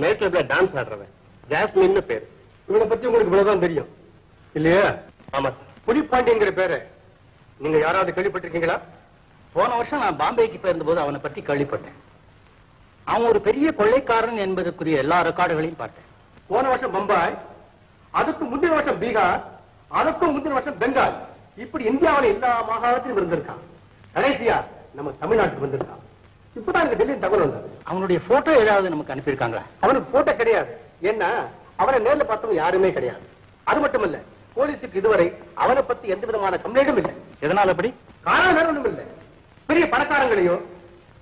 ஒரு நைட் கிளப்ல டான்ஸ் ஆடுறவன். ஜாஸ்மின்னு பேரு. இவளை பத்தி உங்களுக்கு இவ்வளவுதான் தெரியும். இல்லையா? ஆமா சார் புலிப்பாண்டிங்கிற பேரு. நீங்க யாராவது கேள்விப்பட்டிருக்கீங்களா? போன வருஷம் நான் பாம்பேக்கு போயிருந்தபோது அவனை பத்தி கேள்விப்பட்டேன். அவன் ஒரு பெரிய கொள்ளைக்காரன் என்பதற்குரிய எல்லா ரெக்கார்டுகளையும் பார்த்தேன். போன வருஷம் பம்பாய் அதுக்கு முந்தின வருஷம் பீகார் அதுக்கும் முந்தின வருஷம் பெங்கால். இப்படி இந்தியாவுல எல்லா மாகாணத்திலும் இருந்திருக்கான். கடைசியா நம்ம தமிழ்நாட்டுக்கு வந்திருக்கான். இப்பதான் எனக்கு டெல்லி தகவல் வந்தது. அவனுடைய போட்டோ ஏதாவது நமக்கு அனுப்பியிருக்காங்களா? அவனுக்கு போட்டோ கிடையாது. ஏன்னா அவனை நேர்ல பார்த்தவங்க யாருமே கிடையாது. அது மட்டும் இல்ல போலீஸுக்கு இதுவரை அவனை பத்தி எந்த விதமான கம்ப்ளைண்டும் இல்லை. எதனால அப்படி? காரணம் வேற ஒண்ணும் இல்ல. பெரிய பணக்காரங்களையோ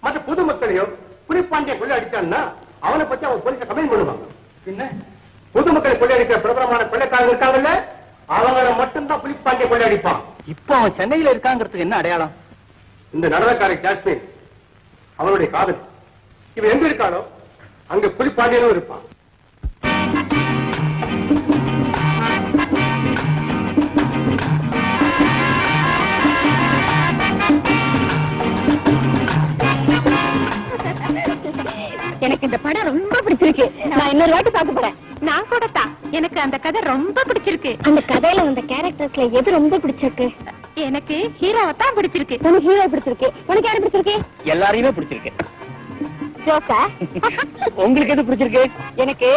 மற்ற பொதுமக்களையோ புலிப்பாண்டிய கொள்ளை அடிச்சான்னா அவனை பத்தி அவன் போலீஸ கம்ப்ளைண்ட் பண்ணுவாங்க. பின்ன பொதுமக்களை கொள்ளையடிக்கிற பிரபலமான கொள்ளைக்காரங்க இருக்காங்கல்ல அவங்கள மட்டும்தான் புலிப்பாண்டிய கொள்ளையடிப்பான். இப்போ அவன் சென்னையில இருக்காங்கிறதுக்கு என்ன அடையாளம்? இந்த நடனக்காரை காஷ்மீர் அவனுடைய காதல். இவன் எங்க இருக்கானோ அங்க புலிப்பாண்டியனும் இருப்பான். எனக்கு இந்த படம் ரொம்ப பிடிச்சிருக்கு. நான் இன்னொரு வாட்டி பார்க்க போறேன். நான் கூட தான். எனக்கு அந்த கதை ரொம்ப பிடிச்சிருக்கு. அந்த கதையில வந்த கேரக்டர்ஸ்ல எது ரொம்ப பிடிச்சிருக்கு? எனக்கு ஹீரோவை தான் பிடிச்சிருக்கு. உனக்கு ஹீரோ பிடிச்சிருக்கு. உனக்கு யாரு பிடிச்சிருக்கு? எல்லாரையுமே பிடிச்சிருக்கு. ஜோக்கா? உங்களுக்கு எது பிடிச்சிருக்கு? எனக்கு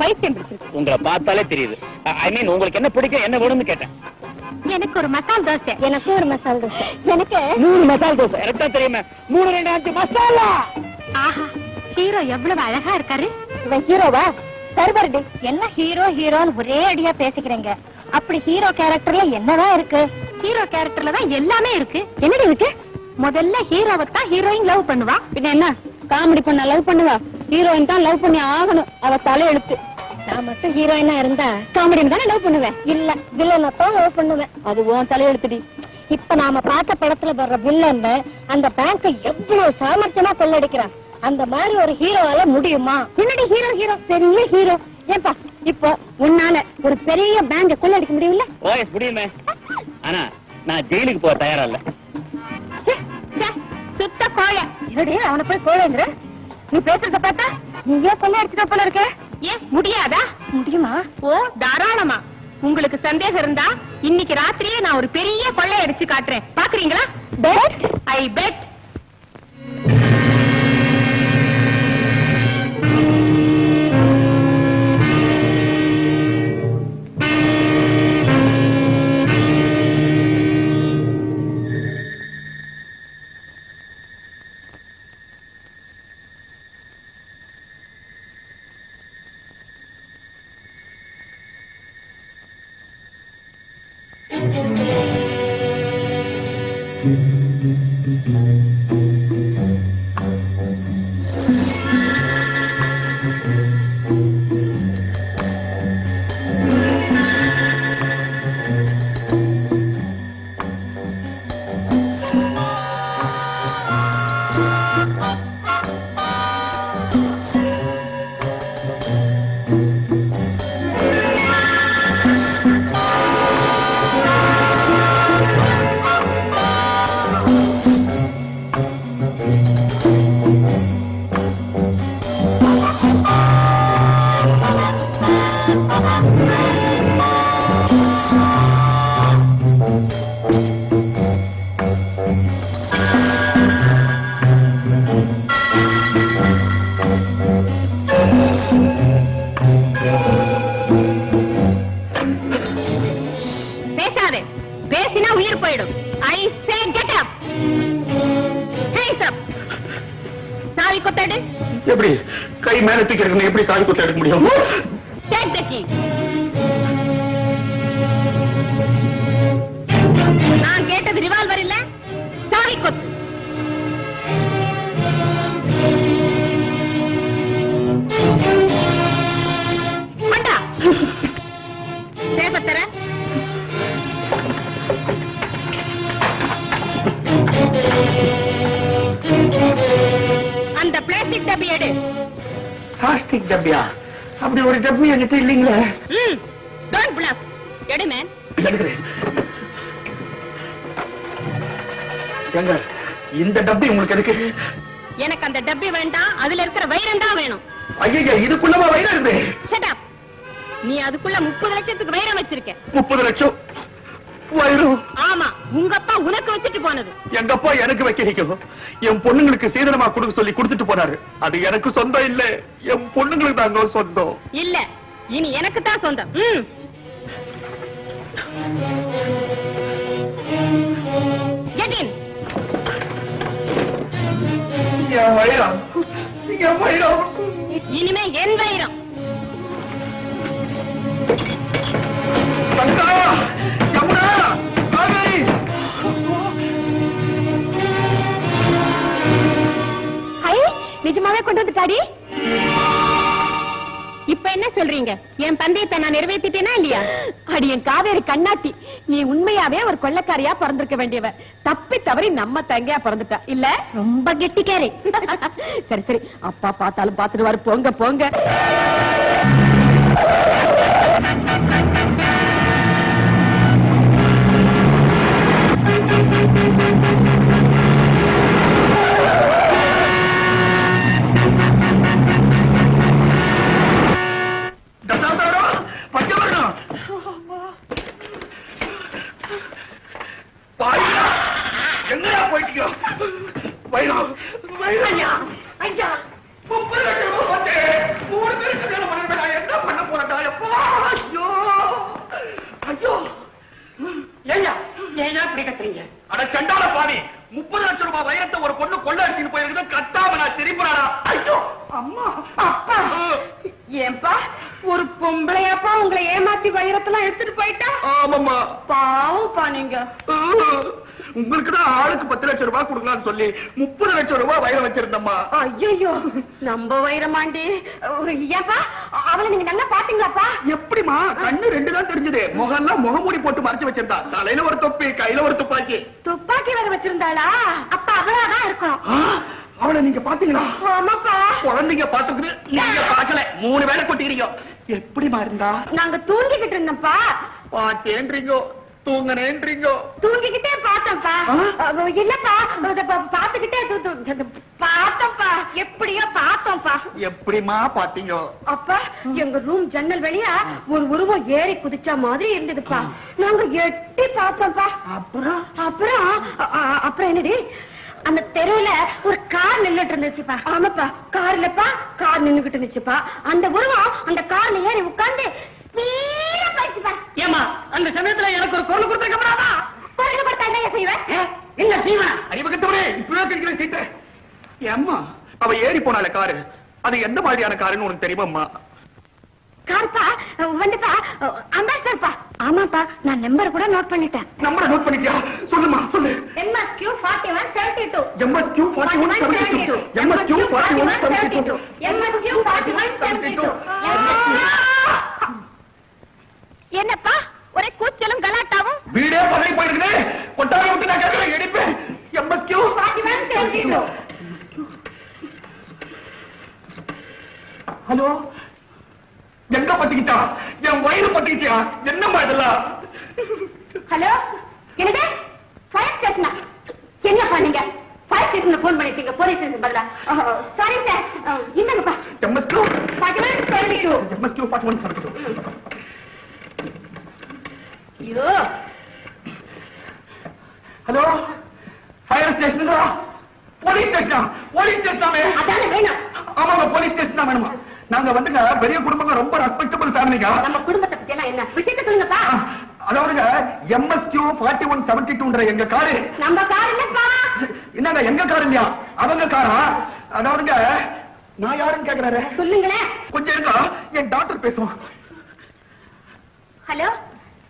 பைத்தியம் பிடிச்சிருக்கு. உங்களை பார்த்தாலே தெரியுது. ஐ மீன் உங்களுக்கு என்ன பிடிக்கும் என்ன வேணும்னு கேட்டேன். எனக்கு ஒரு மசால் தோசை. எனக்கு ஒரு மசால் தோசை. எனக்கு மூணு மசாலா தோசை. கரெக்டா தெரியுமா. மூணு ரெண்டு அஞ்சு மசாலா. ஆஹா ஹீரோ எவ்வளவு அழகா இருக்காரு. இவன் ஹீரோவா? சர்வர்டி என்ன ஹீரோ ஹீரோன்னு ஒரே அடியா பேசிக்கிறீங்க. அப்படி ஹீரோ கேரக்டர்ல என்னதான் இருக்கு? ஹீரோ கேரக்டர்ல தான் எல்லாமே இருக்கு. என்னடி இருக்கு? முதல்ல ஹீரோவை தான் ஹீரோயின் லவ் பண்ணுவா. பின்ன என்ன? காமெடி பண்ண லவ் பண்ணுவா. ஹீரோயின் தான் லவ் பண்ணி ஆகணும். அவ தலையெழுத்து. நான் மட்டும் ஹீரோயினா இருந்தா காமெடின்னு தானே லவ் பண்ணுவேன். இல்ல வில்லனை தான் லவ் பண்ணுவேன். அது உன் தலையெழுத்துடி. இப்ப நாம பார்த்த படத்துல வர்ற வில்லன் அந்த பேங்கை எவ்வளவு சாமர்த்தியமா கொள்ளடிக்கிறான். அந்த மாதிரி ஒரு ஹீரோவால முடியுமா? என்னடி ஹீரோ ஹீரோ பெரிய ஹீரோ ஏன்பா இப்போ உன்னால ஒரு பெரிய பேங்க கொள்ளடிக்க முடியும்ல? ஓஎஸ் முடியுமே. ஆனா நான் ஜெயிலுக்கு போக தயாரா இல்ல. சுத்த கோழை. என்னடி அவனை போய் கோழைங்கிற? நீ பேசுறத பார்த்தா நீ ஏன் கொள்ள அடிச்சுட்ட போல இருக்க? ஏன் முடியாதா? முடியுமா? ஓ தாராளமா. உங்களுக்கு சந்தேகம் இருந்தா இன்னைக்கு ராத்திரியே நான் ஒரு பெரிய கொள்ளை அடிச்சு காட்டுறேன். பாக்குறீங்களா? பெட் ஐ பெட் தூக்கி எப்படி சாவி பொண்ணுங்களுக்கு சீதனமா கொடுக்க சொல்லி கொடுத்துட்டு போனாரு. அது எனக்கு சொந்தம் இல்ல. என் பொண்ணுங்களுக்கு தாங்க சொந்தம். இல்ல. இனி எனக்கு தான் சொந்தம். என் இனிமே என் வைரம் நிறைவேற்றிட்டேனா இல்லையா? அடி என் காவேரி கண்ணாத்தி நீ உண்மையாவே ஒரு கொள்ளக்காரியா பிறந்திருக்க வேண்டியவ. தப்பி தவறி நம்ம தங்கையா பிறந்துட்டா. இல்ல? ரொம்ப கெட்டிக்காரி. சரி சரி. அப்பா பார்த்தாலும் பார்த்துட்டு போங்க போங்க. என்ன பண்ண போறேன்டா? எப்பா ஐயோ. ஐயோ. ஏய்யா. ஏன் இப்படி கத்துறீங்க? அட சண்டால பாவி முப்பது லட்சம் ரூபாய் வைரத்தை ஒரு பொண்ணு கொள்ள அடிச்சுட்டு போயிருக்குது கட்டாம நான் திரும்பினாடா ஐயோ அம்மா அப்பா. ஏன்பா ஒரு பொம்பளையாப்பா உங்களை ஏமாத்தி வைரத்தெல்லாம் எடுத்துட்டு போயிட்டா? ஆமாம்மா. பாவப்பா நீங்க. உங்களுக்கு தான் ஆளுக்கு பத்து லட்சம் ரூபாய் கொடுக்கலாம்னு சொல்லி முப்பது லட்சம் ரூபாய் வயல வச்சிருந்தம்மா. ஐயோ நம்ம வைரமாண்டி. ஏப்பா அவளை நீங்க நல்லா பாத்தீங்களாப்பா எப்படிமா கண்ணு ரெண்டு தான் தெரிஞ்சது. முகம்லாம் முகமூடி போட்டு மறைச்சு வச்சிருந்தா. தலையில ஒரு தொப்பி கையில ஒரு துப்பாக்கி. துப்பாக்கி வேற வச்சிருந்தாளா? அப்ப அவளாதான் இருக்கணும் ஆ, அவளை நீங்க பாத்தீங்களா ஆமாப்பா. குழந்தைங்க பாத்துக்குது நீங்க பாக்கல மூணு வேலை கொட்டிக்கிறீங்க. எப்படிமா இருந்தா? நாங்க தூங்கிக்கிட்டு இருந்தோம்ப்பா. பாத்தேன்றீங்க தூங்கினேன்றீங்க? தூங்கிக்கிட்டே பார்த்தோம்ப்பா அஹ் இல்லப்பா அத பா- பார்த்துக்கிட்டே தூ- தூ- தூ- பார்த்தோம்ப்பா எப்படியோ பார்த்தோம்ப்பா. எப்படிமா பாத்தீங்க அப்பா எங்க ரூம் ஜன்னல் வழியா ஒரு உருவம் ஏறி குதிச்ச மாதிரி இருந்ததுப்பா. நாங்க எட்டி பார்த்தோம்ப்பா. அப்புறம்? அப்புறம் அப்புறம் என்னடி? அந்த தெருவுல ஒரு கார் நின்னுட்டு இருந்துச்சுப்பா. ஆமாப்பா கார் இல்லப்பா கார் நின்னுகிட்டு இருந்துச்சுப்பா. அந்த உருவம் அந்த கார்ல ஏறி உட்கார்ந்து போயிடுச்சுப்பா ஏமா அந்த சமயத்துல எனக்கு ஒரு குரல் கொடுத்தா என்ன செய்வேன் என்ன செய்வேன் அறிவு கட்டவரே இப்பவே கிடைக்கிற சீட்டு. ஏம்மா அவ ஏறி போனால காரு. அது எந்த மாதிரியான காருன்னு உனக்கு தெரியுமாம்மா? கார்ப்பா வந்துப்பா. அம்பாஸ்டர்ப்பா ஆமாப்பா நான் நம்பர் கூட நோட் பண்ணிட்டேன். நம்பரை நோட் பண்ணிட்டியா? சொல்லுமா சொல்லு. Seventy two MSQ forty one seventy two MSQ 4172. என்னப்பா? ஒரே கூச்சலும் கலாட்டாவும்? வீடே பதவி போயிருக்குது கொட்டாரை விட்டு நான் கேட்கிறேன் எடுப்பேன். எம்எஸ்கியூ 4172. ஹலோ? எங்க பத்திக்கிச்சா என் வயிறு பத்திக்கிச்சா என்னம்மா இதெல்லாம்? ஹலோ? என்னது? ஃபயர் ஸ்டேஷனா என்னப்பா நீங்க? ஃபயர் ஸ்டேஷன்ல போன் பண்ணிட்டீங்க. போலீஸ் ஸ்டேஷன் பதிலா? Sorry sir என்னங்கப்பா MSQ forty one two MSQ forty one seventy ஐயோ. ஹலோ ஃபயர் ஸ்டேஷனுங்களா போலீஸ் ஸ்டேஷனா போலீஸ் ஸ்டேஷனாமே அதானே வேணும். ஆமாங்க போலீஸ் ஸ்டேஷன் வேணுமா? நாங்க வந்துங்க பெரிய குடும்பங்க ரொம்ப ரெஸ்பெக்டபிள் ஃபேமிலிங்க நம்ம குடும்பத்தை பத்தி எல்லாம் என்ன? விஷயத்த சொல்லுங்கப்பா. அதாவதுங்க எம்எஸ்கியூ ஃபார்ட்டி ஒன் செவன்டி டூன்ற எங்க காரு. நம்ம கார் என்னப்பா? என்னங்க எங்க காரு இல்லையா? அவங்க காரா? அதாவதுங்க நான் யாருன்னு கேக்குறாரு? சொல்லுங்களேன். கொஞ்சம் இருங்க என் டாக்டர் பேசுவோம் ஹலோ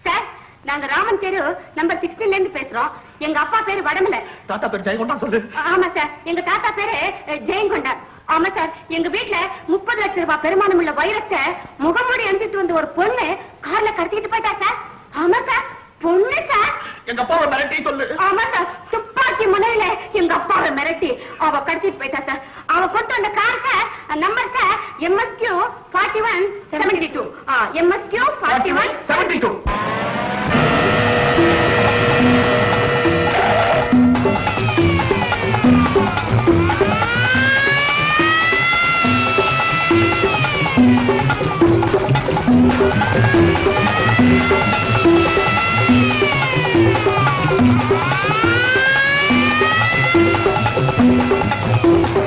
சார்? நாங்க ராமன் தெரு நம்பர் சிக்ஸ்டீன்ல இருந்து பேசுறோம். எங்க அப்பா பேரு வடமலை. தாத்தா பேர் ஜெயகொண்டா சொல்லு. ஆமா சார். எங்க தாத்தா பேரு அஹ், ஜெயங்கொண்டார் ஆமா சார். எங்க வீட்ல முப்பது லட்சம் ரூபாய் பெருமானம் உள்ள வைரத்தை முகமூடி அணிஞ்சிட்டு வந்த ஒரு பொண்ணு கார்ல கடத்திட்டு போயிட்டா சார். ஆமா சார். பொண்ணு சார். எங்க அப்பாவை மிரட்டி சொல்லு. ஆமா சார். துப்பாக்கி முனையில எங்க அப்பாவை மிரட்டி அவ கடத்திட்டு போயிட்டா சார். அவ கொடுத்த அந்த கார்க்க sir number sir MSQ forty one seventy two MSQ forty one seventy two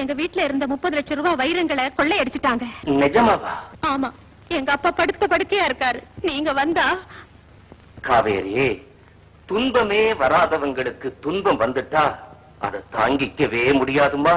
எங்க வீட்ல இருந்த முப்பது லட்சம் ரூபாய் வைரங்களை கொள்ளையடிச்சிட்டாங்க. நிஜமாவா? ஆமா. எங்க அப்பா படுத்த படுக்கையா இருக்காரு. நீங்க வந்தா? காவேரி துன்பமே வராதவங்களுக்கு துன்பம் வந்துட்டா அதை தாங்கிக்கவே முடியாதுமா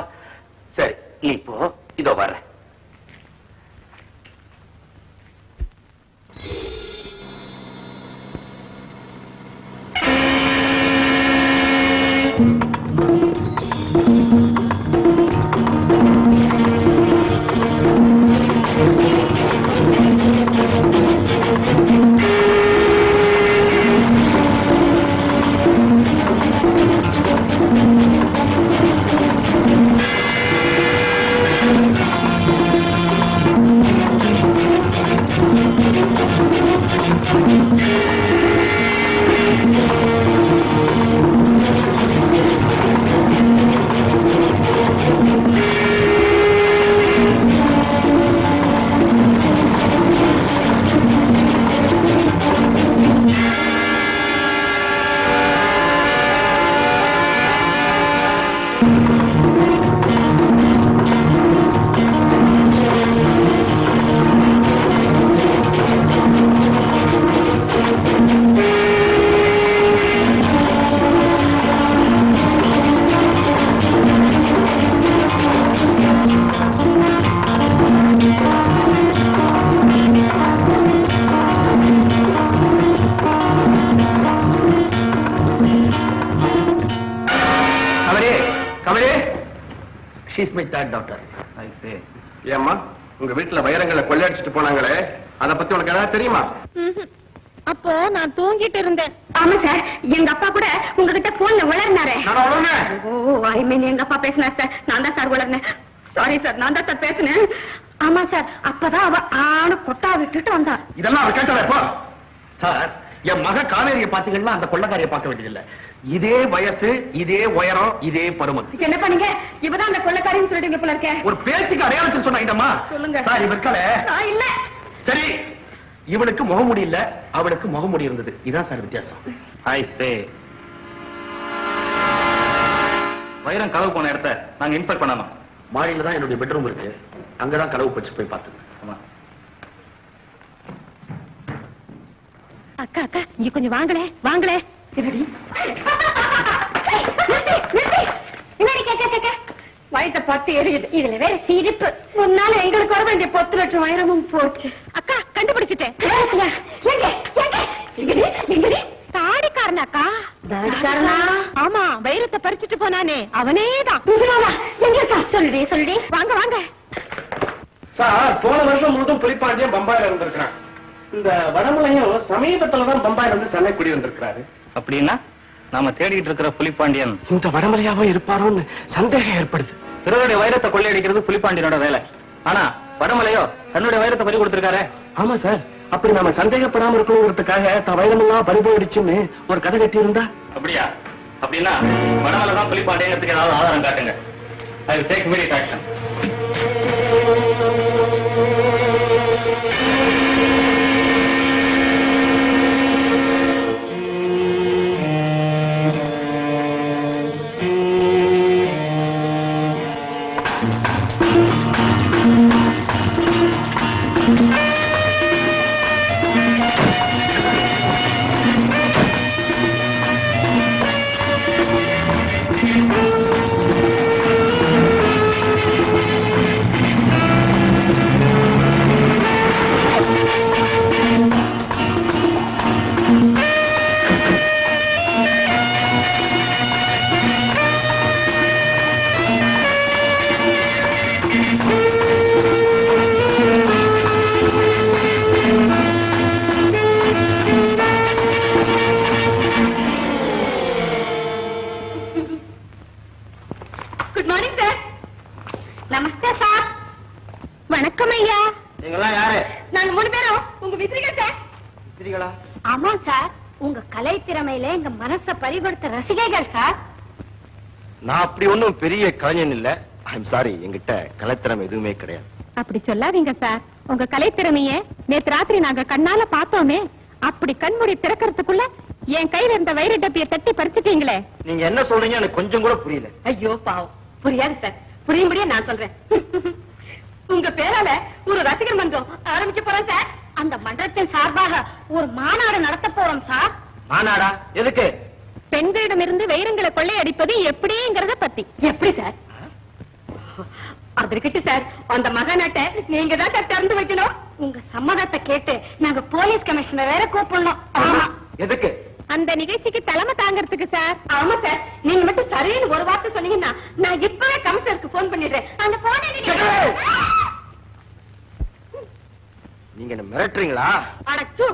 டாக்டர். ஐ சே ஏம்மா உங்க வீட்டுல வைரங்களை கொள்ளையடிச்சிட்டு போனாங்களே அத பத்தி உனக்கு ஏதாவது தெரியுமா? அப்போ நான் தூங்கிட்டு இருந்தேன். ஆமா சார் எங்க அப்பா கூட உங்ககிட்ட போன்ல? ஓ ஐ மீன் எங்க அப்பா பேசினார் சார். நான் தான் சார் வளர்னேன் சாரி சார் நான் தான் சார் பேசினேன். ஆமா சார் அப்பதான் அவ ஆணு கொட்டா விட்டுட்டு வந்தா. இதெல்லாம் அவர் கேட்டதா சார் என் மக காவேரியை பாத்தீங்கன்னா அந்த கொள்ளக்காரியை பார்க்க வேண்டியதில்லை. இதே வயசு இதே உயரம் இதே பருமன். என்ன பண்ணீங்க? சொல்லிடுங்க போல இருக்கேன் ஒரு பேச்சுக்கு அடையாளத்துக்கு சொன்னாங்கம்மா சொல்லுங்க. சார் இவ இருக்காளே நான் இல்ல. சரி இவனுக்கு முகமுடி இல்ல அவளுக்கு முகமுடி இருந்தது. இதான் சார் வித்தியாசம். ஐ சே வைரம் களவு போன இடத்த நாங்க இன்ஸ்பெக்ட் பண்ணணும். மாடியில தான் என்னுடைய பெட்ரூம் இருக்கு. அங்கதான் களவு பச்சு போய் பார்த்தது ஆமா. அக்கா அக்கா இங்க கொஞ்சம் வாங்களே வாங்களே. என்னடி? வயத்தை பார்த்து எரியுது இதுல வேற சிரிப்பு. முன்னால எங்களுக்கு வர வேண்டிய பத்து லட்சம் வைரமும் போச்சு. அக்கா கண்டுபிடிச்சிட்டேன். தாடிக்காரனாக்கா? தாடிக்காரனா? ஆமா வைரத்தை பறிச்சுட்டு போனானே. அவனே தான் எங்க சொல்லுடி சொல்லுடி. வாங்க வாங்க. சார் போன வருஷம் முழுதும் புலிப்பாண்டியன் பம்பாயில இருந்திருக்கிறான். இந்த வடமலையும் சமீபத்துல தான் பம்பாயில இருந்து சென்னை குடி வந்திருக்கிறாரு. அப்படின்னா நாம தேடிட்டு இருக்கிற புலிப்பாண்டியன் இந்த வடமலையாவே இருப்பாரோன்னு சந்தேகம் ஏற்படுது. பிறருடைய வைரத்தை கொள்ளையடிக்கிறது புலிப்பாண்டியனோட வேலை. ஆனா வடமலையோ தன்னுடைய வைரத்தை பறி கொடுத்திருக்காரு? ஆமா சார். அப்படி நாம சந்தேகப்படாம இருக்கணுங்கிறதுக்காக தான் வைரமெல்லாம் பறிபோயிடுச்சுன்னு ஒரு கதை கட்டி இருந்தா அப்படியா? அப்படின்னா வடமலை தான் புலிப்பாண்டியங்கிறதுக்கு ஏதாவது ஆதாரம் காட்டுங்க. ஐ டேக் இமீடியட் ஆக்ஷன் நான் அப்படி ஒண்ணும் பெரிய கலைஞன் இல்ல. ஐம் சாரி என்கிட்ட கலைத்திறமை எதுவுமே கிடையாது. அப்படி சொல்லாதீங்க சார் உங்க கலை திறமைய நேத்து ராத்திரி நாங்க கண்ணால பார்த்தோமே அப்படி கண்மூடி திறக்கிறதுக்குள்ள என் கையில இருந்த வைர டப்பியை தட்டி பறிச்சுட்டீங்களே. நீங்க என்ன சொல்றீங்க எனக்கு கொஞ்சம் கூட புரியல. ஐயோ பாவம். புரியாது சார் புரியும்படியே நான் சொல்றேன். உங்க பேரால ஒரு ரசிகர் மன்றம் ஆரம்பிக்க போறோம் சார் அந்த மன்றத்தின் சார்பாக ஒரு மாநாடு நடத்த போறோம் சார் மாநாடா? எதுக்கு? பெண்களிடமிருந்து வைரங்களை கொள்ளையடிப்பது எப்படிங்கறத பத்தி. எப்படி சார்? அது இருக்கட்டும் சார் அந்த மகனாட்ட நீங்க தான் சார் திறந்து வைக்கணும். உங்க சம்மதத்தை கேட்டு நாங்க போலீஸ் கமிஷனர் வேற கூப்பிடணும். ஆமா. எதுக்கு? அந்த நிகழ்ச்சிக்கு தலைமை தாங்கறதுக்கு சார். ஆமா சார். நீங்க மட்டும் சரின்னு ஒரு வார்த்தை சொன்னீங்கன்னா நான் இப்பவே கமிஷனருக்கு போன் பண்ணிடுறேன். அந்த போனை நீங்க என்ன மிரட்டுறீங்களா? அடச்சு.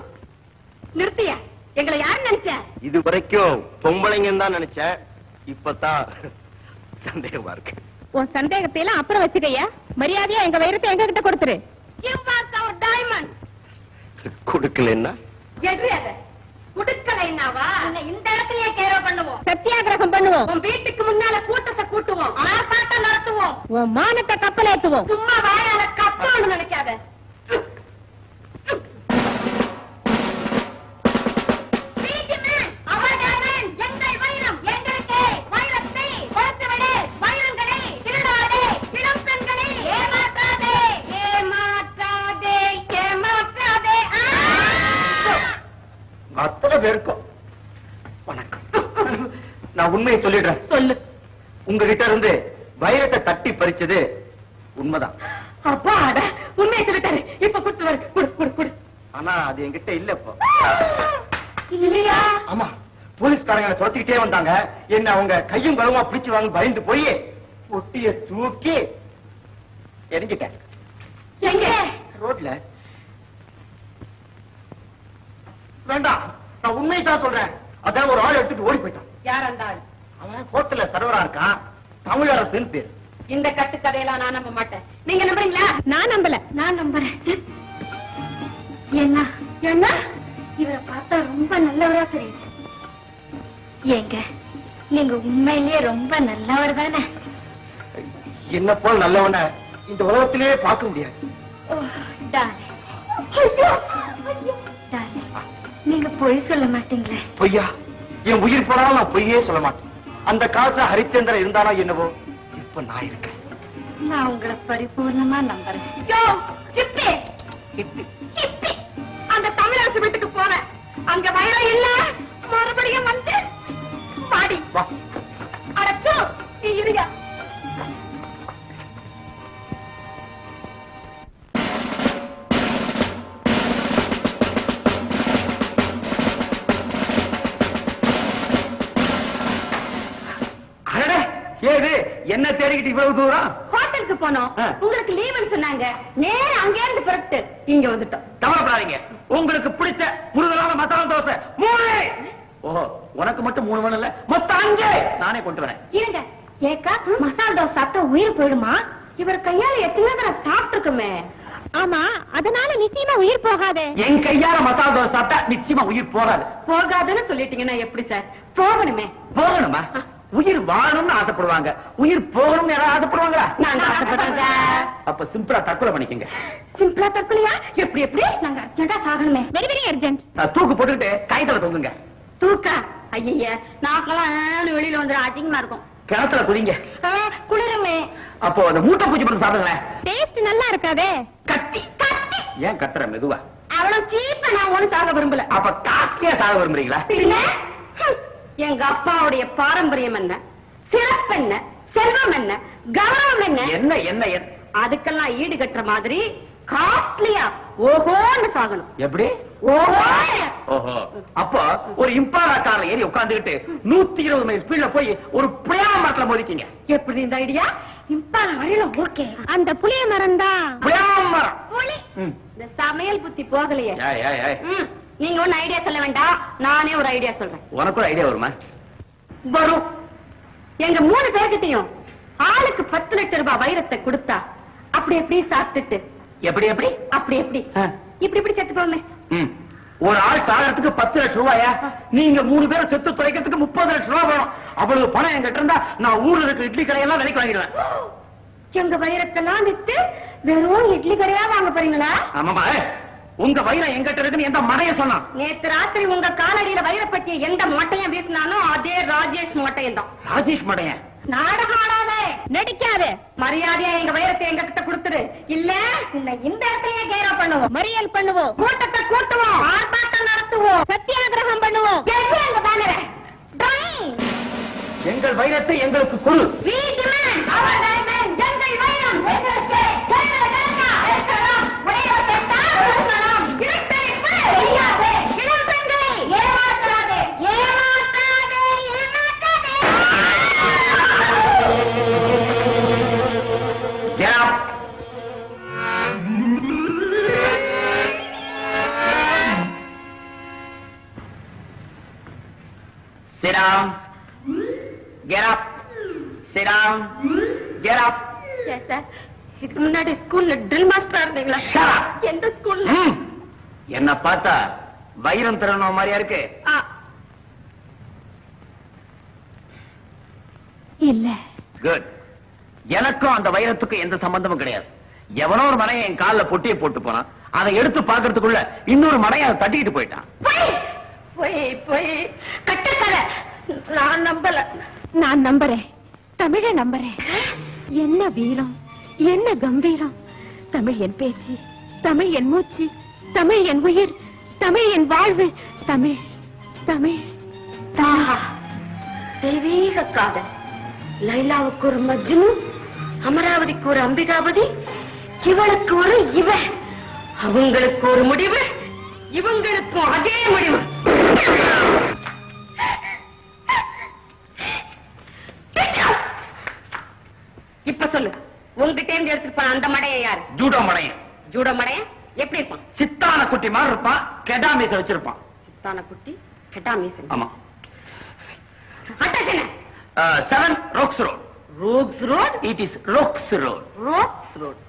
நிறுத்தியா? எங்களை யாரு நினைச்ச? இது வரைக்கும் பொம்பளைங்கன்னு தான் நினைச்சேன் இப்பதான் சந்தேகமா இருக்கு. உன் சந்தேகத்தை எல்லாம் அப்புறம் வச்சுக்கையா? மரியாதையா எங்க வைரத்தை எங்க கிட்ட கொடுத்துரு டைமண்ட் கொடுக்கலன்னா? குடுக்கலைன்னாவா? இந்த இடத்துலயே கேரோ பண்ணுவோம். சத்தியாகிரகம் பண்ணுவோம். உன் வீட்டுக்கு முன்னால கூட்டத்தை கூட்டுவோம். ஆர்ப்பாட்டம் நடத்துவோம். உன் மானத்தை கப்பல் ஏத்துவோம் சும்மா வாயால கப்பல்னு நினைக்காத. அத்தனை பேருக்கும். வணக்கம். நான் உண்மையை சொல்லிடுறேன். சொல்லு. உங்ககிட்ட இருந்து வைரத்தை தட்டி பறிச்சது உண்மைதான். அப்பா உண்மையை சொல்லிட்டாரு. இப்ப கொடுத்து வரு குடு குடு குடு. ஆனா அது என்கிட்ட இல்ல இப்போ. இல்லையா? ஆமா. போலீஸ்காரங்க துரத்திக்கிட்டே வந்தாங்க. என்ன அவங்க கையும் களவுமா பிடிச்சு வாங்க பயந்து போய் பொட்டிய தூக்கி எரிஞ்சிட்டேன். எங்க? ரோட்ல. வேண்டாம். நான் உண்மையை தான் சொல்றேன். அதான் ஒரு ஆள் எடுத்துட்டு ஓடி போயிட்டான். யார் அந்த ஆள்? அவன் கோர்ட்ல சர்வரா இருக்கான். தமிழரசுன்னு பேர். இந்த கட்டுக்கதையெல்லாம் நான் நம்ப மாட்டேன். நீங்க நம்புறீங்களா? நான் நம்பல. நான் நம்புறேன். என்ன என்ன இவரை பார்த்தா ரொம்ப நல்லவரா தெரியுது. ஏங்க நீங்க உண்மையிலேயே ரொம்ப நல்லவர் தானே? என்ன போல் நல்லவன இந்த உலகத்திலேயே பார்க்க முடியாது. ஓ, darling. ஐயோ, ஐயோ, darling. நீங்க பொய் சொல்ல மாட்டீங்களே. பொய்யா? என் உயிர் போனாலும் நான் பொய்யே சொல்ல மாட்டேன். அந்த காலத்துல ஹரிச்சந்திரன் இருந்தானா என்னவோ? இப்ப நான் இருக்கேன். நான் உங்களை பரிபூர்ணமா நம்புறேன். அந்த தமிழரசு வீட்டுக்கு போறேன் அங்க வைரம் இல்ல மறுபடியும் வந்து பாடி. அடச்சோ நீ இருங்க. என்ன தேடிக்கிட்டு இவ்வளவு தூரம்? ஹோட்டலுக்கு போனோம். உங்களுக்கு லீவுன்னு சொன்னாங்க. நேரா அங்கே இருந்து புறப்பட்டு இங்க வந்துட்டோம். கவலைப்படாதீங்க. உங்களுக்கு பிடிச்ச முருகலான மசாலா தோசை. மூணு! ஓஹோ உனக்கு மட்டும் மூணு வேணும் இல்ல மொத்தம் அஞ்சு! நானே கொண்டு வரேன். இருங்க. ஏக்கா மசாலா தோசை சாப்பிட்டா உயிர் போயிடுமா? இவர் கையால எத்தனை தடவை சாப்பிட்டுருக்குமே. ஆமா அதனால நிச்சயமா உயிர் போகாதே. என் கையால மசாலா தோசை சாப்பிட்டா நிச்சயமா உயிர் போகாது. போகாதுன்னு சொல்லிட்டீங்கன்னா எப்படி சார்? போகணுமே. போகணுமா? உயிர் வாழணும்னு ஆசைப்படுவாங்க. உயிர் போகணும்னு யாராவது ஆசைப்படுவாங்களா? நாங்க ஆசைப்படுறோம். அப்ப சிம்பிளா தற்கொலை பண்ணிக்கங்க. சிம்பிளா தற்கொலையா? எப்படி எப்படி? நாங்க அர்ஜென்டா சாகணுமே. வெரி வெரி அர்ஜென்ட் தூக்கு போட்டுக்கிட்டு காயத்துல தொங்குங்க. தூக்கா? ஐய நாக்கெல்லாம் வெளியில வந்துடும் அதிகமா இருக்கும். கிணத்துல குதிங்க குளிருமே. அப்போ அந்த மூட்டை பூச்சி பண்ணி சாப்பிடுங்களேன் டேஸ்ட் நல்லா இருக்காதே. கத்தி. கத்தி? ஏன் கத்துற மெதுவா? அவ்வளவு சீப்பா நான் ஒண்ணு சாக விரும்பல. அப்ப காஸ்ட்லியா சாக விரும்புறீங்களா? எங்க அப்பாவுடைய பாரம்பரியம் என்ன? சிறப்பு என்ன? செல்வம் என்ன? கௌரவம் என்ன? என்ன என்ன அதுக்கெல்லாம் ஈடு கட்டுற மாதிரி காஸ்ட்லியா ஓஹோன்னு சாகணும். எப்படி? ஓஹோ. அப்போ ஒரு இம்பாலா கார்ல ஏறி உட்கார்ந்துகிட்டு நூத்தி இருபது மைல் ஸ்பீட்ல போய் ஒரு புளியா மரத்துல மோதிக்கீங்க. எப்படி இந்த ஐடியா இம்பால வரையில ஓகே அந்த புளிய மரம் தான். புளியா மரம். இந்த சமையல் புத்தி போகலையே. நீங்க ஒண்ணு ஐடியா சொல்ல வேண்டாம். நானே ஒரு ஐடியா சொல்றேன். உனக்கு ஒரு ஐடியா வருமா? வரும். எங்க மூணு பேர்கிட்டயும் ஆளுக்கு பத்து லட்சம் ரூபாய் வைரத்தை கொடுத்தா அப்படி எப்படி சாப்பிட்டுட்டு? எப்படி எப்படி? அப்படி எப்படி. இப்படி இப்படி செத்து போமே. ஒரு ஆள் சாகறதுக்கு பத்து லட்சம் ரூபாயா? நீங்க மூணு பேரும் செத்து துளைக்கிறதுக்கு முப்பது லட்சம் ரூபாய் வேணும். அவ்வளவு பணம் என்கிட்ட இருந்தா நான் ஊர்ல இருக்க இட்லி கடையெல்லாம் விலைக்கு வாங்கிடுவேன். எங்க வைரத்தெல்லாம் வித்து வெறும் இட்லி கடையா வாங்க போறீங்களா? ஆமாமா உங்க வைரம் எங்கிட்ட இருக்குன்னு எந்த மடைய சொன்னான்? நேத்து ராத்திரி உங்க காலடியில வைரப்பட்டிய எந்த மட்டையும் வீசினாலும் அதே ராஜேஷ் மட்டையும் தான். ராஜேஷ் மடைய நாடகம் ஆடாத. நடிக்காத. மரியாதையா எங்க வைரத்தை எங்க கிட்ட கொடுத்துரு. இல்ல உன்னை இந்த இடத்துலயே கேரா பண்ணுவோம். மறியல் பண்ணுவோம். கூட்டத்தை கூட்டுவோம். ஆர்ப்பாட்டம் நடத்துவோம். சத்தியாகிரகம் பண்ணுவோம். எங்க பேனர எங்கள் வைரத்தை எங்களுக்கு கொடு. Our diamond, எங்கள் வைரம் Sit down. Get up. Sit down. Get up. Yes, sir. இதுக்கு முன்னாடி ஸ்கூல்ல ட்ரில் மாஸ்டரா இருந்தீங்களா Shut up. எந்த ஸ்கூல்ல ம். என்ன பார்த்தா வைரம் திறன மாதிரியா இருக்கு. இல்ல. குட் எனக்கும் அந்த வைரத்துக்கும் எந்த சம்பந்தமும் கிடையாது. எவனோ ஒரு மனையை என் கால்ல பொட்டியை போட்டு போனான். அதை எடுத்து பாக்குறதுக்குள்ள இன்னொரு மனையை அதை தட்டிக்கிட்டு போயிட்டான். போய் போய் நான் நம்பல. நான் நம்புறேன். தமிழ நம்புறேன். என்ன வீரம்? என்ன கம்பீரம்? தமிழ் என் பேச்சு தமிழ் என் மூச்சு. தமிழ் என் உயிர் தமிழ் என் வாழ்வு தமிழ் தமிழ். தெய்வீக காதல். லைலாவுக்கு ஒரு மஜ்னு அமராவதிக்கு ஒரு அம்பிகாபதி இவளுக்கு ஒரு இவ அவங்களுக்கு ஒரு முடிவு இவங்களுக்கும் அதே முடிவு. இப்ப சொல்லு உங்ககிட்ட இருந்து எடுத்துட்டு போன அந்த மடைய யாரு? ஜூடோ மனையன் ஜூட மடைய? எப்படி இருப்பான்? சித்தான குட்டி மாதிரி இருப்பான் கெடா மீச வச்சிருப்பான். சித்தான குட்டி கெட்டா மீசன் ஆமா அட்டசன seven rocks road rocks road it is rocks road rocks road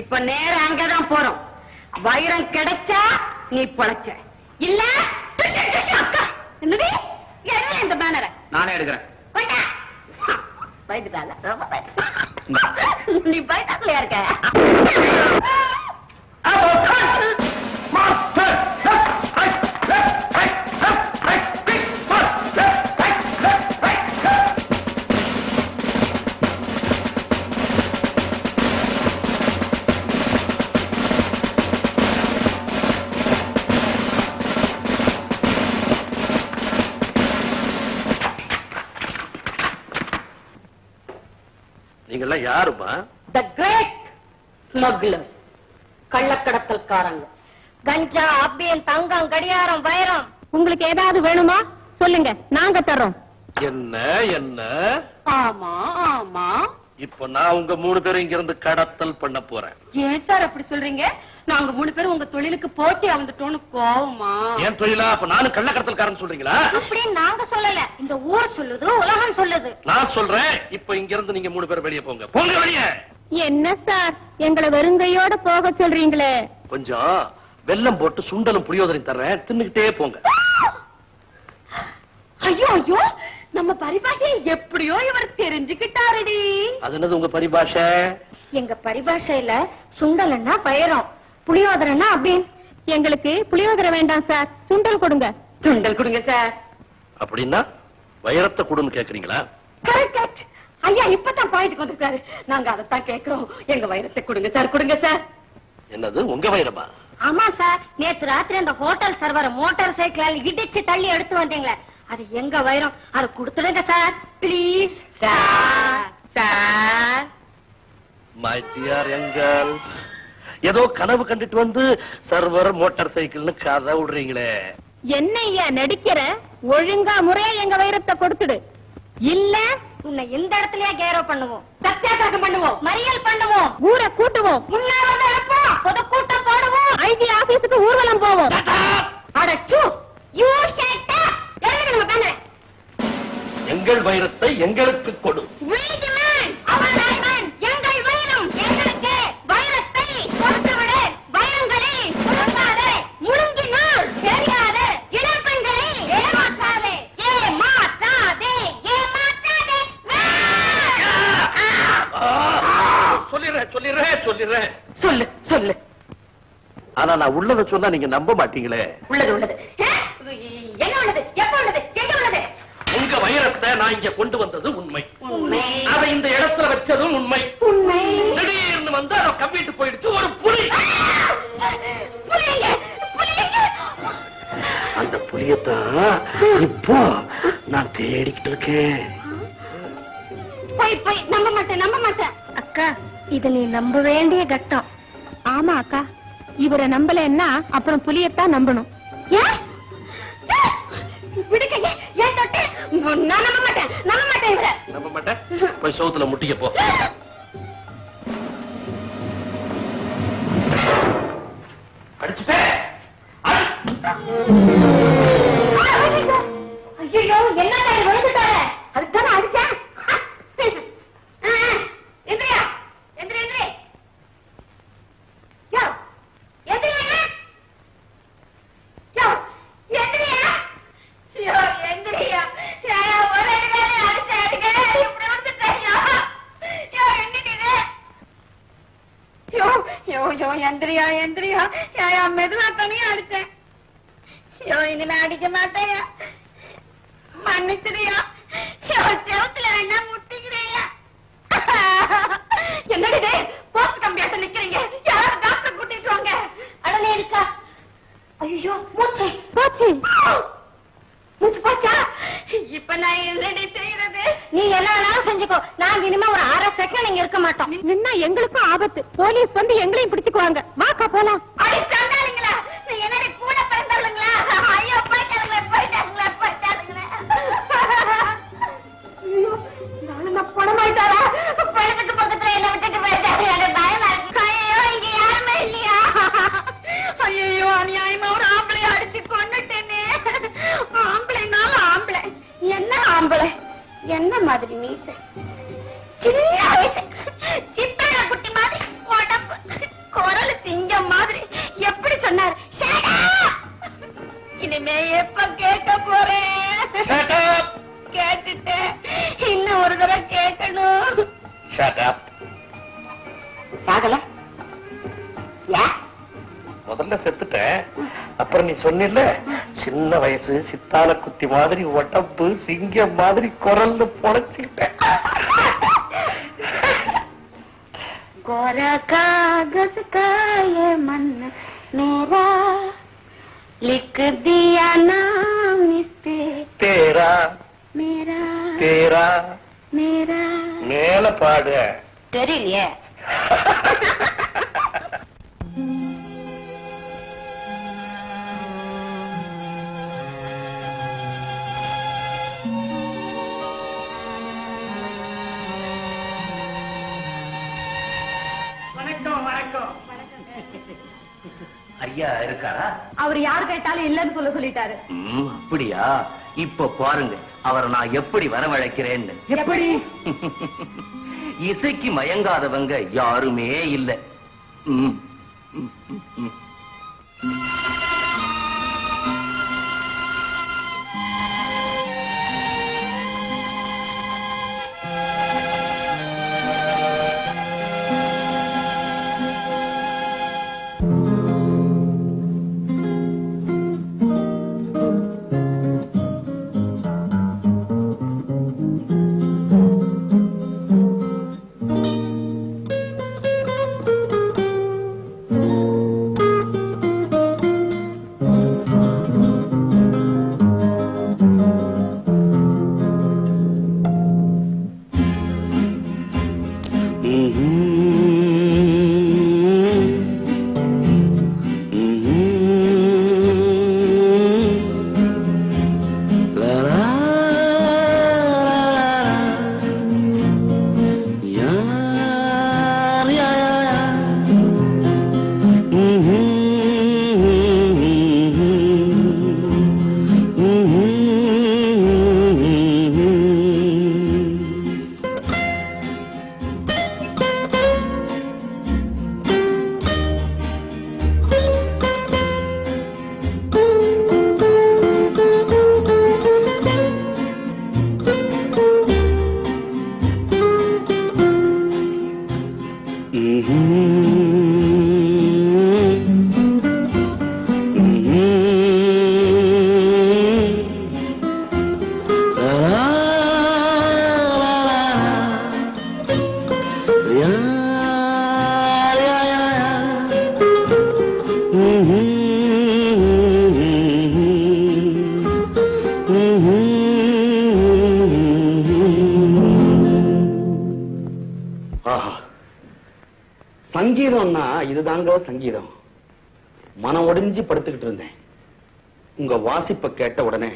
இப்ப நேரா அங்கதான் போறோம். வைரம் கிடைச்சா நீ பொழைச்ச. இல்ல அக்கா. என்னடி? என்ன இந்த பேனரை நானே எடுக்கிறேன். பயந்துட்டால ரொம்ப. நீ பயத்தாக்கலையா இருக்க. நீங்க எல்லாம் யாருமா த கிரேட் ஸ்மக்லர் கள்ளக்கடத்தல்காரங்க. கஞ்சா அப்பியன் தங்கம் கடியாரம் வைரம். உங்களுக்கு ஏதாவது வேணுமா? சொல்லுங்க நாங்க தர்றோம். என்ன என்ன? ஆமா ஆமா. இப்ப நான் உங்க மூணு பேரும் இங்க இருந்து கடத்தல் பண்ண போறேன். ஏன் சார் அப்படி சொல்றீங்க? நாங்க மூணு பேரும் உங்க தொழிலுக்கு போட்டி வந்துட்டோம்னு கோவமா? ஏன் தொழிலா? அப்ப நானும் கள்ள கடத்தல்காரன் சொல்றீங்களா? அப்படின்னு நாங்க சொல்லல. இந்த ஊர் சொல்லுது உலகம் சொல்லுது. நான் சொல்றேன். இப்ப இங்க இருந்து நீங்க மூணு பேரும் வெளியே போங்க. போங்க வெளியே. என்ன சார்? எங்களை வெறுங்கையோட போக சொல்றீங்களே. கொஞ்சம் வெல்லம் போட்டு சுண்டலும் புளியோதரையும் தர்றேன். தின்னுகிட்டே போங்க. ஐயோ ஐயோ நம்ம பரிபாஷையை எப்படியோ இவர் தெரிஞ்சுக்கிட்டாருடி. அது என்னது உங்க பரிபாஷை? எங்க பரிபாஷையில சுண்டல்னா பயிரும் புளியோதரைன்னா அப்படின்னு எங்களுக்கு புளியோதரை வேண்டாம் சார். சுண்டல் கொடுங்க. சுண்டல் கொடுங்க சார். அப்படின்னா வைரத்தை கொடுன்னு கேக்குறீங்களா? கரெக்ட் ஐயா இப்பதான் பாயிண்ட் வந்திருக்காரு நாங்க அதைத்தான் கேக்குறோம். எங்க வைரத்தை கொடுங்க சார் கொடுங்க சார். என்னது உங்க வைரமா? ஆமா சார். நேத்து ராத்திரி அந்த ஹோட்டல் சர்வர் மோட்டார் சைக்கிள் இடிச்சு தள்ளி எடுத்து வந்தீங்களே. அது எங்க வைரம்? அதை கொடுத்துடுங்க sir. Please sir sir. My dear angle ஏதோ கனவு கண்டுட்டு வந்து சர்வர் மோட்டார் சைக்கிள்னு கதை விடுறீங்களே. என்ன ஐயா நடிக்கிற? ஒழுங்கா முறையா எங்க வைரத்தை கொடுத்துடு. இல்ல உன்னை இந்த இடத்துலயே கேரோ பண்ணுவோம். சத்தியாகிரகம் பண்ணுவோம். மறியல் பண்ணுவோம். ஊரை கூட்டுவோம். முன்னாடி பொது கூட்டம் போடுவோம். ஐடி ஆபீஸுக்கு ஊர்வலம் போவோம். அடச்சு யூ ஷட் நம்ம எங்கள் வைரத்தை எங்களுக்கு கொடு. Our ஆனா நான் உள்ளத சொன்னா நீங்க நம்ப மாட்டீங்களே. உள்ளது உள்ளது? என்ன உள்ளது? எப்ப உள்ளது? எங்க உள்ளது? உங்க வைரத்தை நான் இங்க கொண்டு வந்தது உண்மை. அதை இந்த இடத்துல வச்சதும் உண்மை. உண்மை. திடீர்னு வந்து அதை கம்பிட்டு போயிடுச்சு ஒரு புலி. அந்த புலியத்தான் இப்போ நான் தேடிக்கிட்டு இருக்கேன். போய் போய் நம்ப மாட்டேன் நம்ப மாட்டேன். அக்கா இது நீ நம்ப வேண்டிய கட்டம். ஆமா அக்கா. இவரை நம்பலன்னா அப்புறம் புலியத்தான் நம்பணும். போய் சோத்துல முட்டிக்க போ. என்ன விழுந்துட்டாரு அதுக்கு அடிச்சேன் எந்திரியா எந்திரி எந்திரி யோ எந்திரியா யோ எந்திரியா யோ எந்திரியா யா ஒரு அடி மேல அடிச்ச அடிக்க இப்படி விழுந்துட்டேன் யோ எந்திரிங்க யோ யோ யோ எந்திரியா எந்திரியா யா யா மெதுவா தனியா அடிச்சேன். யோ இனிமே அடிக்க மாட்டேயா. மன்னிச்சிடியா. மன்னிச்சிரியா செவத்துல வேணா முட்டிக்கிறியா. என்னடி போஸ்ட் கம்பியாட்ட நிக்கிறீங்க. யாராவது டாக்டர் கூட்டிட்டு வாங்க. அடனே இருக்கா. ஐயோ மூச்சு. மூச்சு. போச்சா? இப்ப நான் என்னடி செய்யறது நீ வேணாலும் செஞ்சுக்கோ. நான் இனிமே ஒரு அரை செகண்ட் இங்க இருக்க மாட்டோம். நின்னா எங்களுக்கும் ஆபத்து. போலீஸ் வந்து எங்களையும் பிடிச்சுக்குவாங்க. வாக்கா போலாம். அடி சண்டாளுங்களா நீ என்னடி கூட பிறந்தவளுங்களா? ஐயோ போயிட்டாருங்களே போயிட்டாருங்களே போயிட்டாருங்களே ஐயோ, நானும் நான் பணமாயிட்டாரா பணத்துக்கு பக்கத்துல என்ன விட்டுட்டு போயிட்டாரு எனக்கு பயமா இருக்கு. ஐயோ இங்க யாருமே இல்லையா? ஐயோ அநியாயமா ஒரு ஆம்பளை அடிச்சு கொண்டுட்டேனே ஆம்பளைனால ஆம்பளை. என்ன ஆம்பளை? என்ன மாதிரி மீசை? சின்ன வயசு சித்தார குட்டி மாதிரி உடம்பு. குரல் சிங்கம் மாதிரி. எப்படி சொன்னார்! இனிமே எப்ப கேட்க போறேன்! கேட்டுட்டேன். இன்னும் ஒரு தடவை கேட்கணும். சாகல? ஏன் முதல்ல செத்துட்டேன் அப்புறம் நீ சொன்னில்ல சின்ன வயசு சித்தால குத்தி மாதிரி உடம்பு சிங்கம் மாதிரி குரல்னு பொழைச்சுக்கிட்டேன் गोरा कागज का ये मन मेरा लिख दिया नाम इस पे தேரா मेरा தேரா मेरा மேல பாடு தெரியலையே வணக்கம். ஐயா இருக்காரா? அவர் யார் கேட்டாலும் இல்லன்னு சொல்ல சொல்லிட்டாரு. அப்படியா? இப்ப பாருங்க அவரை நான் எப்படி வரவழைக்கிறேன்னு. எப்படி? இசைக்கு மயங்காதவங்க யாருமே இல்ல. வாசிப்ப கேட்ட உடனே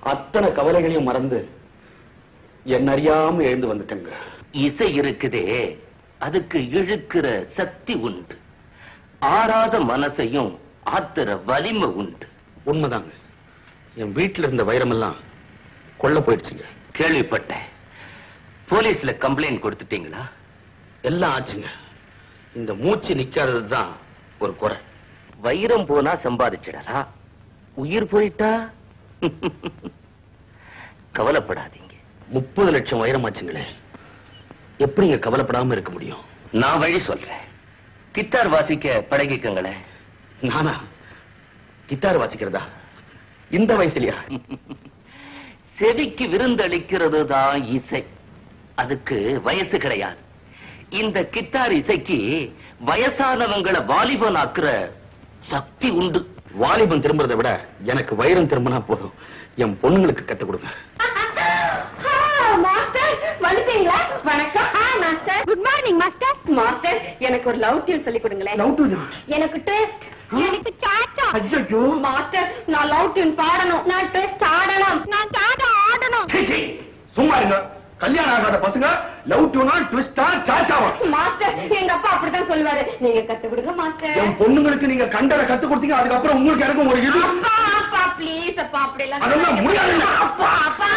அத்தனை கவலைகளையும் மறந்து என்ன அறியாம எழுந்து வந்துட்டேங்க. இசை இருக்குதே. அதுக்கு இழுக்கிற சக்தி உண்டு. ஆறாத மனசையும் ஆத்திர வலிமை உண்டு. உண்மைதாங்க. என் வீட்டுல இருந்த வைரமெல்லாம் கொள்ள போயிடுச்சுங்க. கேள்விப்பட்டேன். போலீஸ்ல கம்ப்ளைண்ட் கொடுத்துட்டீங்களா? எல்லாம் ஆச்சுங்க. இந்த மூச்சு நிக்காததுதான் ஒரு குறை. வைரம் போனா சம்பாதிச்சிடலாம் உயிர் போயிட்டா? கவலைப்படாதீங்க. முப்பது லட்சம் உயரமாச்சுங்களே எப்படிங்க கவலைப்படாம இருக்க முடியும்? நான் வழி சொல்றேன். கித்தார் வாசிக்க பழகிக்கங்களேன் நானா? கித்தார் வாசிக்கிறதா? இந்த வயசுலயா? செடிக்கு விருந்தளிக்கிறது தான் இசை. அதுக்கு வயசு கிடையாது. இந்த கிட்டார் இசைக்கு வயசானவங்களை வாலிபன் ஆக்குற சக்தி உண்டு. வாலிபன் திரும்புறதை விட எனக்கு வைரம் திரும்பினா போதும். என் பொண்ணுங்களுக்கு கத்து கொடுங்க. மாஸ்டர் வந்துட்டீங்களா வணக்கம். Master. Good morning master. Master எனக்கு ஒரு லவ் டியூன் சொல்லி கொடுங்களேன். எனக்கு டெஸ்ட் எனக்கு சாச்சா. ஐயோ மாஸ்டர் நான் லவ் டியூன் பாடணும். நான் டெஸ்ட் ஆடணும். நான் சாச்சா ஆடணும். சும்மா இருங்க. கல்யாணம் ஆகாத பசங்க லவ் டூனா ட்விஸ்டா சாச்சாவா மாஸ்டர் எங்க அப்பா அப்படித்தான் சொல்லுவாரு. நீங்க கத்து கொடுங்க மாஸ்டர் என் பொண்ணுங்களுக்கு நீங்க கண்டதை கத்து கொடுத்தீங்க அதுக்கப்புறம் உங்களுக்கு எனக்கும் ஒரு இது. அப்பா அப்பா ப்ளீஸ் அப்பா அப்படி எல்லாம் அதெல்லாம் முடியாது. அப்பா அப்பா.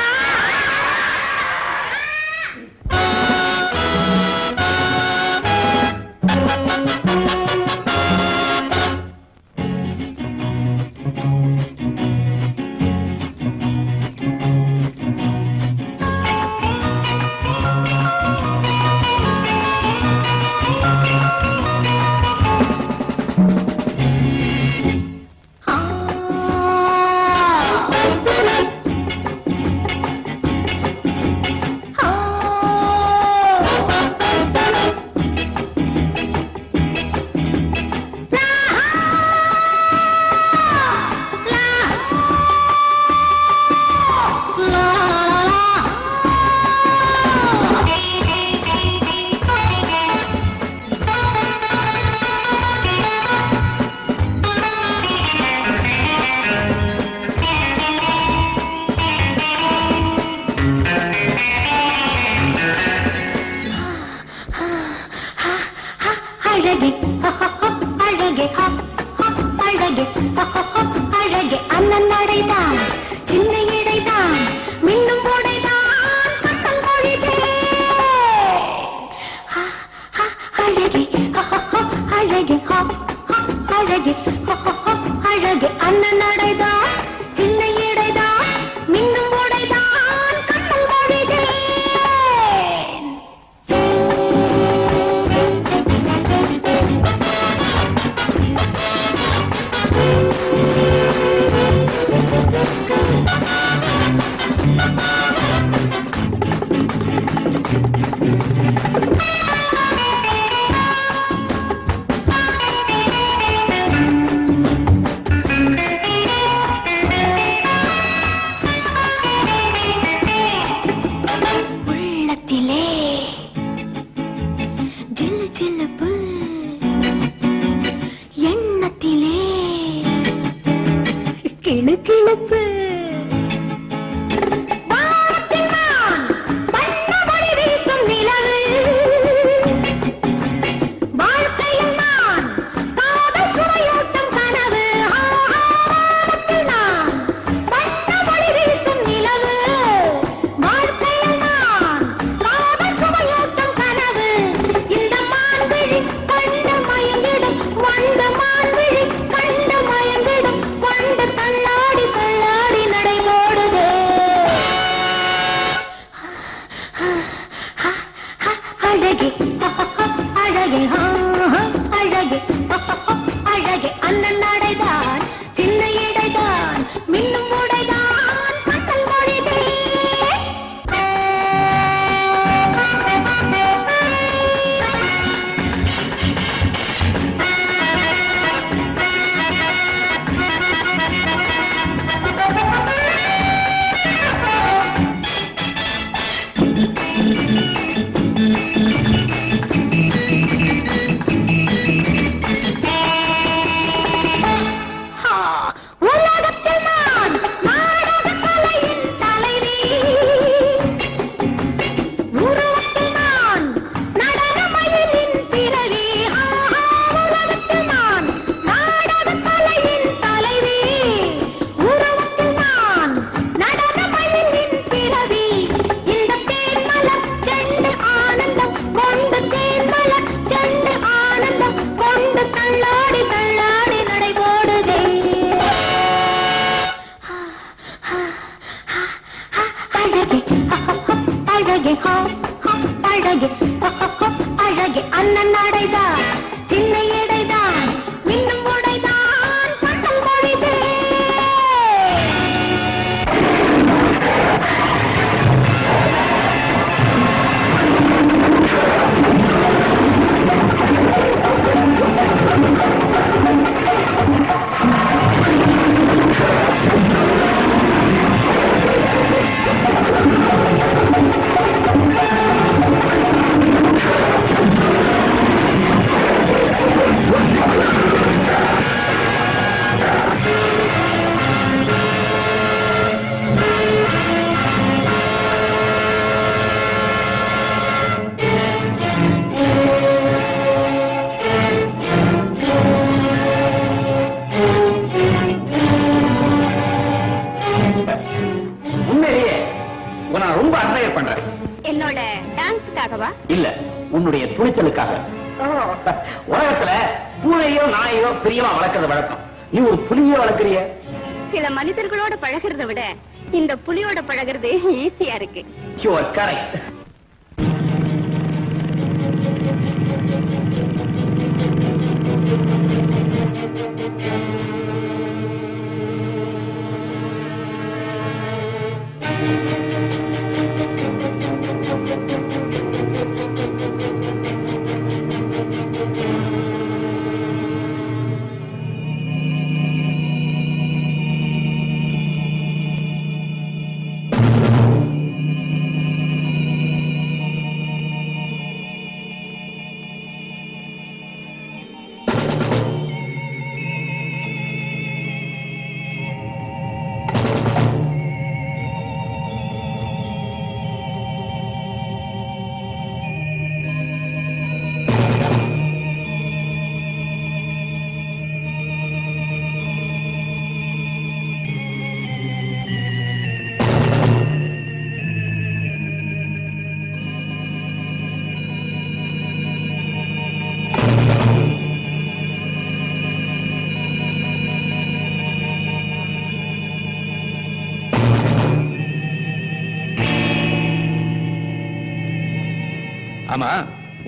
ஆமா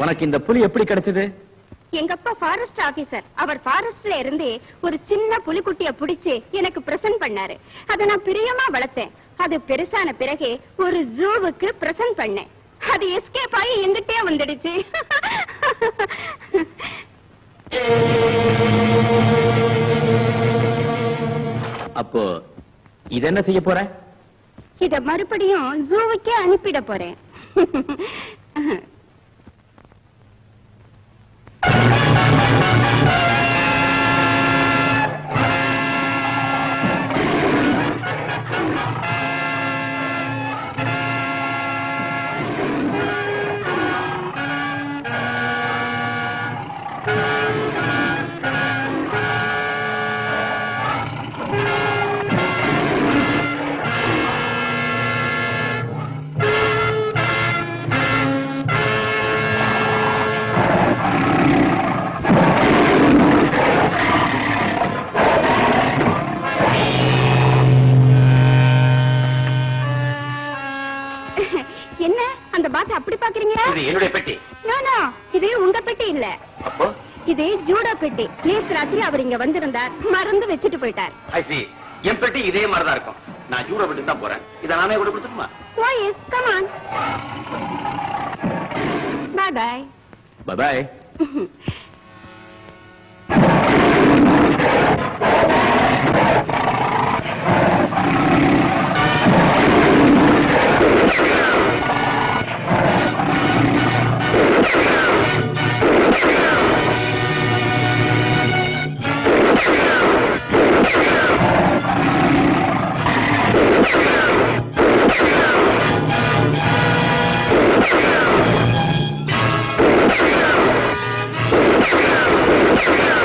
உனக்கு இந்த புலி எப்படி கிடைச்சது? எங்க அப்பா ஃபாரஸ்ட் ஆபீசர் அவர் ஃபாரஸ்ட்ல இருந்து ஒரு சின்ன புலிக்குட்டிய புடிச்சு எனக்கு பிரசன்ட் பண்ணாரு. அத நான் பிரியமா வளர்த்தேன். அது பெருசான பிறகு ஒரு ஜூவுக்கு பிரசன்ட் பண்ணேன். அது எஸ்கேப் ஆகி எங்கிட்டே வந்துடுச்சு. அப்போ இது என்ன செய்ய போற? இத மறுபடியும் ஜூவுக்கே அனுப்பிட போறேன். Thank you. பாத்த அப்படி பாக்குறீங்க இது என்னுடைய பெட்டி. நோ நோ இது உங்க பெட்டி இல்ல. அப்போ? இது ஜூடோ பெட்டி. நேத்து ராத்திரி அவர் இங்க வந்திருந்தார். மறந்து வச்சுட்டு போயிட்டார். ஐ see. என் பெட்டி இதே மாதிரி தான் இருக்கும். நான் ஜூட விட்டு தான் போறேன். இதை நானே கூட கொடுத்துட்டுமா ஓ yes come on bye bye bye you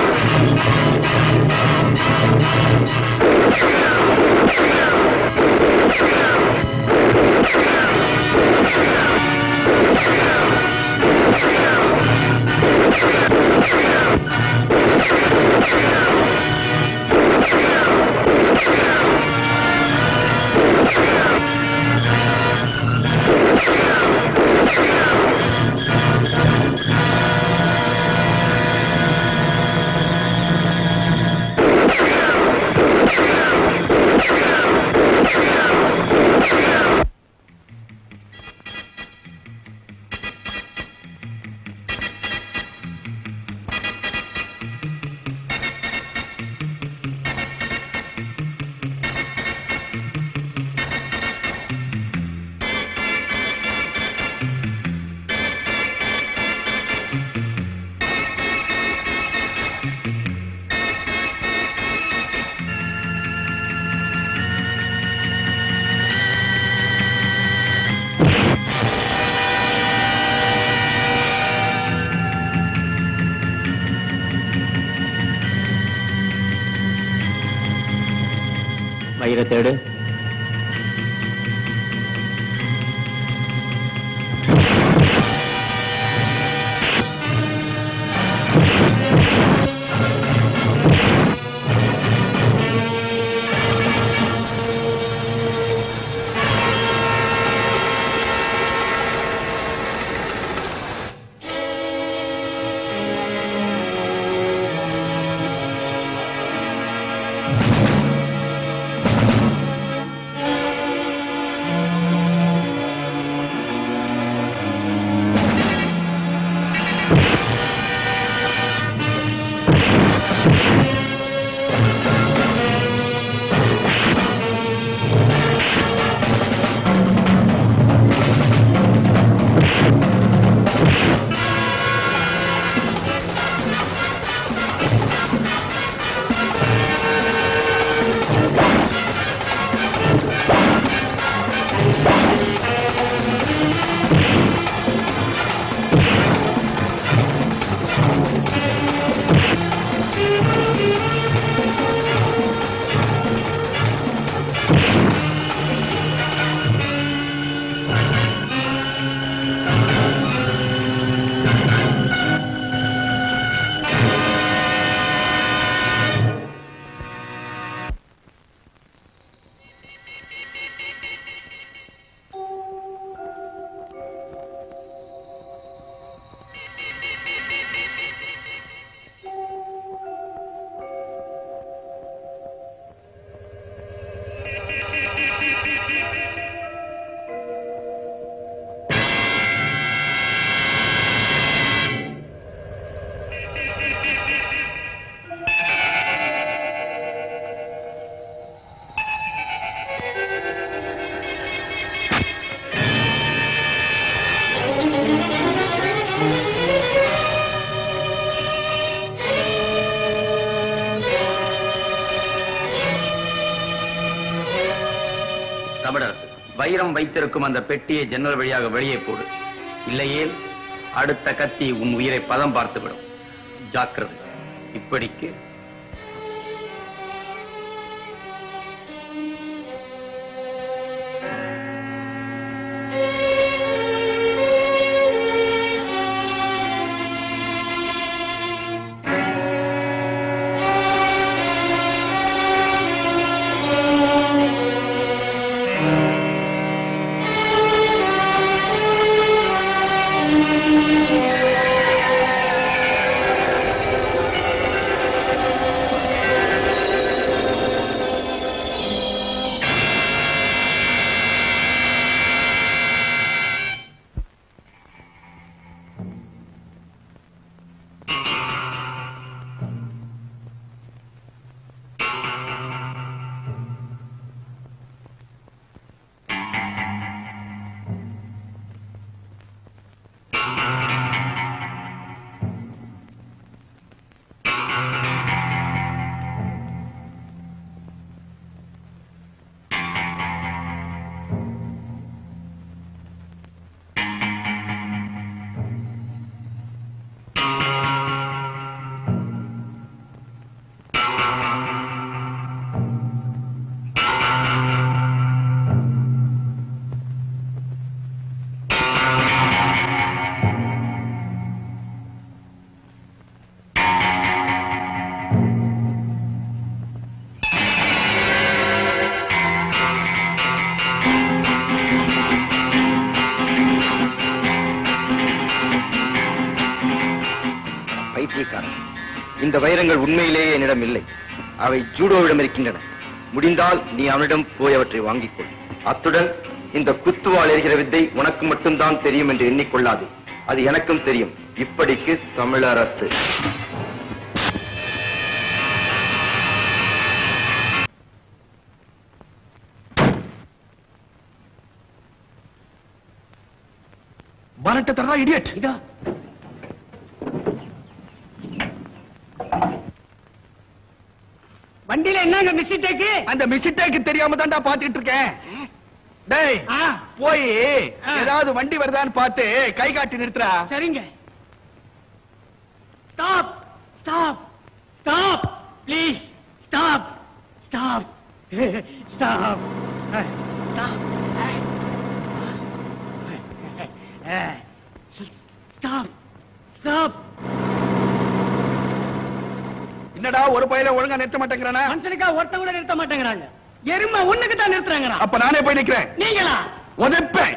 வைரம் வைத்திருக்கும் அந்த பெட்டியை ஜன்னல் வழியாக வெளியே போடு. இல்லையே அடுத்த கத்தி உன் உயிரை பதம் பார்த்துவிடும். ஜாக்கிரதை. இப்படிக்கு ஆயுதங்கள் உண்மையிலேயே என்னிடம் இல்லை. அவை ஜூடோவிடம் இருக்கின்றன. முடிந்தால் நீ அவனிடம் போய் அவற்றை வாங்கிக் கொள். அத்துடன் இந்த குத்துவால் எறிகிற வித்தை உனக்கு மட்டும்தான் தெரியும் என்று எண்ணிக்கொள்ளாது. அது எனக்கும் தெரியும். இப்படிக்கு தமிழரசு. வரட்டு தரா இடியட் இதா வண்டியில என்னங்க மிஸ்டேக்கு அந்த மிஸ்டேக்கு தெரியாம தான்டா பாத்துட்டு இருக்கேன் டேய். போய். ஏதாவது வண்டி வருதான்னு பார்த்து கை காட்டி நிறுத்துறா சரிங்க stop stop stop please stop stop Stop. Stop. Stop. Stop. என்னடா ஒரு பையில ஒழுங்கா நிறுத்த மாட்டேங்கிறானா? மனுஷனுக்கா ஒருத்த கூட நிறுத்த மாட்டேங்கிறாங்க. எருமை ஒண்ணுக்கு தான் நிறுத்துறாங்க அப்ப நானே போய் நிக்கிறேன். நீங்களா? உதைப்பேன்.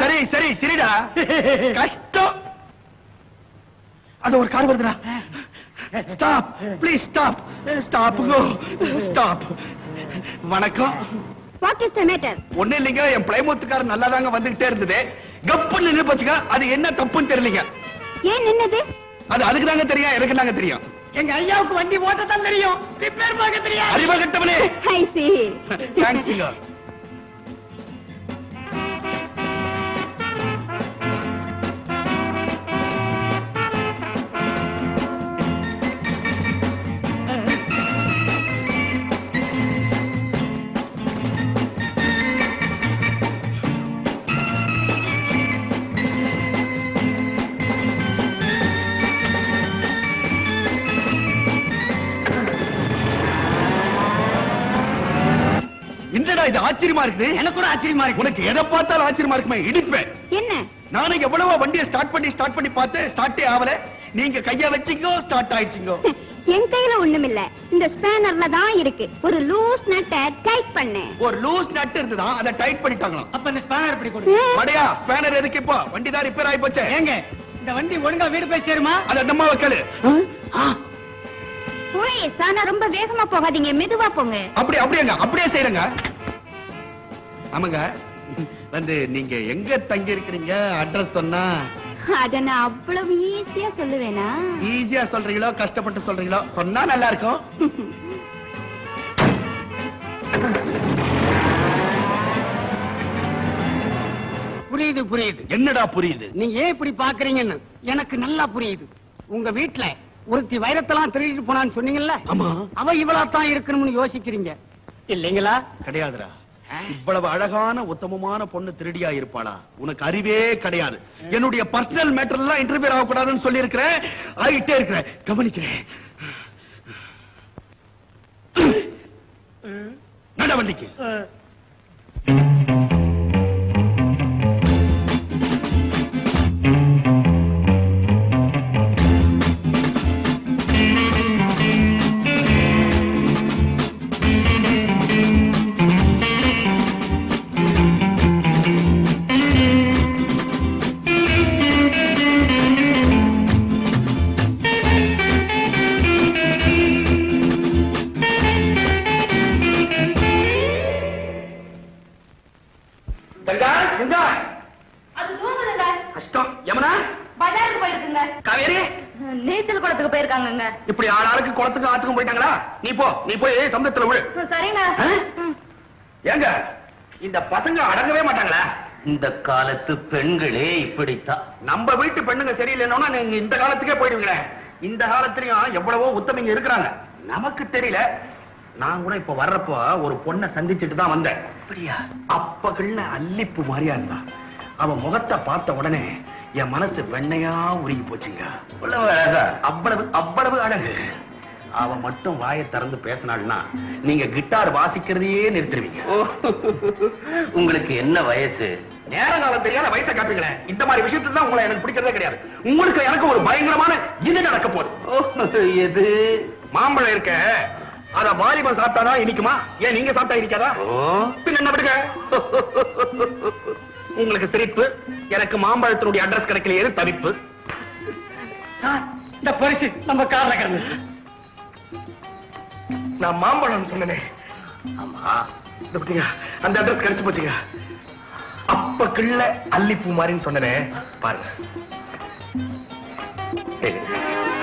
சரி சரி சரிடா. கஷ்டம். அது ஒரு கார் வருதுடா. Stop please stop stop go stop வணக்கம். வாட் இஸ் த மேட்டர் ஒண்ணு இல்லைங்க என் பிளைமூத்துக்காரர் நல்லா தாங்க வந்துகிட்டே இருந்தது. கப்புன்னு நின்று போச்சுங்க. அது என்ன தப்புன்னு தெரியலீங்க. ஏன் நின்னது? அது அதுக்கு தாங்க தெரியும் எனக்கு தாங்க தெரியும். எங்க ஐயாவுக்கு வண்டி ஓட்ட தான் தெரியும். ரிப்பேர் பார்க்க தெரியாது. அறிவகட்டவனே ஐ சி தேங்க்ஸ்ங்க ஆச்சரியமா இருக்குது? எனக்கு கூட ஆச்சரியமா இருக்கு. உனக்கு எதை பார்த்தாலும் ஆச்சரியமா இருக்குமே? இடிப்பேன். என்ன? நானும் எவ்வளவோ வண்டியை ஸ்டார்ட் பண்ணி ஸ்டார்ட் பண்ணி பார்த்தேன் ஸ்டார்ட்டே ஆகல நீங்க கைய வச்சீங்கோ ஸ்டார்ட் ஆயிடுச்சுங்கோ. என் கையில ஒண்ணுமில்ல. இந்த ஸ்பேனர்ல தான் இருக்கு. ஒரு லூஸ் நட்டை டைட் பண்ணேன் ஒரு லூஸ் நட் இருந்ததா? அதை டைட் பண்ணிட்டாங்களாம். அப்ப இந்த ஸ்பேனர் இப்படி கொடு மடையா ஸ்பேனர் எதுக்கு இப்போ? வண்டி தான் ரிப்பேர் ஆகி போச்சே. ஏங்க இந்த வண்டி ஒழுங்கா வீடு போய் சேருமா? அத நம்ம வைக்கல? போலீஸ் ஆனா ரொம்ப வேகமா போகாதீங்க. மெதுவா போங்க. அப்படி அப்படியேங்க. அப்படியே செய்யறங்க. ஆமாங்க. வந்து நீங்க எங்க தங்கி இருக்கிறீங்க அட்ரஸ் சொன்னா? அத நான் அவ்வளவு ஈஸியா சொல்லுவேனா? ஈஸியா சொல்றீங்களோ கஷ்டப்பட்டு சொல்றீங்களோ? சொன்னா நல்லா இருக்கும் புரியுது புரியுது. என்னடா புரியுது? நீங்க ஏன் இப்படி பாக்குறீங்கன்னு எனக்கு நல்லா புரியுது. உங்க வீட்ல ஒருத்தி வைரத்தெல்லாம் திருடிட்டு போனான்னு சொன்னீங்கல்ல? ஆமா. அவ இவளா தான் இருக்கணும்னு யோசிக்கிறீங்க. இல்லைங்களா? கிடையாதுடா. இவ்வளவு அழகான உத்தமமான பொண்ணு திருடியா இருப்பாளா? உனக்கு அறிவே கிடையாது. என்னுடைய பர்சனல் மேட்டர் எல்லாம் இன்டர்வியூ ஆகக்கூடாதுன்னு சொல்லி இருக்கிறேன் ஆகிட்டே இருக்கிறேன். கவனிக்கிறேன். நட ஆத்துக்கும் போயிட்டாங்களா? நீ போ நீ போய் சமுதத்துல விழு? ஏங்க இந்த பசங்க அடங்கவே மாட்டாங்களா? இந்த காலத்து பெண்களே இப்படித்தான். நம்ம வீட்டு பெண்ணுங்க சரியில்லைன்னா நீங்க இந்த காலத்துக்கே போயிடுவீங்களே. இந்த காலத்துலயும் எவ்வளவோ உத்தமிங்க இருக்கிறாங்க. நமக்கு தெரியல. நான் கூட இப்ப வர்றப்போ ஒரு பொண்ணை சந்திச்சுட்டு தான் வந்தேன். அப்பகள்ல அல்லிப்பு மாதிரியா இருந்தா. அவ முகத்தை பார்த்த உடனே என் மனசு வெண்ணையா உருகி போச்சுங்க. அவ்வளவு அழகா? அவ்வளவு அவ்வளவு அழகு. அவ மட்டும் வாயை திறந்து பேசினாள்னா நீங்க கிட்டார் வாசிக்கிறதையே நிறுத்திடுவீங்க. ஓ, உங்களுக்கு என்ன வயசு? நேர காலம் தெரியாத வயசை காப்பீங்களே இந்த மாதிரி விஷயத்துல தான் உங்களை எனக்கு பிடிக்கிறதே கிடையாது. உங்களுக்கு எனக்கு ஒரு பயங்கரமான இது நடக்க போகுது. எது? மாம்பழம் இருக்க. அத வாலிபன் சாப்பிட்டாதான் இனிக்குமா? ஏன் நீங்க சாப்பிட்டா இனிக்காதா? ஓ. பின்ன என்ன விடுங்க உங்களுக்கு சிரிப்பு எனக்கு மாம்பழத்தினுடைய அட்ரஸ் கிடைக்கலையே தவிப்பு. இந்த பரிசு நம்ம கார்ல கிடந்து. நான் மாம்பழம் சொன்னேனே. ஆமா. அந்த அட்ரஸ் கிடைச்சு போச்சுங்க. அப்ப கிள்ள அல்லிப்பூ மாதிரின்னு சொன்னனே. பாருங்க.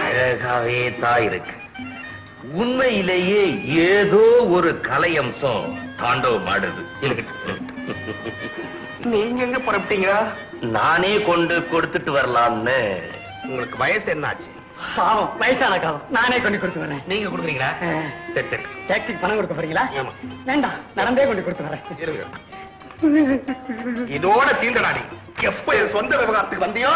அழகாவே தான் இருக்கு உண்மையிலேயே ஏதோ ஒரு கலையம்சம் தாண்டவம் ஆடுது நீங்க எங்க புறப்பட்டீங்க நானே கொண்டு கொடுத்துட்டு வரலாம்னு. உங்களுக்கு வயசு என்ன ஆச்சு பாவம் வயசான காலம். நானே கொண்டு கொடுத்து வரேன். நீங்க கொடுக்குறீங்களா. சரி சரி. டாக்ஸிக்கு பணம் கொடுக்க போறீங்களா? ஆமா. வேண்டாம் நடந்தே கொண்டு கொடுத்து வரேன். இருங்க. இதோட தீண்டடா நீ எப்ப என் சொந்த விவகாரத்துக்கு வந்தியோ?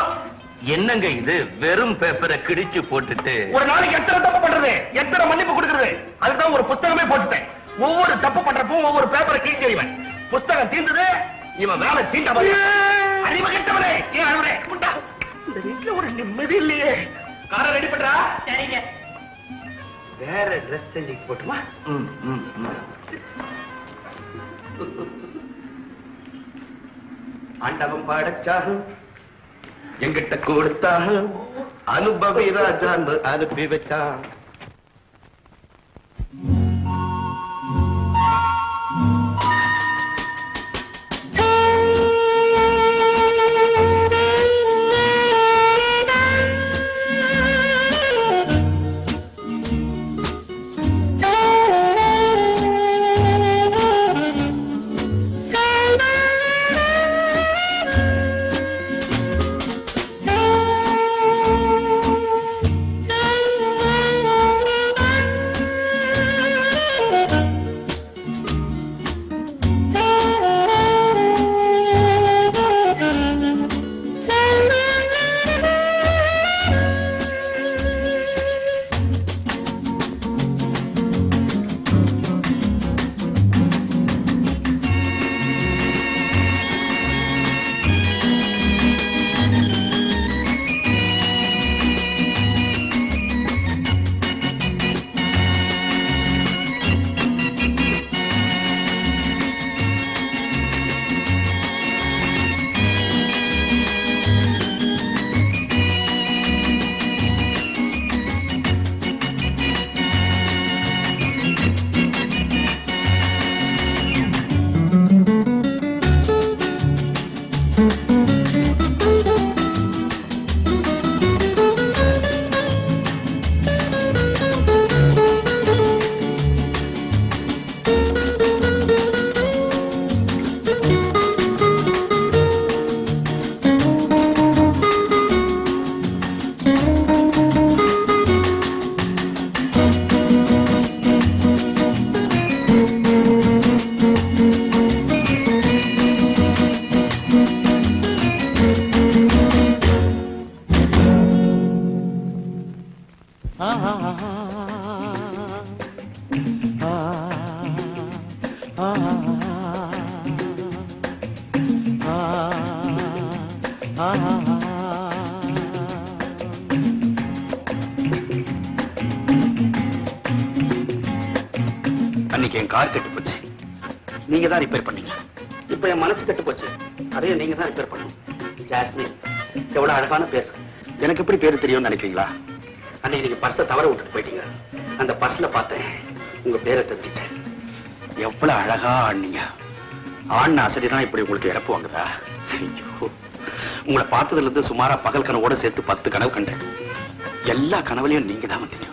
என்னங்க இது? வெறும் பேப்பரை கிழிச்சு போட்டுட்டு. ஒரு நாளைக்கு எத்தனை தப்பு பண்றது? எத்தனை மன்னிப்பு கொடுக்கறது? அதுதான் ஒரு புத்தகமே போட்டுட்டேன். ஒவ்வொரு தப்பு பண்றப்போ ஒவ்வொரு பேப்பரை கிழிஞ்சறிவன் புஸ்தகம் தீர்ந்தது இவன் வேலை தீண்ட அறிவு கெட்டவனே ஏன் அழுவரே முட்டா இந்த வீட்டுல ஒரு நிம்மதி இல்லையே. காரை ரெடி பண்றா? சரிங்க. வேற ட்ரெஸ் செஞ்சு போட்டுமா? ம் ம் ம். ஆண்டவன் பாடச்சாக எங்கிட்ட கொடுத்தாக அனுபவி ராஜான்னு அனுப்பி வச்சான். எப்படி நினைக்கிறீங்களா? அன்னைக்கு நீங்க பர்ஸை தவற விட்டுட்டு போயிட்டீங்க. அந்த பர்ஸ்ல பார்த்தேன் உங்க பேரை தெரிஞ்சுட்டேன் எவ்வளவு அழகா ஆடினீங்க. ஆண் அசதி இப்படி உங்களுக்கு இறப்பு வாங்குதா? உங்களை பார்த்ததுல இருந்து சுமாரா பகல் கனவோட சேர்த்து பத்து கனவு கண்டேன். எல்லா கனவுலையும் நீங்க தான் வந்தீங்க.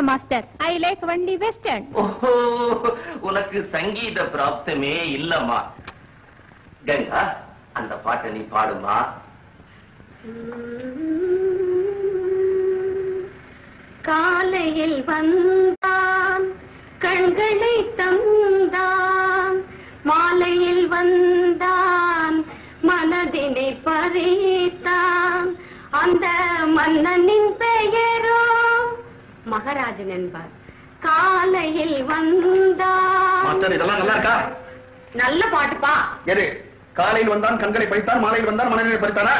பிடிக்கல மாஸ்டர் ஐ லைக் வண்டி வெஸ்டர்ன் ஓஹோ, உனக்கு சங்கீத பிராப்தமே இல்லம்மா. கங்கா அந்த பாட்டை நீ பாடுமா? காலையில் வந்தான் கண்களை தந்தான் மாலையில் வந்தான் மனதினை பறித்தான். அந்த மன்னனின் பெயரோ மகாராஜன் என்பார். காலையில் வந்தான் மாஸ்டர் இதெல்லாம் நல்லா இருக்கா நல்ல பாட்டுப்பா. எது? காலையில் வந்தான் கண்களை பறித்தான் மாலையில் வந்தான் மனநிலை பறித்தானா?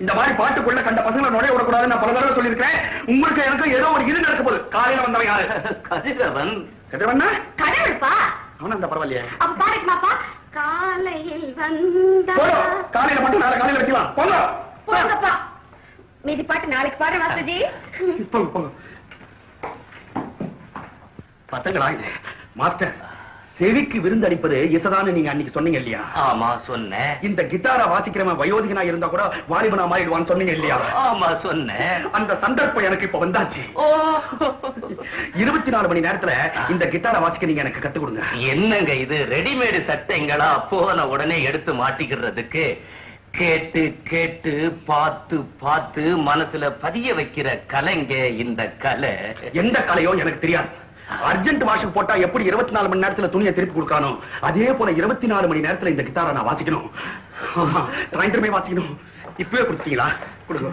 இந்த மாதிரி பாட்டுக்குள்ள கண்ட பசங்களை நுழைய விடக்கூடாதுன்னு நான் பல தடவை சொல்லியிருக்கேன் உங்களுக்கு எனக்கு ஏதோ ஒரு இது நடக்க போகுது. காலையில வந்தவன் யாரு? கதிரவன். கதிரவண்ணா கடவுள்பா அவனா இந்த பரவாயில்லையே. அப்ப பாடட்டுமாப்பா காலையில் வந்தா. காலையில மட்டும் நாளை காலையில வச்சுக்கலாம். போங்க போங்கப்பா. மீதி பாட்டு நாளைக்கு பாடுற வாசுஜி போங்க போங்க. பசங்களா இது மாஸ்டர் செவிக்கு விருந்து அளிப்பது இசதான்னு நீங்க அன்னைக்கு சொன்னீங்க இல்லையா? ஆமா சொன்னேன். இந்த கிட்டாரை வாசிக்கிறவன் வயோதிகனா இருந்தா கூட வாலிபனா மாறிடுவான்னு சொன்னீங்க இல்லையா? ஆமா சொன்னேன். அந்த சந்தர்ப்பம் எனக்கு இப்ப வந்தாச்சு. இருபத்தி நாலு மணி நேரத்துல இந்த கிட்டாரை வாசிக்க நீங்க எனக்கு கத்து கொடுங்க. என்னங்க இது? ரெடிமேடு சட்டைங்களா? போன உடனே எடுத்து மாட்டிக்கிறதுக்கு கேட்டு கேட்டு பார்த்து பார்த்து மனசுல பதிய வைக்கிற கலைங்க இந்த கலை. எந்த கலையோ எனக்கு தெரியாது. அர்ஜென்ட் வாஷுக்கு போட்டா எப்படி இருபத்தி நாலு மணி நேரத்துல துணியை திருப்பி கொடுக்கணும் அதே போல இருபத்தி நாலு மணி நேரத்துல இந்த கிட்டாரை நான் வாசிக்கணும். சாயந்தரமே வாசிக்கணும். இப்பவே கொடுத்தீங்களா? கொடுங்க.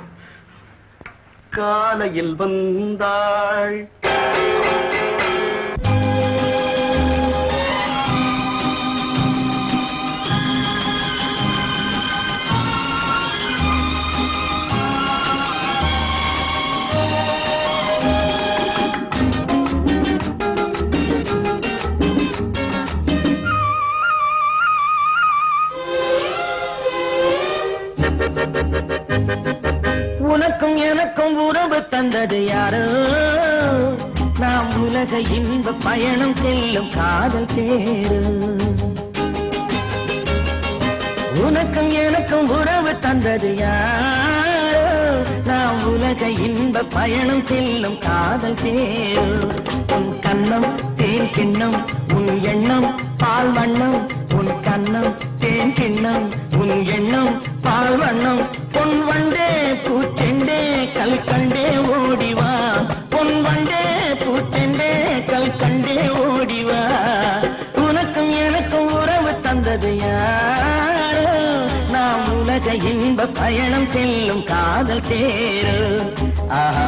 காலையில் வந்தாள். உனக்கும் எனக்கும் உறவு தந்தது யாரோ? நாம் உலக இன்ப பயணம் செல்லும் காதல் பேரு? உனக்கும் எனக்கும் உறவு தந்தது யாரோ? நாம் உலக இன்ப பயணம் செல்லும் காதல் பேரு? உன் கண்ணம் தேன் கிண்ணம் உன் எண்ணம் பால் வண்ணம் உன் கண்ணம் தேன் கிண்ணம் உன் எண்ணம் பால் வண்ணம் பொன் வண்டே பூச்செண்டே கல்கண்டே ஓடிவா பொன் வண்டே பூச்செண்டே கல்கண்டே ஓடிவா உனக்கும் எனக்கும் உறவு தந்தது யாரோ? நாம் உலக இன்ப பயணம் செல்லும் காதல் தேரு. ஆஹா.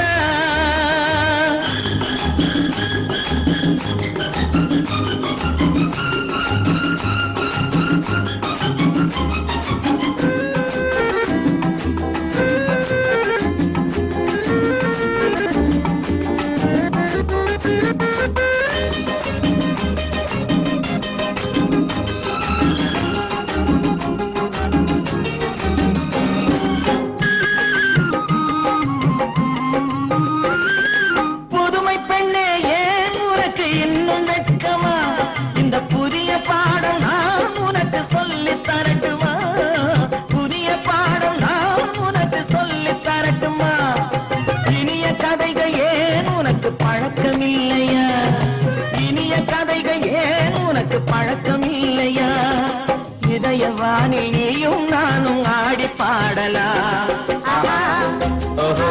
ஓஹோ.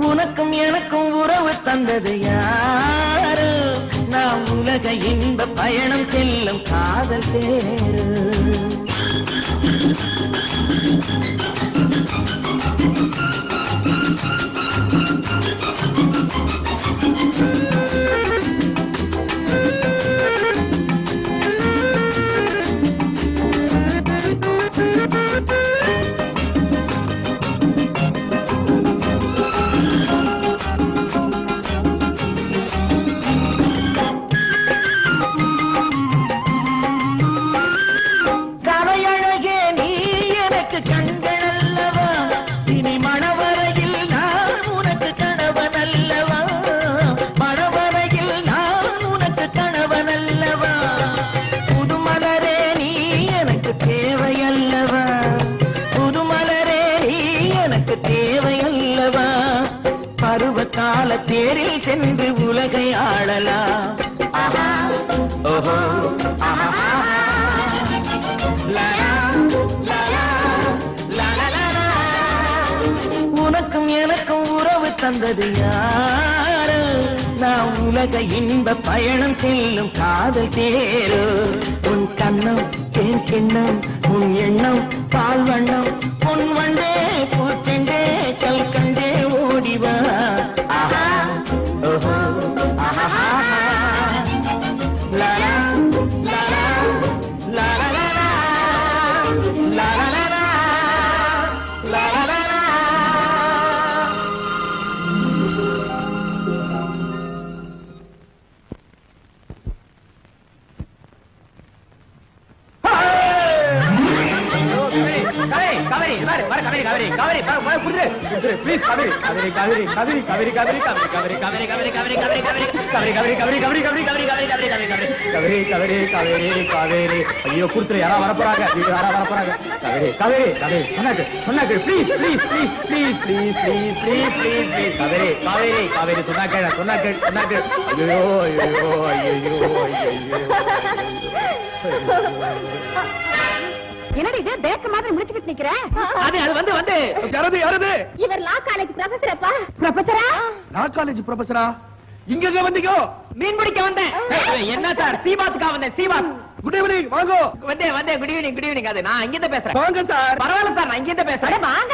உனக்கும் எனக்கும் உறவு தந்தது யாரு? நாம் உலக இன்ப பயணம் செல்லும் காதல் தேரு கதையழகே ஆஹா, ஓஹோ. உனக்கும் எனக்கும் உறவு தந்தது யாரு? நாம் உலக இன்ப பயணம் செல்லும் காதல் தேரு. உன் கண்ணம் தேன் கிண்ணம் உன் எண்ணம் பால் வண்ணம். பொன் வண்டே பூச்செண்டே கல் கண்டே ஓடிவா. காவேரி காவேரி காவேரி காவேரி காவேரி காவேரி காவேரி காவேரி காவேரி காவேரி காவேரி காவேரி காவேரி காவேரி காவேரி காவேரி காவேரி காவேரி காவேரி ஐயோ குடுத்துரு யாரா வர போறாங்க யாரா வர போறாங்க காவேரி காவேரி சொன்னாக்கு சொன்னாக்கு please please please please please please please please please Kaveri Kaveri Kaveri சொன்னாக்கு சொன்னாக்கு சொன்னாக்கு ஐயோ ஐயோ ஐயோ ஐயோ என்னடி இது? பேக்க மாதிரி முடிச்சுக்கிட்டு நிக்கிற? அது அது வந்து வந்து. யாரது யாரது? இவர் லா காலேஜ் ப்ரொஃபசர் அப்பா ப்ரொஃபசரா நான் காலேஜ் ப்ரொஃபஸரா இங்க எங்க வந்தீங்க. மீன் பிடிக்க வந்தேன். என்ன சார்? சீபாத்துக்கா வந்தேன் சீபாத். குட் ஈவினிங் வாங்க. வந்தேன் வந்தேன். குட் ஈவினிங் குட் ஈவினிங் அது நான் இங்க இருந்து பேசுறேன். வாங்க சார். பரவாயில்ல சார் நான் இங்க இருந்து பேசுறேன் வாங்க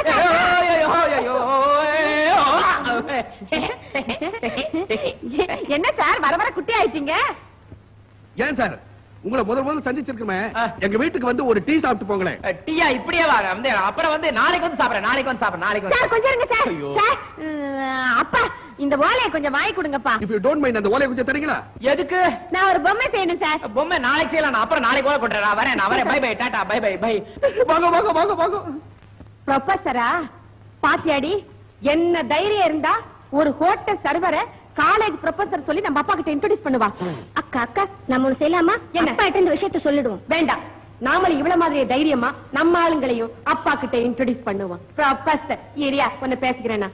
என்ன சார்? வர வர குட்டி ஆயிட்டீங்க. ஏன் சார்? உங்களை முதல் முதல்ல சந்திச்சிருக்கமே. எங்க வீட்டுக்கு வந்து ஒரு டீ சாப்பிட்டு போங்களேன். டீயா? இப்படியே வாங்க. வந்து அப்புறம் வந்து நாளைக்கு வந்து சாப்பிடுறேன். நாளைக்கு வந்து சாப்பிடுறேன். நாளைக்கு வந்து சார் கொஞ்சம் இருங்க சார். அப்பா இந்த ஓலையை கொஞ்சம் வாங்கி கொடுங்கப்பா. இப் யூ டோன்ட் மைண்ட் அந்த ஓலையை கொஞ்சம் தரீங்களா? எதுக்கு? நான் ஒரு பொம்மை செய்யணும் சார். பொம்மை நாளைக்கு செய்யலாம். நான் அப்புறம் நாளைக்கு கூட கொண்டுறேன் நான் வரேன் நான் வரேன். பை பை டாடா. பை பை பை வாங்க வாங்க வாங்க வாங்க. பாத்தியாடி என்ன தைரியம் இருந்தா ஒரு ஹோட்டல் சர்வரை காலேஜ் ப்ரொஃபசர் சொல்லி நம்ம அப்பா கிட்ட இன்ட்ரோடியூஸ் பண்ணுவா. அக்கா அக்கா நம்ம ஒண்ணு செய்யலாமா? அப்பா கிட்ட இந்த விஷயத்த சொல்லிடுவோம். வேண்டாம். நாமளும் இவ்வளவு மாதிரி தைரியமா நம்ம ஆளுங்களையும் அப்பா கிட்ட இன்ட்ரோடியூஸ் பண்ணுவோம். ப்ரொஃபசர் ஏரியா ஒன்னு பேசிக்கிறேன்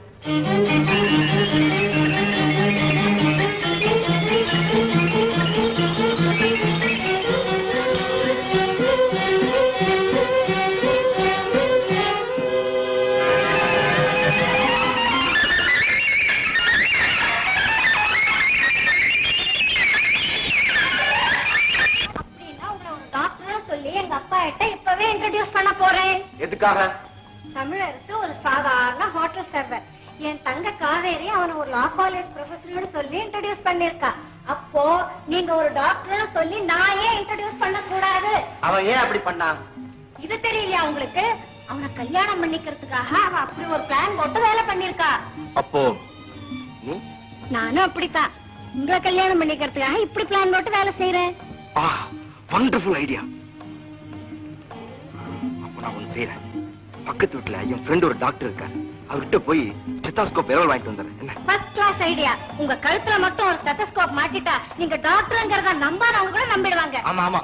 எதுக்காக? தமிழருக்கு ஒரு சாதாரண ஹோட்டல் சர்வர். என் தங்க காவேரி அவன ஒரு லா காலேஜ் ப்ரொஃபசர்னு சொல்லி இன்ட்ரோடியூஸ் பண்ணிருக்கா அப்போ நீங்க ஒரு டாக்டர்னு சொல்லி நான் ஏன் இன்ட்ரோடியூஸ் பண்ண கூடாது அவன் ஏன் அப்படி பண்ணான்? இது தெரியலையா உங்களுக்கு? அவனை கல்யாணம் பண்ணிக்கிறதுக்காக அவ அப்படி ஒரு பிளான் போட்டு வேலை பண்ணிருக்கா அப்போ நானும் அப்படித்தான். உங்களை கல்யாணம் பண்ணிக்கிறதுக்காக இப்படி பிளான் போட்டு வேலை செய்யறேன் வண்டர்ஃபுல் ஐடியா நான் ஒண்ணு செய்யறேன் பக்கத்து வீட்டுல என் ஃப்ரெண்ட் ஒரு டாக்டர் இருக்காரு. அவர்கிட்ட போய் ஸ்டெத்தாஸ்கோப் இரவல் வாங்கிட்டு வந்துடுறேன். என்ன? ஃபர்ஸ்ட் கிளாஸ் ஐடியா உங்க கழுத்துல மட்டும் ஒரு ஸ்டெத்தஸ்கோப் மாட்டிட்டா நீங்க டாக்டர்ங்கிறத நம்பாதவங்க கூட நம்பிடுவாங்க. ஆமா ஆமா.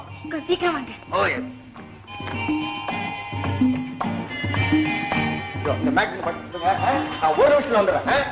சீக்கிரம் வாங்க. ஓ எஸ் இந்த படிச்சுங்க நான் ஒரு நிமிஷம் வந்துடுறேன்.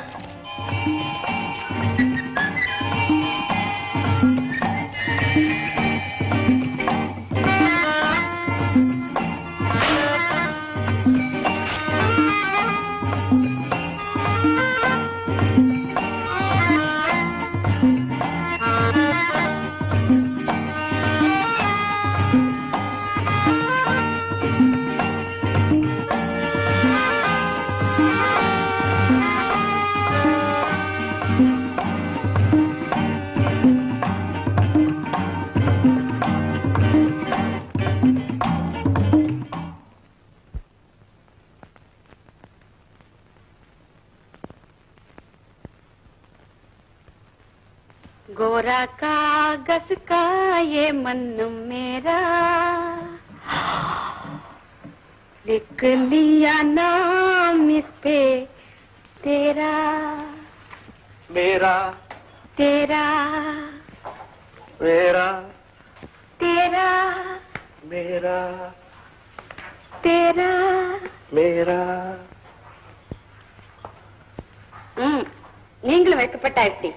ஆ? गोरा कागज का ये मन मेरा लिख लिया नाम इस पे तेरा मेरा तेरा मेरा तेरा मेरा तेरा मेरा ம் நீங்களும் வைக்கப்பட்டாயிடுச்சு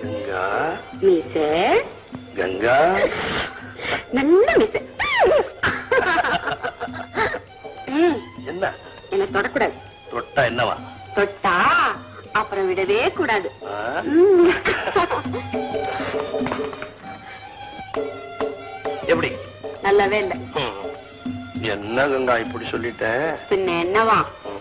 கங்கா. மீச கங்கா. நல்ல மீச என்ன? என்ன தொடக்கூடாது. தொட்டா என்னவா? தொட்டா அப்புறம் விடவே கூடாது. எப்படி? நல்லாவே இல்ல. என்ன கங்கா இப்படி சொல்லிட்டேன் பின்ன என்னவா?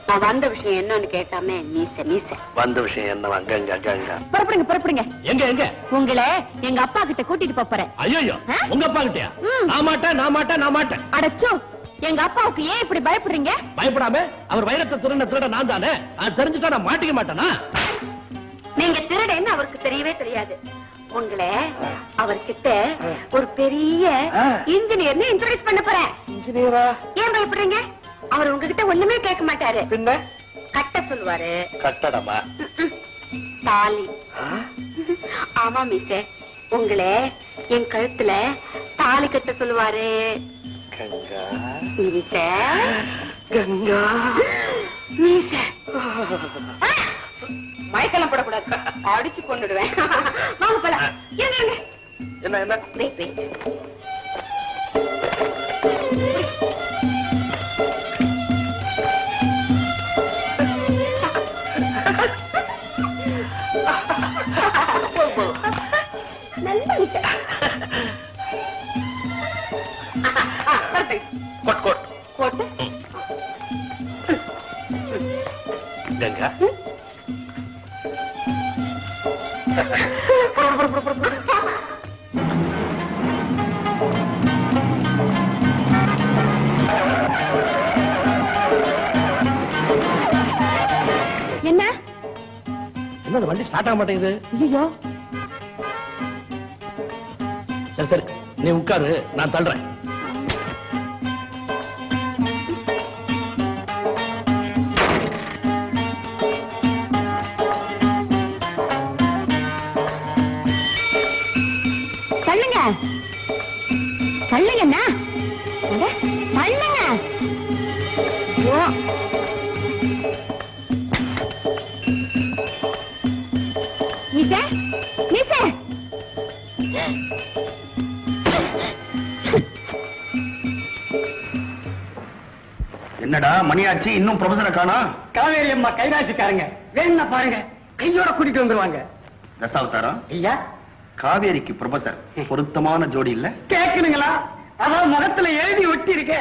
நான் வந்த விஷயம் என்னன்னு கேட்காம மீச மீச. வந்த விஷயம் என்னவா? கங்கா கங்கா. புறப்படுங்க புறப்படுங்க. எங்க எங்க? உங்களை எங்க அப்பா கிட்ட கூட்டிட்டு போறேன். ஐயோ? உங்க அப்பா கிட்டயா. நான் மாட்டேன் நான் மாட்டேன் நான் மாட்டேன். அடச்சோ எங்க அப்பாவுக்கு ஏன் இப்படி பயப்படுறீங்க? பயப்படாம அவர் வைரத்தை திருட திருட நான் தானே? அது தெரிஞ்சுட்டா நான் மாட்டிக்க மாட்டேனா? நீங்க திருடன்னு அவருக்கு தெரியவே தெரியாது. உங்களை அவர்கிட்ட ஒரு பெரிய இன்ஜினியர்னு இன்ட்ரோடியூஸ் பண்ண போறேன். இன்ஜினியரா? ஏன் பயப்படுறீங்க? அவர் உங்ககிட்ட ஒண்ணுமே கேட்க மாட்டாரு. பின்ன? கட்ட சொல்லுவாரு. கட்டடமா? தாலி. ஆமா மிஸ் உங்களை என் கழுத்துல தாலி கட்ட சொல்லுவாரு. கங்கா? மீச கங்கா? மீச மயக்கெல்லாம் போடக்கூடாது. அடிச்சு கொண்டுடுவேன். வாங்க போலாம். என்ன என்ன? Wait, wait. என்ன? என்ன இந்த வண்டி ஸ்டார்ட் ஆக மாட்டேங்குது? ஐயோ. சரி சரி. நீ உட்காரு. நான் தள்ளுறேன். என்னடா மணியாச்சு இன்னும் ப்ரொஃபசரை காணா? காவேரி அம்மா கைராசிக்காரங்க. வேணும்னா பாருங்க கையோட கூட்டிட்டு வந்துருவாங்க. தசாவதாரம் ஐயா. காவேரிக்கு ப்ரொஃபசர் பொருத்தமான ஜோடி இல்ல? கேக்குதுங்களா? அதான் முகத்துல எழுதி ஒட்டி இருக்க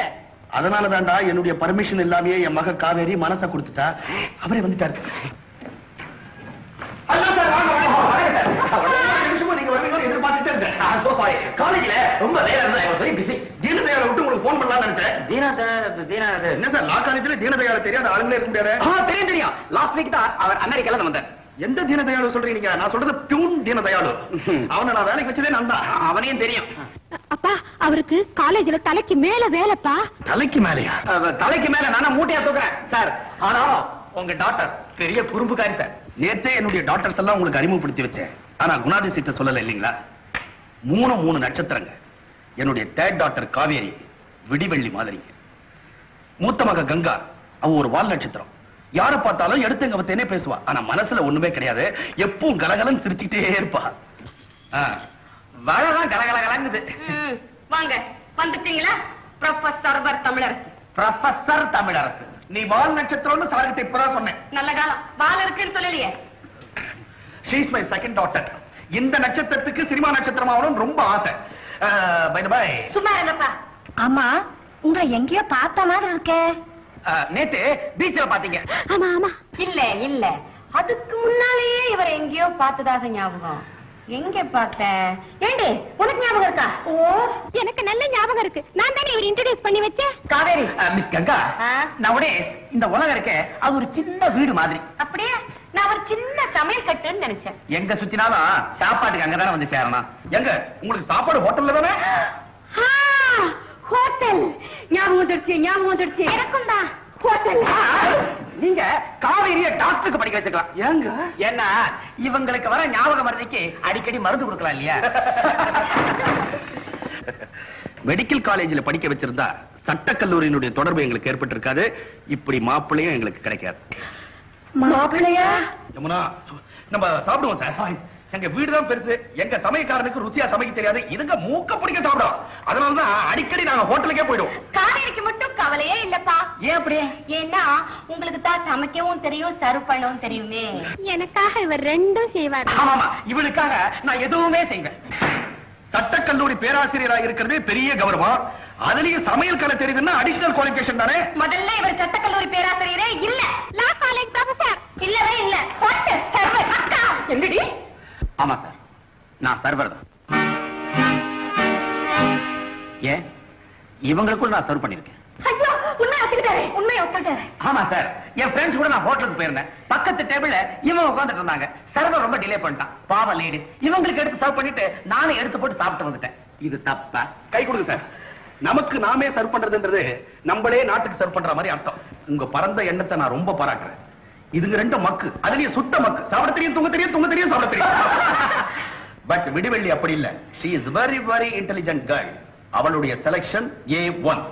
அதனால தான்டா என்னுடைய பர்மிஷன் இல்லாமயே என் மக காவேரி மனச கொடுத்துட்டா. அவரே வந்துட்டாரு. காலேஜ்ல ரொம்ப வேலை இருந்தா வெரி பிஸி தீனதயாள விட்டு உங்களுக்கு போன் பண்ணலாம்னு நினைச்சேன். என்ன சார் லா காலேஜ்ல தீனதயாள தெரியாத ஆளுங்களே இருக்க முடியாது? தெரியும் தெரியும். லாஸ்ட் வீக் தான் அவர் அமெரிக்கால இருந்து வந்தார். எந்த தீனதயாளு சொல்றீங்க? நான் சொல்றது பியூன் தீனதயாளு. அவனை நான் வேலைக்கு வச்சதே நான் தான். அவனையும் தெரியும். அப்பா அவருக்கு காலேஜ்ல தலைக்கு மேல வேலைப்பா? தலைக்கு மேலையா? தலைக்கு மேல நானா மூட்டையா தூக்குறேன். சார் ஆனாலும் உங்க டாக்டர் பெரிய குறும்புக்காரி சார். நேத்தே என்னுடைய டாக்டர்ஸ் எல்லாம் உங்களுக்கு அறிமுகப்படுத்தி வச்சேன். ஆனா குணாதிசயத்தை சொல்லல இல்லீங்களா? மூணு மூணு நட்சத்திரங்க என்னுடைய தேர்ட் டாக்டர் காவேரி விடிவெள்ளி மாதிரி. மூத்த மக கங்கா அவ ஒரு வால் நட்சத்திரம். யாரை பார்த்தாலும் எடுத்தங்க வத்தேனே பேசுவா. ஆனா மனசுல ஒண்ணுமே கிடையாது. எப்பவும் கலகலன்னு சிரிச்சுக்கிட்டே இருப்பா. வழதான் கலகலகலங்குது. வாங்க வந்துட்டீங்களா? ப்ரொஃபசர் பர் தமிழர் ப்ரொஃபசர் தமிழரசு. நீ வால் நட்சத்திரம்னு சார்கிட்ட இப்பதான் சொன்னேன். நல்ல காலம். வால் இருக்குன்னு சொல்லலையே. ஷீஸ் மை செகண்ட் டாக்டர் இந்த நட்சத்திரத்துக்கு சினிமா நட்சத்திரம் ஆகணும்னு ரொம்ப ஆசை. பை பை சும்மா இருங்கப்பா. ஆமா உங்களை எங்கேயோ பார்த்த மாதிரி இருக்கே. நேத்து பீச்ல பாத்தீங்க ஆமா ஆமா. இல்ல இல்ல. அதுக்கு முன்னாலேயே இவரை எங்கேயோ பார்த்ததாக ஞாபகம். எங்க பார்த்த? ஏண்டி உனக்கு ஞாபகம் இருக்கா? ஓ எனக்கு நல்ல ஞாபகம் இருக்கு. நான் தானே இவர் இன்ட்ரோடியூஸ் பண்ணி வச்சேன்? காவேரி. மிஸ் கங்கா. ஆ? நவடே இந்த உலகம் இருக்க அது ஒரு சின்ன வீடு மாதிரி. அப்படியே? நான் ஒரு சின்ன சமையல் கட்டுன்னு நினைச்சேன். எங்க சுத்தினாலும் சாப்பாட்டுக்கு அங்கதானே வந்து சேரணும். எங்க? உங்களுக்கு சாப்பாடு ஹோட்டல்ல தானே? ஹோட்டல் ஞாபகம் வந்துடுச்சு ஞாபகம் வந்துடுச்சு எனக்கும் தான் ஹோட்டல் நீங்க காவேரிய டாக்டருக்கு படிக்க வச்சுக்கலாம். ஏங்க? ஏன்னா இவங்களுக்கு வர ஞாபக மருதிக்கு அடிக்கடி மருந்து கொடுக்கலாம் இல்லையா? மெடிக்கல் காலேஜில் படிக்க வச்சிருந்தா சட்டக்கல்லூரியினுடைய தொடர்பு எங்களுக்கு ஏற்பட்டிருக்காது. இப்படி மாப்பிள்ளையும் எங்களுக்கு கிடைக்காது. மாப்பிள்ளையா? யமுனா நம்ம சாப்பிடுவோம் சார். எங்க வீடுதான் பெருசு. எங்க சமயக்காரனுக்கு ருசியா சமைக்க தெரியாது. இதுங்க மூக்க பிடிக்க சாப்பிடும் அதனாலதான் அடிக்கடி நாங்க ஹோட்டலுக்கே போயிடுவோம். காவேரிக்கு மட்டும் கவலையே இல்லப்பா. ஏன் அப்படி? ஏன்னா உங்களுக்கு தான் சமைக்கவும் தெரியும் சர்வ் பண்ணவும் தெரியுமே. எனக்காக இவர் ரெண்டும் செய்வார். ஆமாமா இவளுக்காக நான் எதுவுமே செய்வேன். சட்டக்கல்லூரி பேராசிரியராக இருக்கிறது பெரிய கௌரவம். அதுலயும் சமையல் கலை தெரியுதுன்னா அடிஷனல் குவாலிபிகேஷன் தானே? முதல்ல இவர் சட்டக்கல்லூரி பேராசிரியரே இல்ல. லா காலேஜ் ப்ரொஃபசர் இல்லவே இல்ல. ஹோட்டல் சர்வர் அக்கா. எங்கடி ஆமா சார் நான் சர்வர் தான். ஏன்? இவங்களுக்குள்ள நான் சர்வ் பண்ணிருக்கேன் ஐயோ உண்மை ஒத்துக்கிட்டாரு. உண்மையை ஒத்துக்கிட்டாரு. ஆமா சார் என் ஃப்ரெண்ட்ஸ் கூட நான் ஹோட்டலுக்கு போயிருந்தேன். பக்கத்து டேபிள்ல இவன் உட்கார்ந்துட்டு இருந்தாங்க. சர்வர் ரொம்ப டிலே பண்ணிட்டான். பாவம் லேடி இவங்களுக்கு எடுத்து சர்வ் பண்ணிட்டு நானும் எடுத்து போட்டு சாப்பிட்டு வந்துட்டேன். இது தப்பா? கை கொடுங்க சார் நமக்கு நாமே சர்வ் பண்றதுன்றது நம்மளே நாட்டுக்கு சர்வ் பண்ற மாதிரி அர்த்தம். உங்க பரந்த எண்ணத்தை நான் ரொம்ப பாராட்டுறேன். இதுங்க ரெண்டு மக்கு. அதுலயும் சுத்த மக்கு. சாப்பிட தெரியும் தூங்க தெரியும் தூங்க தெரியும் சாப்பிட தெரியும். பட் விடுவெள்ளி அப்படி இல்ல. She is very very intelligent girl அவளுடைய செலக்ஷன் ஏ ஒன்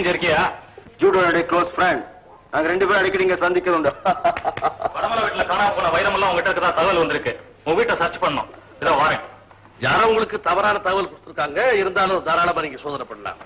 இங்க இருக்கியா? ஜூடோனுடைய க்ளோஸ் ஃப்ரெண்ட் நாங்க ரெண்டு பேரும் அடிக்கடி இங்க சந்திக்கிறது உண்டு வடமலை வீட்டுல காணாம போன வைரமெல்லாம் உங்ககிட்ட இருக்கதா? தகவல் வந்திருக்கு. உங்க வீட்டை சர்ச் பண்ணோம் இதோ வரேன். யாரோ உங்களுக்கு தவறான தகவல் கொடுத்திருக்காங்க. இருந்தாலும் தாராளமா நீங்க சோதனை பண்ணலாம்.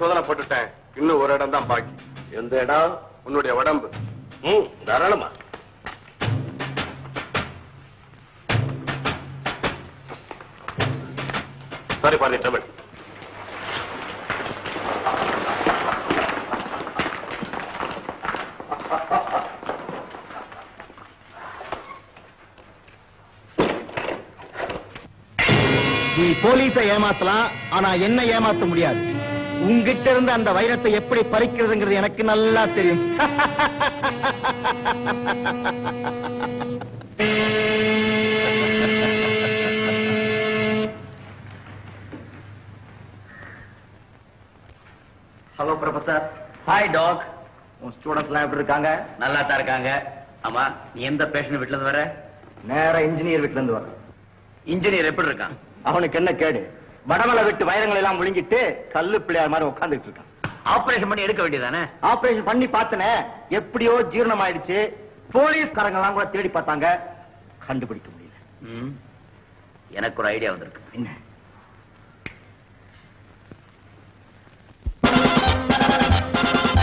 சோதனை போட்டுட்டேன். இன்னும் ஒரு இடம் தான் பாக்கி. எந்த இடம்? உன்னுடைய உடம்பு. ம் தாராளமா. சாரி ஃபார் தி ட்ரபிள் நீ போலீஸை ஏமாத்தலாம் ஆனா என்ன ஏமாத்த முடியாது. உங்கிட்ட இருந்து அந்த வைரத்தை எப்படி பறிக்கிறதுங்கிறது எனக்கு நல்லா தெரியும். ஹலோ ப்ரொஃபசர் ஹாய் டாக் உன் ஸ்டூடெண்ட்ஸ் எல்லாம் எப்படி இருக்காங்க? நல்லா தான் இருக்காங்க. ஆமா நீ எந்த பேஷன் வீட்டுல இருந்து வர? நேரா இன்ஜினியர் வீட்டுல இருந்து வர. இன்ஜினியர் எப்படி இருக்கான்? அவனுக்கு என்ன கேடு? வடமலை விட்டு வைரங்களை எல்லாம் முழுங்கிட்டு கல்லு பிள்ளையார் மாதிரி உட்கார்ந்துட்டு இருக்கான். ஆபரேஷன் பண்ணி எடுக்க வேண்டியதானே? ஆபரேஷன் பண்ணி பார்த்தனே எப்படியோ ஜீரணம் ஆயிடுச்சு போலீஸ்காரங்க எல்லாம் கூட தேடி பார்த்தாங்க. கண்டுபிடிக்க முடியல. எனக்கு ஒரு ஐடியா வந்திருக்கு. என்ன? பிரதர்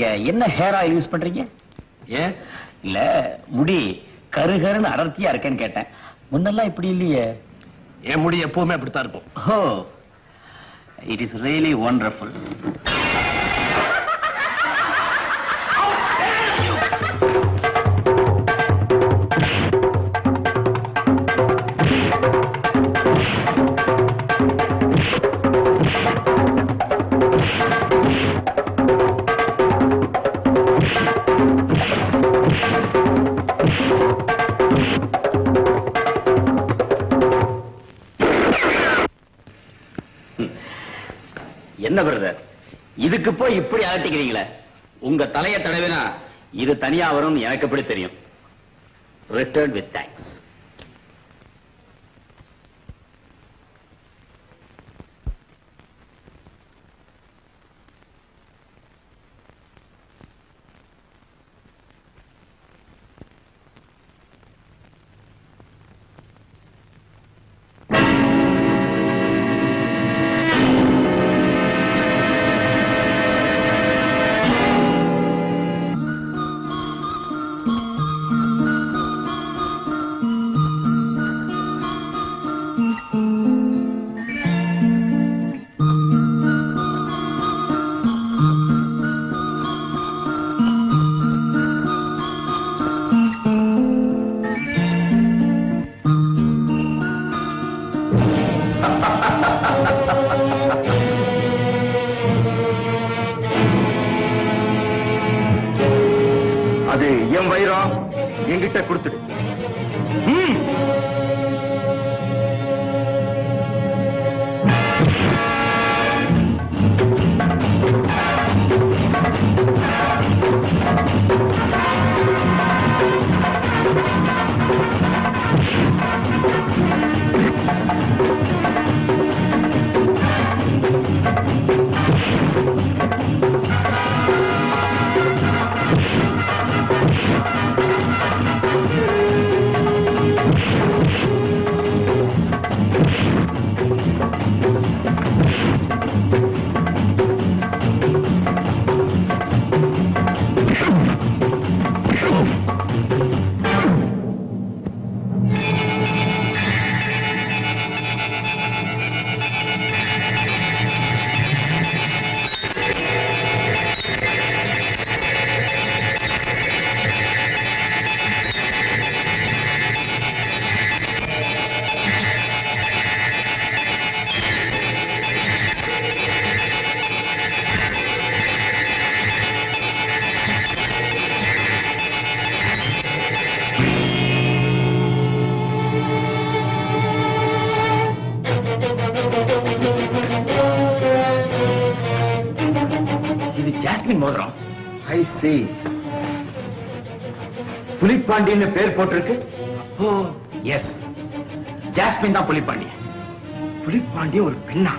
நீங்க என்ன ஹேர் ஆயில் யூஸ் பண்றீங்க? ஏன் இல்ல முடி கருகருன்னு அடர்த்தியா இருக்கேன்னு கேட்டேன். முன்னெல்லாம் இப்படி இல்லையே. என் முடி எப்பவுமே அப்படித்தான் இருக்கும். Oh it is really wonderful இதுக்கு போய் இப்படி அலட்டிக்கிறீங்களே உங்க தலைய தடவினா இது தனியா வரும் எனக்கு எப்படி தெரியும்? ரிட்டர்ன் வித் தேங்க்ஸ் ஜாஸ்மின் தான் புலிப்பாண்டிய புலிப்பாண்டிய ஒரு பெண்ணா?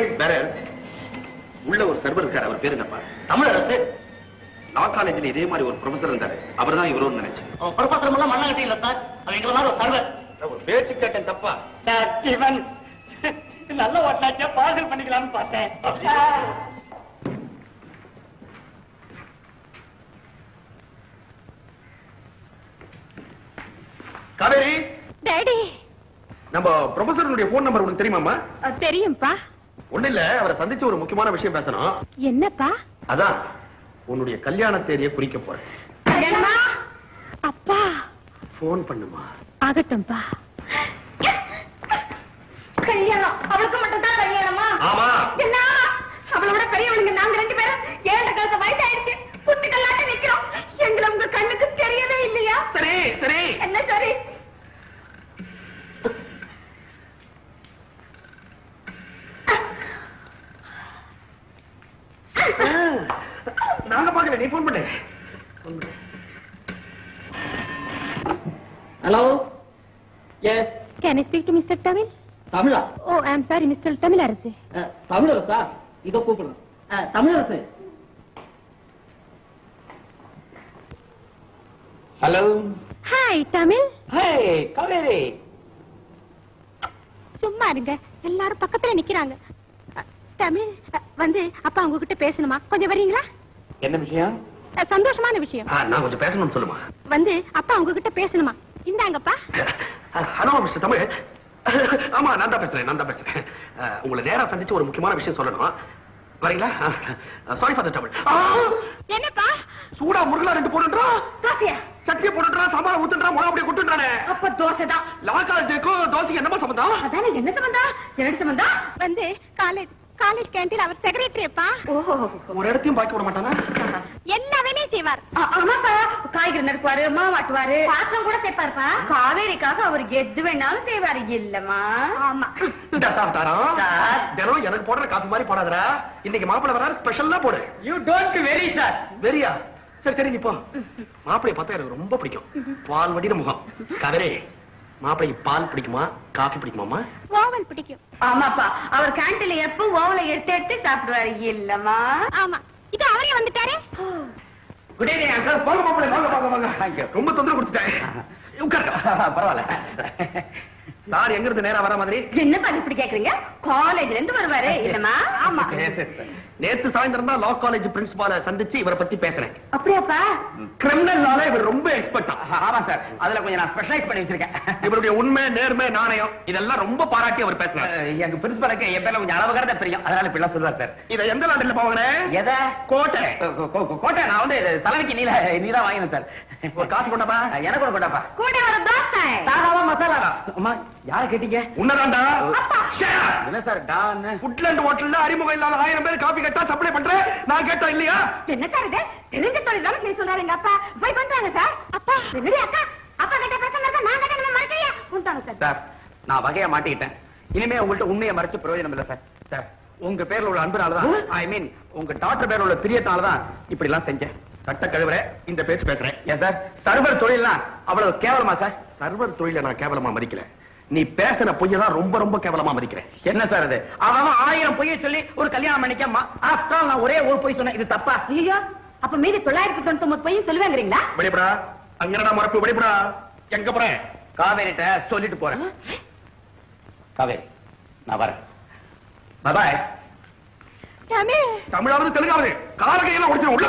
இவள் வேற? உள்ள ஒரு சர்வர் இருக்காரு அவர் பேரு என்னப்பா? தமிழரசு. லா காலேஜ்ல இதே மாதிரி ஒரு ப்ரொஃபசர் இருந்தாரு. அவர் தான் இவரோன்னு நினைச்சேன் பிரபாத்திரம் எல்லாம் மண்ணாங்கட்டி இல்ல சார் எங்களை மாதிரி ஒரு சர்வர் ஒரு பேச்சு கேட்டேன் தப்பா? சார் இவன் நல்ல ஓட்டாச்சியா பார்சல் பண்ணிக்கலாம்னு பார்த்தேன். காவேரி! டேடி! நம்ம ப்ரொஃபசருடைய போன் நம்பர் உனக்கு தெரியுமாமா தெரியும்பா. அவரை சந்திச்சு ஒரு முக்கியமான விஷயம் பேசணும். என்னப்பா? அதான் உன்னுடைய கல்யாண தேதியை குறிக்க போறேன். அப்பா. போன் பண்ணுமா? ஆகட்டும்பா. கல்யாணம். அவளுக்கு மட்டும் தான் கல்யாணமா? ஆமா. என்ன? அவளோட பெரியவனுங்க நாங்க ரெண்டு பேரும் ஏழு காலத்து வயசாயிருச்சு குட்டிகளாட்ட நிக்கிறோம். எங்களை உங்க கண்ணுக்கு தெரியவே இல்லையா? சரி சரி நாங்க பாக்கல நீ போன் பண்ணு hello yes can speak to mister Tamil Tamizha? O I am sorry mister Tamil Arasu ah, Tamilarasa? இதோ கூப்பிடுறேன் Tamilarasu. Hello hi Tamil hey Kaveri சும்மா இருங்க. எல்லாரும் பக்கத்துல நிக்கிறாங்க. தமிழ் வந்து அப்பா உங்ககிட்ட பேசணுமா? கொஞ்சம் வரீங்களா? என்ன விஷயம்? சந்தோஷமான விஷயம். நான் கொஞ்சம் பேசணும்னு சொல்லுமா? வந்து அப்பா உங்ககிட்ட பேசணுமா? இந்தாங்கப்பா. ஹலோ மிஸ்டர் தமிழ் ஆமா நான் தான் பேசுறேன் நான் தான் பேசுறேன். உங்களை நேரா சந்திச்சு ஒரு முக்கியமான விஷயம் சொல்லணும்? வரீங்களா? சாரி ஃபார் த தமிழ் என்னப்பா? சூடா முருகலா ரெண்டு போட்டுன்றா தோசையா? சட்னியை போட்டுன்றா சாம்பார் ஊத்துன்றா முளை அப்படியே கொட்டுன்றானே? அப்ப தோசை தான் லா காலேஜுக்கும் தோசைக்கு என்னமா சம்பந்தம்? அதானே என்ன சம்பந்தம்? தேடி சம்பந்தம்? வந்து காலேஜ் காலேஜ் கேண்டீன் அவர் செக்ரட்டரி அப்பா ஓஹோ ஒரு இடத்தையும் பாக்கி விட மாட்டானா? எல்லா வேலையும் செய்வார். ஆமாப்பா காய்கறி நறுக்குவாரு மாவாட்டுவாரு பாத்திரம் கூட சேர்ப்பாருப்பா. காவேரிக்காக அவர் எது வேணாலும் செய்வாரு இல்லம்மா. ஆமா. தினம் எனக்கு போடுற காப்பி மாதிரி போடாதடா. இன்னைக்கு மாப்பிள்ளை வராரு ஸ்பெஷல்லா போடு. யூ டோன்ட் வெரி சார் வெரியா சரி சரி நீ போ. மாப்பிளைய பார்த்தா எனக்கு ரொம்ப பிடிக்கும். பால் வடிகிற முகம். கதரே மாப்பிளைக்கு பால் பிடிக்குமா? காஃபி பிடிக்குமாமா ஓவல் பிடிக்கும். ஆமாப்பா. அவர் கேண்டீன்ல எப்ப ஓவல எடுத்து எடுத்து சாப்பிடுவாரு இல்லம்மா. ஆமா. இது அவரே வந்துட்டாரே. குட் ஈவினிங் அங்கிள் போங்க மாப்பிள்ளை வாங்க வாங்க வாங்க ரொம்ப தொந்தரவு கொடுத்துட்டேன் உட்காருங்க. பரவாயில்ல. சார் எங்க இருந்து நேரா வர மாதிரி? என்னப்பா இப்படி கேக்குறீங்க? காலேஜ்ல இருந்து வருவாரு இல்லம்மா? ஆமா. நேத்து சாயந்தரம் தான் லா காலேஜ் பிரின்சிபால சந்திச்சு இவரை பத்தி பேசுறேன் அப்படியாப்பா? கிரிமினல் இவர் ரொம்ப எக்ஸ்பர்ட்டா ஆமா சார் அதுல கொஞ்சம் நான் ஸ்பெஷலைஸ் பண்ணி வச்சிருக்கேன். இவருடைய உண்மை நேர்மை நாணயம் இதெல்லாம் ரொம்ப பாராட்டி அவர் பேசுறாரு அஹ், எங்க பிரின்சிபலுக்கு என் பேர்ல கொஞ்சம் அளவு கடந்த பிரியம் அதனால இப்படி சொல்லுவார் சார் இத எந்த நாட்டில் போவாங்க எதை? கோட்டை. கோட்டை? நான் வந்து சலவைக்கு நீல நீ தான் வாங்கினேன் சார் ஒரு காஃபி கொண்டாப்பா? எனக்கு ஒரு கொண்டாப்பா. கூட ஒரு தோசை. சாதாவா மசாலாவா அம்மா யார கேட்டீங்க? உன்னதாண்டா என்ன சார் டான் புட்லாண்ட் ஹோட்டல்ல அறிமுகம் இல்லாத ஆயிரம் பேர் காபி கேட்டா சப்ளை பண்றேன். நான் கேட்டா இல்லையா? என்ன சார் இது? தெரிஞ்ச தொழில் தானே செய்ய சொல்றாரு எங்க அப்பா. போய் பண்றாங்க சார். அப்பா என்னடி அக்கா? அப்பா கிட்ட பேச இருக்கா நான் கிட்ட நம்ம மறக்கையா உண்டாங்க சார். சார் நான் வகையா மாட்டிக்கிட்டேன். இனிமே உங்கள்ட்ட உண்மையை மறைச்சு பிரயோஜனம் இல்ல சார். சார் உங்க பேர்ல உள்ள அன்புனாலதான் ஐ மீன் உங்க டாக்டர் பேர்ல உள்ள பிரியத்தாலதான் இப்படி எல்லாம் செஞ்சேன். கட்ட கழுவுற இந்த பேச்சு பேசுறேன். ஏன் சார் சர்வர் தொழில்லாம் அவ்வளவு கேவலமா சார்? சர்வர் தொழில நான் கேவலமா மதிக்கல. நீ பேசின பொய்ய தான் ரொம்ப ரொம்ப கேவலமா மதிக்கிறேன். என்ன சார் இது? அவன் ஆயிரம் பொய்யை சொல்லி ஒரு கல்யாணம் பண்ணிக்காம ஆஃப்டர் நான் ஒரே ஒரு பொய் சொன்னேன். இது தப்பா? ஐயோ அப்ப மீதி தொள்ளாயிரத்தி தொண்ணூத்தி ஒன்பது பையன் சொல்லுவாங்கிறீங்களா? வெளிப்படா. அங்கடா மறப்பு வெளிப்படா. எங்க போறேன்? காவேரிட்ட சொல்லிட்டு போறேன். காவேரி நான் வரேன். பாய் தமிழ். தமிழாவது தெலுங்காவது. காரகையெல்லாம் உடைச்சு உள்ள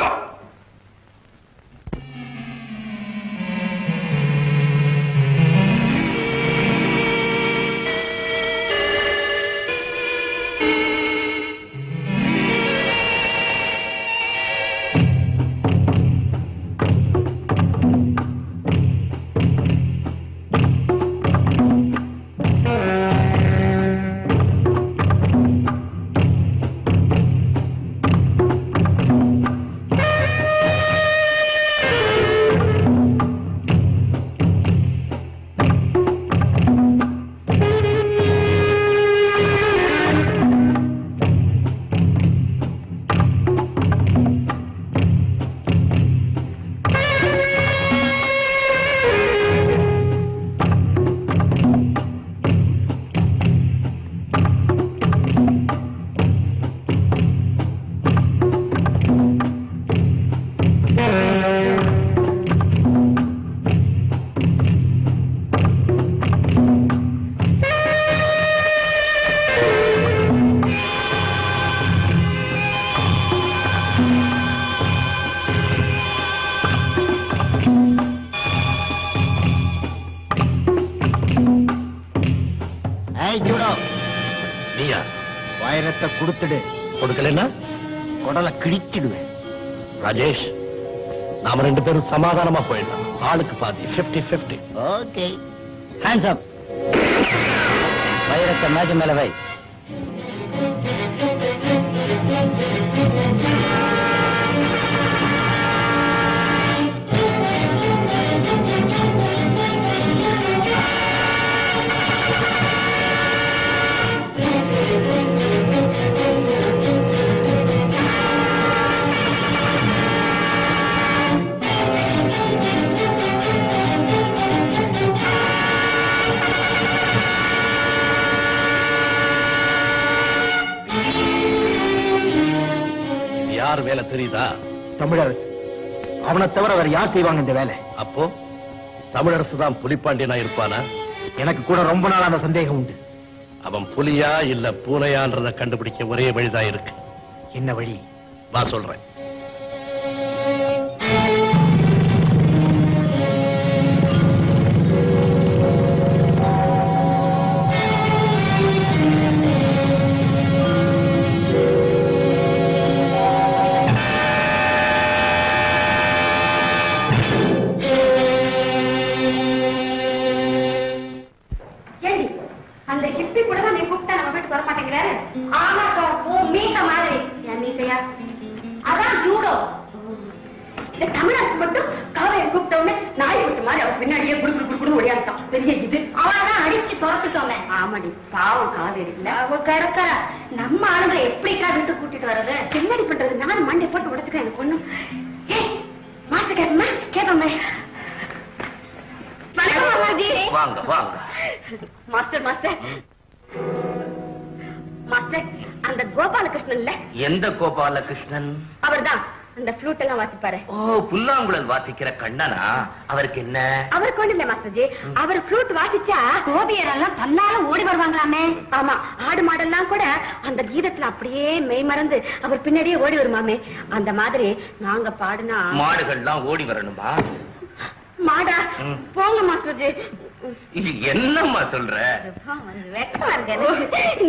கொடுக்கலன்னா குடலை கிழிச்சிடுவேன். ராஜேஷ் நாம ரெண்டு பேரும் சமாதானமா போயிடலாம். ஆளுக்கு பாதி 50 50 ஓகே. ஹேண்ட்ஸ் அப் வைரத்தை மேஜ மேல வை. யார் வேலை தெரியுதா? தமிழரசு. அவனை தவிர வேற யார் செய்வாங்க இந்த வேலை? அப்போ? தமிழரசு தான் புலிப்பாண்டியனா இருப்பானா? எனக்கு கூட ரொம்ப நாள் அந்த சந்தேகம் உண்டு. அவன் புலியா இல்ல பூனையான்றத கண்டுபிடிக்க ஒரே வழிதான் இருக்கு. என்ன வழி? வா சொல்றேன். கோபாலகிருஷ்ணன். அவர்தான். அந்த ஃப்ளூட் எல்லாம் வாசிப்பாரு. ஓ புல்லாங்குழல் வாசிக்கிற கண்ணனா? அவருக்கு என்ன? அவருக்கு ஒண்ணு இல்ல மாஸ்டர்ஜி. அவர் ஃப்ளூட் வாசிச்சா கோபியர் எல்லாம் தன்னால ஓடி வருவாங்களாமே. ஆமா ஆடு மாடெல்லாம் கூட அந்த கீதத்துல அப்படியே மெய் மறந்து அவர் பின்னாடியே ஓடி வருமாமே. அந்த மாதிரி நாங்க பாடினா மாடுகள்லாம் ஓடி வரணுமா மாடா. போங்க மாஸ்டர்ஜி. இது என்னம்மா சொல்ற.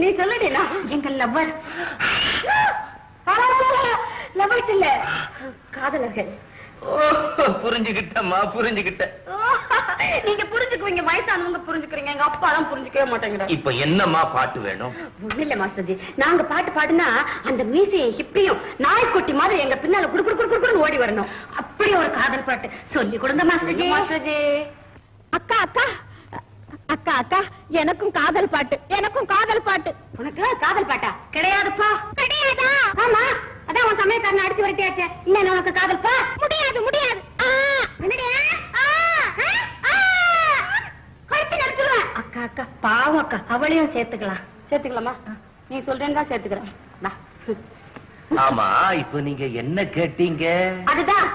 நீ சொல்லுடா எங்க லவ்வர் லவ்வர்ஸ் இல்ல. காதலர்கள். ஓ, புரிஞ்சுகிட்டம்மா புரிஞ்சுகிட்டேன் நீங்க புரிஞ்சுக்குவீங்க. வயசானவங்க புரிஞ்சுக்கிறீங்க. எங்க அப்பா தான் புரிஞ்சுக்கவே மாட்டேங்கிறார். இப்ப என்னம்மா பாட்டு வேணும்? ஒண்ணு இல்ல மாஸ்டர்ஜி. நாங்க பாட்டு பாடுனா அந்த மீசையும் ஹிப்பியும் நாய்க்குட்டி மாதிரி எங்க பின்னால குடு குடு குடு குடுன்னு ஓடி வரணும். அப்படி ஒரு காதல் பாட்டு. சொல்லி கொடுங்க மாஸ்டர்ஜி. மாஸ்டர்ஜி. அக்கா அக்கா. அக்கா அக்கா எனக்கும் காதல் பாட்டு எனக்கும் காதல் பாட்டு. உனக்கு காதல் பாட்டா? கிடையாதுப்பா. கிடையாதா? ஆமா அதான் உன் சமயக்காரன் அடிச்சு வரட்டியாச்சு. இல்ல உனக்கு காதல் பா? முடியாது முடியாது. அக்கா அக்கா பாவம் அக்கா. அவளையும் சேர்த்துக்கலாம். சேர்த்துக்கலாமா? நீ சொல்றேன்னு தான் சேர்த்துக்கிறேன். ஆமா இப்ப நீங்க என்ன கேட்டீங்க? அதுதான்.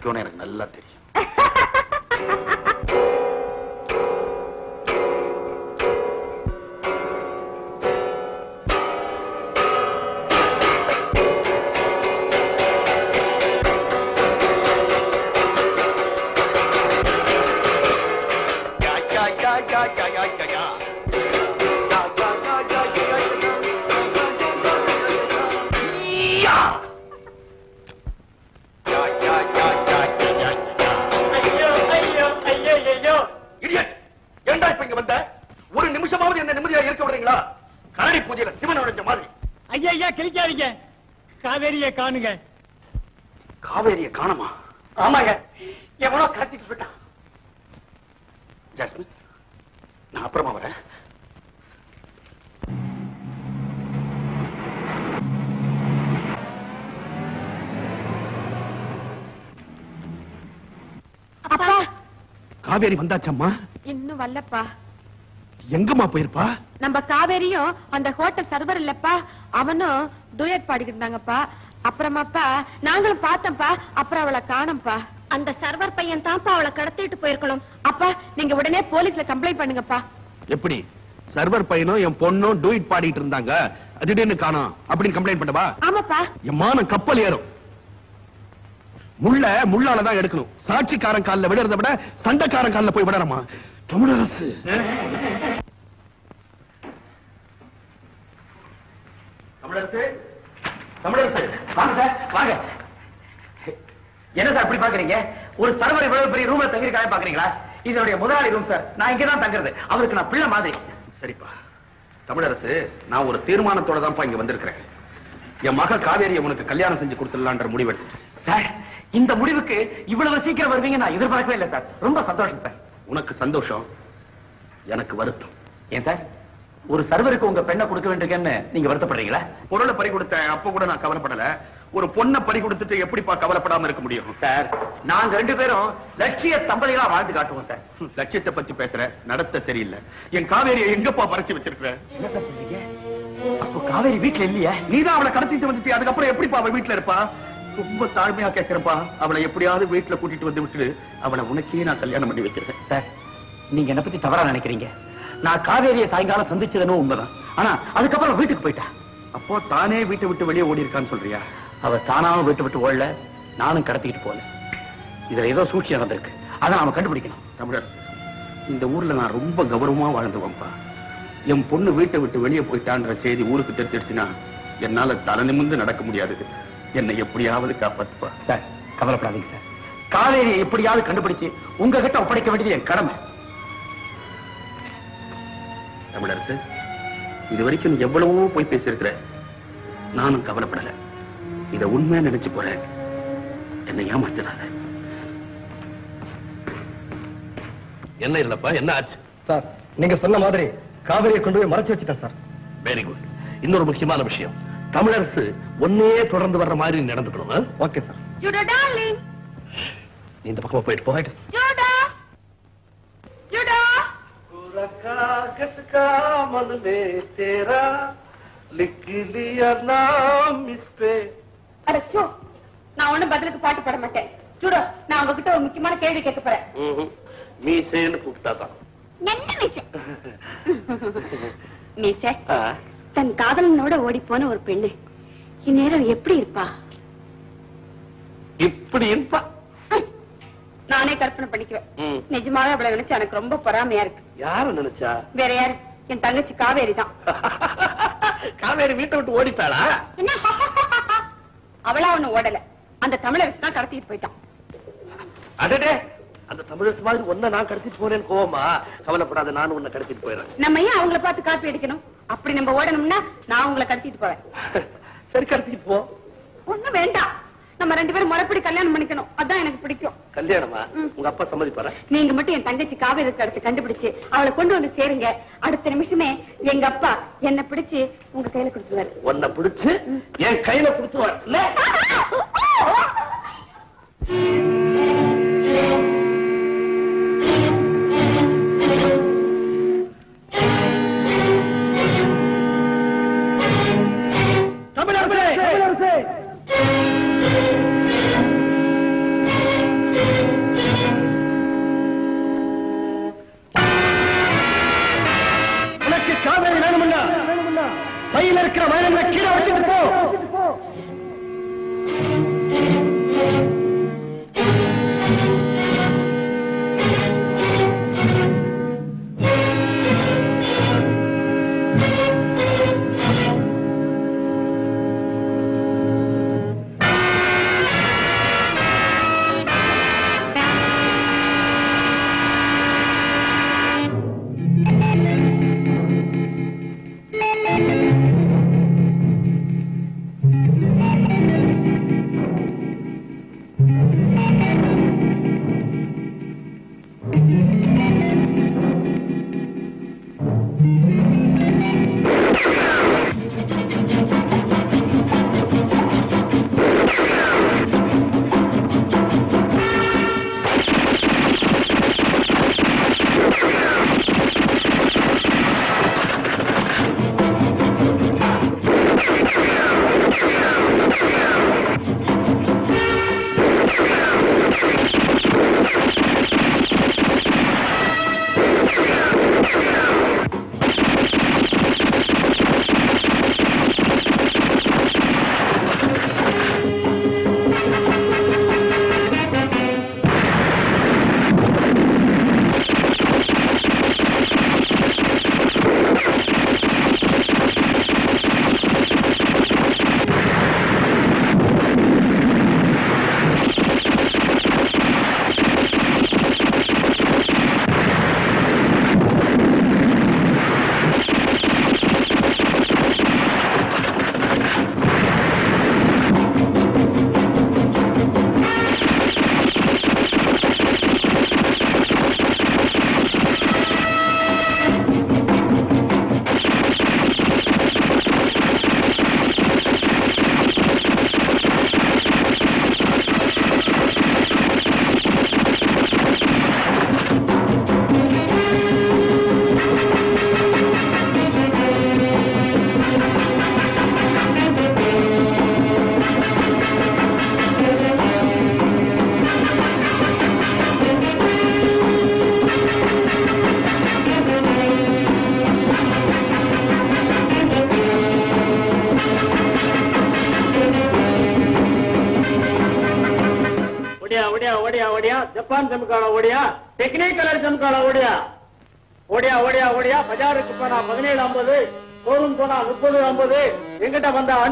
என்னென்ன எனக்கு நல்லா தெரியும். காவேரி வந்தாச்சம்மா? இன்னும் வரலப்பா. எங்கம்மா போயிருப்பா? நம்ம காவேரியும் அந்த ஹோட்டல் சர்வர் இல்லப்பா. அவனும் டூயட் பாடிக்கிட்டு இருந்தாங்கப்பா. அப்புறமாப்பா நாங்களும் பார்த்தோம்ப்பா. அப்புறம் அவளை காணோம்ப்பா. அந்த சர்வர் பையன் தான்ப்பா அவளை கடத்திட்டு போயிருக்கணும். அப்பா நீங்க உடனே போலீஸ்ல கம்ப்ளைண்ட் பண்ணுங்கப்பா. எப்படி? சர்வர் பையனும் என் பொண்ணும் டூயிட் பாடிட்டு இருந்தாங்க. திடீர்னு காணோம். அப்படின்னு கம்ப்ளைண்ட் பண்ணவா? ஆமாப்பா. என் மானம் கப்பல் ஏறும். முள்ள முள்ளால தான் எடுக்கணும். சாட்சிக்காரன் கால்ல விடுறத விட சண்டைக்காரன் கால்ல போய் விடறமா தமிழரசு. தமிழரசு? தமிழரசு. வாங்க சார் வாங்க. என்ன சார் இப்படி பாக்குறீங்க ஒரு சர்வர் இவ்வளவு பெரிய ரூம்ல தங்கிருக்காங்க பாக்குறீங்களா இதனுடைய முதலாளி ரூம் சார். நான் இங்க தான் தங்குறது. அவருக்கு நான் பிள்ளை மாதிரி. சரிப்பா. தமிழரசு நான் ஒரு தீர்மானத்தோட தான்ப்பா இங்க வந்திருக்கிறேன். என் மக காவேரியை உனக்கு கல்யாணம் செஞ்சு கொடுத்துடலான்ற முடிவெடுத்துட்டேன். சார் இந்த முடிவுக்கு இவ்வளவு சீக்கிரம் வருவீங்க நான் எதிர்பார்க்கவே இல்லை சார். ரொம்ப சந்தோஷம் சார். உனக்கு சந்தோஷம் எனக்கு வருத்தம். ஏன் சார்? ஒரு சர்வருக்கு உங்க பெண்ணை கொடுக்க வேண்டியிருக்கேன்னு நீங்க வருத்தப்படுறீங்களா? பொருளை பறி கொடுத்தேன் அப்ப கூட நான் கவலைப்படல. ஒரு பொண்ணை பறி கொடுத்துட்டு எப்படிப்பா கவலைப்படாம இருக்க முடியும்? சார் நாங்க ரெண்டு பேரும் லட்சிய தம்பதிகளா வாழ்ந்து காட்டுவோம் சார். லட்சியத்தை பத்தி பேசுற நடத்த சரியில்லை. என் காவேரியை எங்கப்பா சார் சொல்றீங்க? அப்போ காவேரி வீட்டுல இல்லையா? நீதான் அவளை கடத்திட்டு வந்துட்டு அதுக்கப்புறம் எப்படிப்பா அவ வீட்டுல இருப்பா? ரொம்ப தாழ்மையா கேட்கிறப்பா அவளை எப்படியாவது வீட்டுல கூட்டிட்டு வந்து விட்டு அவளை உனக்கே நான் கல்யாணம் பண்ணி வைக்கிறேன் சார் நீங்க என்ன பத்தி தவறா நினைக்கிறீங்க. நான் காவேரியை சாயங்காலம் சந்திச்சதுன்னு உண்மைதான். ஆனா அதுக்கப்புறம் வீட்டுக்கு போயிட்டா. அப்போ தானே வீட்டை விட்டு வெளியே ஓடி இருக்கான்னு சொல்றியா? அவ தானாவும் வீட்டு விட்டு ஓடல. நானும் கடத்திக்கிட்டு போல இதுல ஏதோ சூழ்ச்சி நடந்திருக்கு. அதை நாம கண்டுபிடிக்கணும். தமிழரசு இந்த ஊர்ல நான் ரொம்ப கௌரவமா வாழ்ந்துவேன்ப்பா. என் பொண்ணு வீட்டை விட்டு வெளியே போயிட்டான்ற செய்தி ஊருக்கு தெரிஞ்சிடுச்சுன்னா என்னால தலை நிமிர்ந்து நடக்க முடியாது என்னை எப்படியாவது காப்பாத்துப்பா. சார் கவலைப்படாதீங்க சார். காவேரியை எப்படியாவது கண்டுபிடிச்சு உங்ககிட்ட ஒப்படைக்க வேண்டியது என் கடமை. தமிழரசு இது வரைக்கும் எவ்வளவோ போய் பேசியிருக்கிற. நானும் கவலைப்படல. இத உண்மையா நினைச்சு போறேன் என்னை ஏமாத்திடாத. என்ன இல்லப்பா என்ன ஆச்சு? சார் நீங்க சொன்ன மாதிரி காவிரியை கொண்டு போய் மறைச்சு வச்சுட்டேன் சார். வெரி குட் இன்னொரு முக்கியமான விஷயம். தமிழரசு ஒன்னே தொடர்ந்து வர்ற மாதிரி நடந்துக்கணும்? Okay sir. Judo darling. நீ இந்த பக்கமா போயிட்டு போ ஜூடோ ஜூடோ அடச்சோ நான் ஒண்ணும் பதிலுக்கு பாட்டு பாட மாட்டேன். ஜூடோ நான் உங்ககிட்ட ஒரு முக்கியமான கேள்வி கேட்க போறேன். மீசேன்னு கூப்பிட்டாதான் நல்ல மீசை? மீசை? தன் காதலனோட ஓடி போன ஒரு பெண்ணு. இந்நேரம் எப்படி இருப்பா? இப்படி இருப்பா. நானே கற்பனை பண்ணிக்குவேன். நிஜமாவே அவளை நினைச்சு எனக்கு ரொம்ப பொறாமையா இருக்கு. யாரு நினைச்சா? வேற யாரு? என் தங்கச்சி காவேரி தான். காவேரி வீட்டை விட்டு என்ன? அவளா ஒண்ணு ஓடல. அந்த தமிழருக்கு தான் கடத்திட்டு போயிட்டான். அடடே. அந்த தமிழரசு மாதிரி ஒன்ன நான் கடத்திட்டு போறேன்னு கோவமா கவலைப்படாத நானும் உன்னை கடத்திட்டு போயிடுறேன். நம்ம ஏன் அவங்கள பார்த்து காப்பி அடிக்கணும்? அப்படி நம்ம ஓடணும்னா நான் உங்களை கடத்திட்டு போவேன் சரி கடத்திட்டு போ. ஒண்ணும் வேண்டாம். நம்ம ரெண்டு பேரும் முறைப்படி கல்யாணம் பண்ணிக்கணும். அதான் எனக்கு பிடிக்கும். கல்யாணமா. உங்க அப்பா சம்மதிப்பாரா? நீங்க மட்டும் என் தங்கச்சி காவேரி கடத்தை கண்டுபிடிச்சு அவளை கொண்டு வந்து சேருங்க. அடுத்த நிமிஷமே எங்க அப்பா என்ன பிடிச்சு உங்க கையில கொடுத்துருவாரு. உன்னை பிடிச்சு என் கையில கொடுத்துருவார். பையில இருக்கிற வயலங்களை கீழே வச்சுட்டு போ.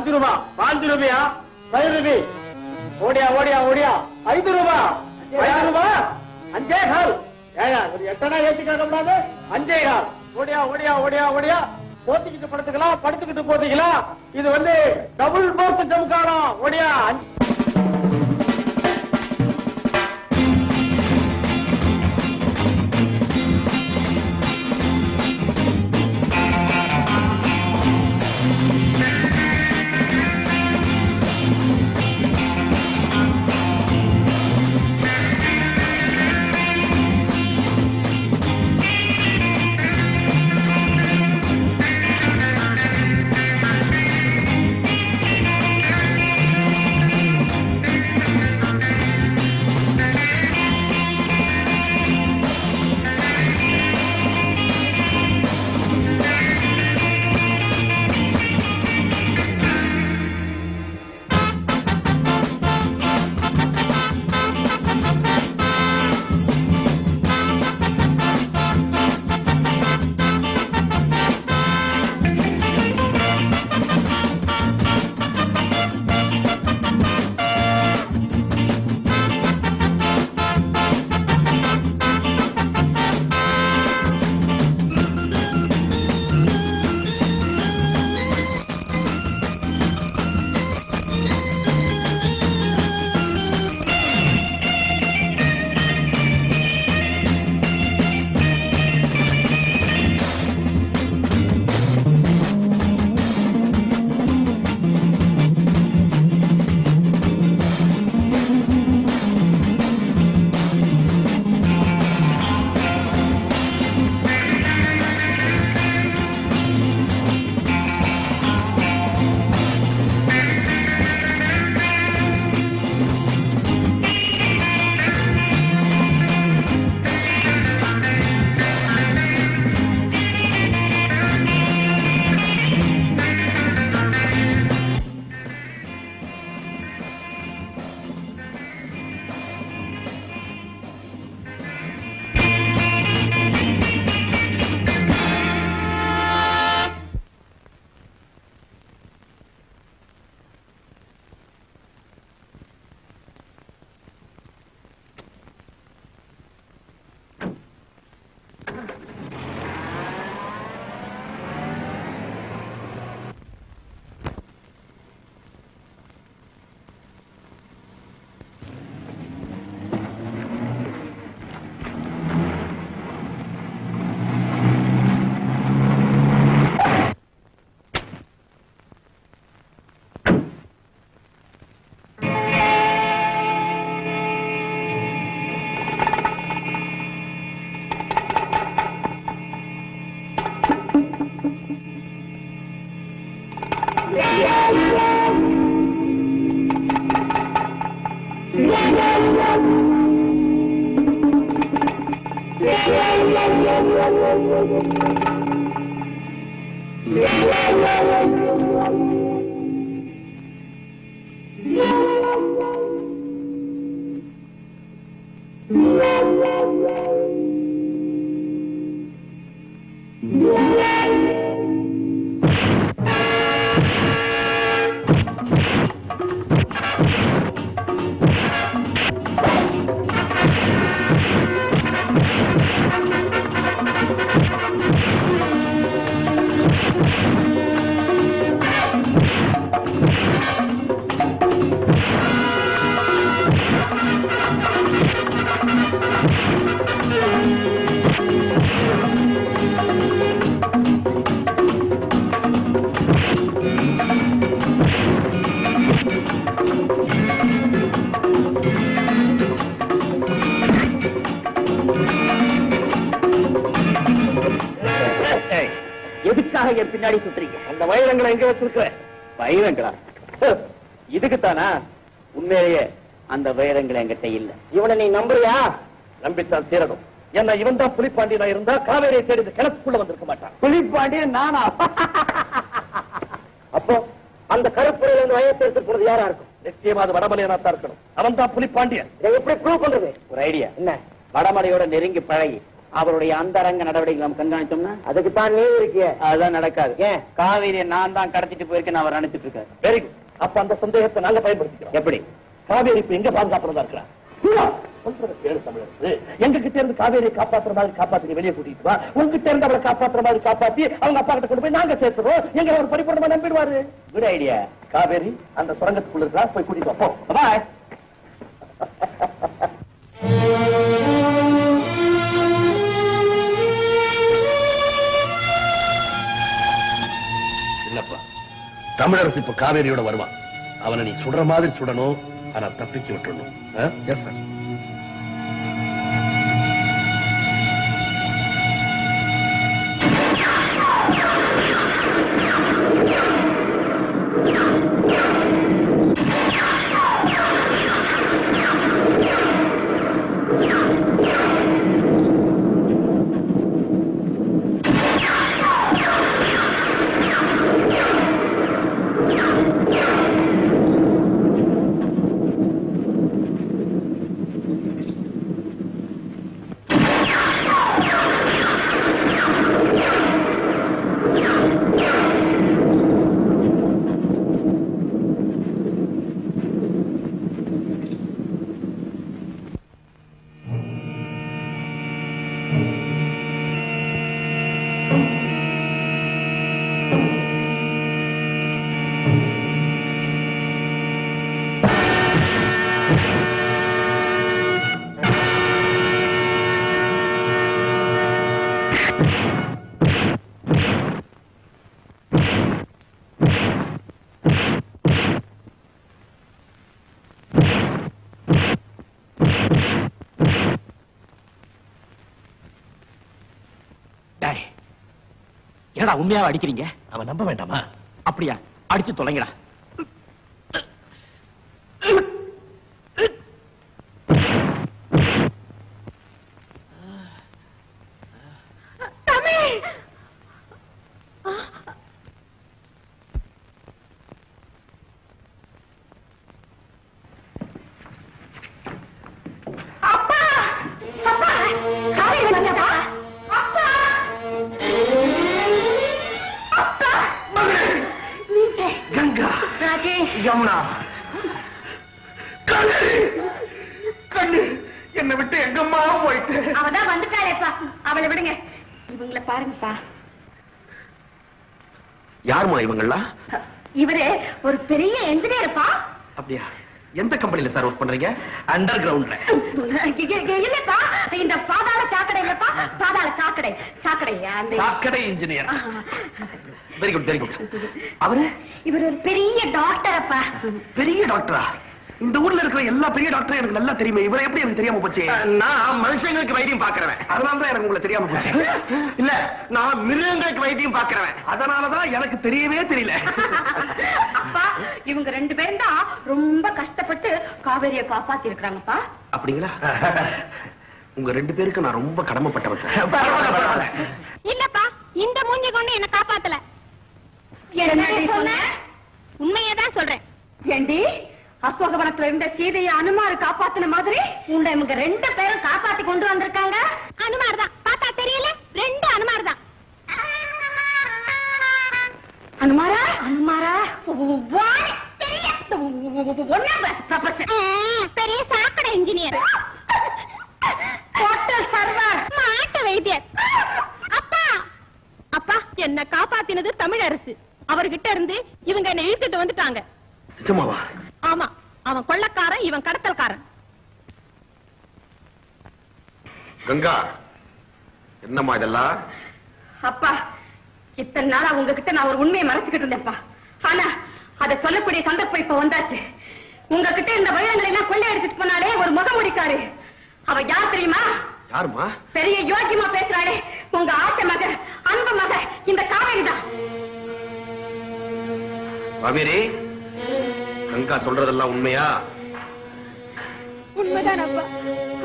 எங்கிட்ட ரூபா பாஞ்சு ரூபாயா வைரங்களை எங்க வச்சிருக்க வைரங்களா இதுக்குத்தானா? உண்மையிலேயே அந்த வைரங்கள் என்கிட்ட இல்ல. இவனை நீ நம்புறியா? நம்பித்தான் தீரணும். என்ன இவன் தான் புலிப்பாண்டியனா இருந்தா காவேரியை தேடி கிணத்துக்குள்ள வந்திருக்க மாட்டான். புலிப்பாண்டியன் நானா? அப்போ அந்த கருப்புறையில இருந்து வயசு எடுத்துட்டு போறது யாரா இருக்கும்? நிச்சயமா அது வடமலையனா தான் இருக்கணும். அவன் தான் புலிப்பாண்டியன் எப்படி ப்ரூவ் பண்றது? ஒரு ஐடியா என்ன? வடமலையோட நெருங்கி பழகி. அவருடைய அந்தரங்க நடவடிக்கை நம்ம கண்காணிச்சோம்னா அதுக்கு தான் நீ இருக்கிய அதுதான் நடக்காது. ஏன்? காவேரியை நான் தான் கடத்திட்டு போயிருக்கேன் அவர் நினைச்சிட்டு இருக்காரு. வெரி குட் அப்ப அந்த சந்தேகத்தை நாங்க பயன்படுத்திக்கிறோம். எப்படி? காவேரி இப்ப எங்க பாதுகாப்புறதா இருக்கிறான் சொல்றத கேளு தமிழரசு. எங்க கிட்ட இருந்து காவேரியை காப்பாத்துற மாதிரி காப்பாத்தி வெளியே கூட்டிட்டு வா. உங்ககிட்ட இருந்து அவளை காப்பாத்துற மாதிரி காப்பாத்தி அவங்க அப்பா கிட்ட கொண்டு போய் நாங்க சேர்த்துறோம். எங்க அவர் பரிபூர்ணமா நம்பிடுவாரு. குட் ஐடியா காவேரி அந்த சுரங்கத்துக்குள்ள இருக்கா போய் கூட்டிட்டு வா. போ. தமிழரசு இப்ப காவேரியோட வருவான். அவனை நீ சுடுற மாதிரி சுடணும் ஆனா தப்பிச்சு விட்டுணும் எஸ் சார் ஏடா உண்மையாவே அடிக்கிறீங்க? அவன் நம்ப வேண்டாமா? அப்படியா? அடிச்சு தொலைங்கடா. அப்பா கங்கா ராஜேஷ். யமுனா. கண்ணு! கண்ணு! என்னை விட்டு எங்கம்மா போயிட்டு? அவதான் வந்துட்டாளேப்பா. அவளை விடுங்க. இவங்கள பாருங்கப்பா. யாருமா இவங்கெல்லாம் இவரு ஒரு பெரிய என்ஜினியர்ப்பா அப்படியா? எந்த கம்பெனில சார் ஒர்க் பண்றீங்க? அண்டர் கிரவுண்ட்ல இல்லப்பா இந்த பாதாள சாக்கடை இல்லப்பா பாதாள சாக்கடை. சாக்கடை சாக்கடை engineer very good very good அவரு? இவர் ஒரு பெரிய டாக்டர் அப்பா. பெரிய டாக்டரா இந்த ஊர்ல இருக்கிற எல்லா பெரிய டாக்டரும் எனக்கு நல்லா தெரியுமே. இவரை எப்படி எனக்கு தெரியாம போச்சு? நான் மனுஷங்களுக்கு வைத்தியம் பாக்குறேன் அதனால தான் எனக்கு உங்களை தெரியாம போச்சு. இல்ல நான் மிருகங்களுக்கு வைத்தியம் பாக்குறேன் அதனாலதான் எனக்கு தெரியவே தெரியல. அப்பா இவங்க ரெண்டு பேரும் தான் ரொம்ப கஷ்டப்பட்டு காவேரியை காப்பாத்தி இருக்கிறாங்கப்பா அப்படிங்களா? உங்க ரெண்டு பேருக்கு நான் ரொம்ப கடமைப்பட்டவன் சார். இல்லப்பா இந்த மூஞ்சி கொண்டு என்ன காப்பாத்தல. உண்மையதான் சொல்றேன். ஏண்டி? அசோகவனத்துல இருந்த சீதையை அனுமாரு காப்பாத்தின மாதிரி உண்ட இவங்க ரெண்டு பேரும் காப்பாத்தி கொண்டு வந்திருக்காங்க. அனுமார் தான் பார்த்தா தெரியல? ரெண்டு அனுமார்? தான் அனுமாரா அனுமாரா பெரிய சாக்கடை இன்ஜினியர் மாட்டு வைத்தியர். அப்பா! அப்பா என்ன காப்பாத்தினது தமிழரசு. அவர்கிட்ட இருந்து இவங்க என்ன இழுத்துட்டு வந்துட்டாங்க. நிஜமாவா ஆமா அவன் கொள்ளக்காரன் இவன் கடத்தல்காரன். கங்கா என்னம்மா இதெல்லாம்? அப்பா இத்தனை நாளா உங்ககிட்ட நான் ஒரு உண்மையை மறைச்சுக்கிட்டு இருந்தேன்ப்பா. ஆனா அதை சொல்லக்கூடிய சந்தர்ப்பம் இப்ப வந்தாச்சு. உங்ககிட்ட இந்த வைரங்களை எல்லாம் கொள்ளை போனாலே ஒரு முகமுடிக்காரு அவ யார் தெரியுமா? யாருமா பெரிய யோக்கியமா பேசுறாளே. உங்க ஆசை மக அன்பு மக இந்த காவேரி தான். கங்கா சொல்றதெல்லாம் உண்மையா? உண்மைதான் அப்பா.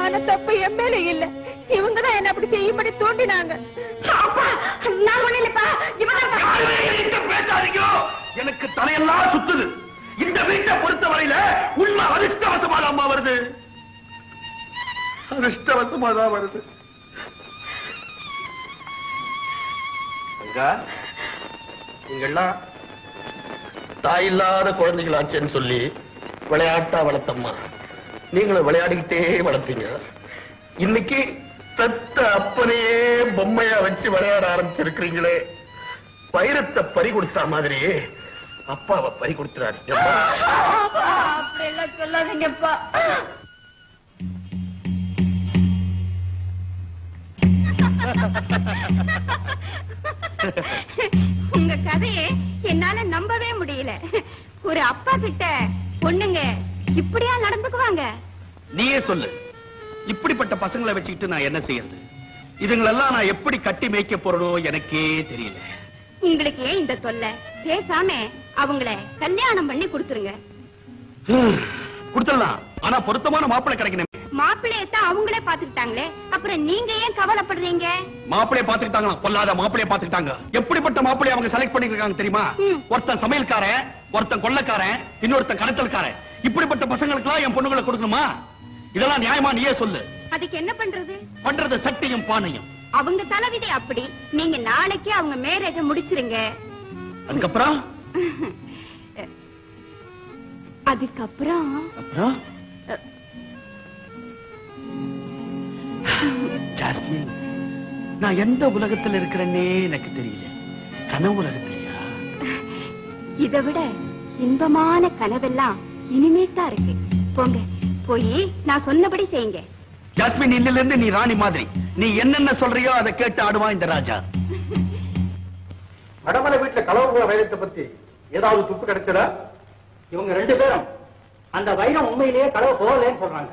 ஆனா தப்பு என் மேல இல்ல. இவங்க தான் என்ன அப்படி செய்யும்படி தூண்டினாங்க. எனக்கு தலையெல்லாம் சுத்துது. இந்த வீட்டை பொறுத்தவரையில உண்மை அதிர்ஷ்டவசமாக அம்மா வருது. அதிர்ஷ்டவசமாதான் வருது. அங்கா நீங்கெல்லாம் தாயில்லாத குழந்தைகளாச்சேன்னு சொல்லி விளையாட்டா வளர்த்தம்மா நீங்களும் விளையாடிக்கிட்டே வளர்த்தீங்க இன்னைக்கு தத்த அப்பனையே பொம்மையா வச்சு விளையாட ஆரம்பிச்சிருக்கிறீங்களே வைரத்தை பறி கொடுத்த மாதிரி அப்பாவை பறி கொடுத்துறாரு சொல்லாதீங்கப்பா உங்க கதையை என்னால நம்பவே முடியல. ஒரு அப்பா கிட்ட பொண்ணுங்க இப்படியா நடந்துக்குவாங்க? நீயே சொல்லு. இப்படிப்பட்ட பசங்களை வச்சுக்கிட்டு நான் என்ன செய்யறது? இதுங்களெல்லாம் நான் எப்படி கட்டி மேய்க்க போறனோ எனக்கே தெரியல. உங்களுக்கு ஏன் இந்த தொல்லை? பேசாம அவங்கள கல்யாணம் பண்ணி கொடுத்துருங்க. கொடுத்துடலாம். ஆனா பொருத்தமான மாப்பிள்ளை கிடைக்கணும். மாப்பிள்ளையத்தான் அவங்களே பாத்துக்கிட்டாங்களே அப்புறம் நீங்க ஏன் கவலைப்படுறீங்க? மாப்பிளைய பாத்துக்கிட்டாங்களா கொல்லாத மாப்பிளைய பாத்துக்கிட்டாங்க எப்படிப்பட்ட மாப்பிளைய அவங்க செலக்ட் பண்ணிருக்காங்க தெரியுமா? ம். ஒருத்தன் சமையல்காரன் ஒருத்தன் கொள்ளக்காரன் இன்னொருத்தன் கடத்தல்காரன். இப்படிப்பட்ட பசங்களுக்கெல்லாம் என் பொண்ணுங்களை கொடுக்கணுமா? இதெல்லாம் நியாயமா நீயே சொல்லு. அதுக்கு என்ன பண்றது? பண்றது சட்டியும் பானையும். அவங்க தலைவிதி அப்படி. நீங்க நாளைக்கே அவங்க மேரேஜ முடிச்சிருங்க. அதுக்கப்புறம்? அதுக்கப்புறம்? அப்புறம்? ஜாஸ்மின் நான் எந்த உலகத்துல இருக்கிறேன்னே எனக்கு தெரியல. கனவு உலகத்திலயா? இதை விட இன்பமான கனவெல்லாம் இனிமே தான் இருக்கு. போங்க போய் நான் சொன்னபடி செய்யுங்க. ஜாஸ்மின் இன்னில இருந்து நீ ராணி மாதிரி. நீ என்னென்ன சொல்றியோ அதை கேட்டு ஆடுவான் இந்த ராஜா. வடமலை வீட்டுல கலவரங்கள வைரத்தை பத்தி ஏதாவது துப்பு கிடைச்சதா? இவங்க ரெண்டு பேரும் அந்த வைரம் உண்மையிலேயே களவு போகலன்னு சொல்றாங்க.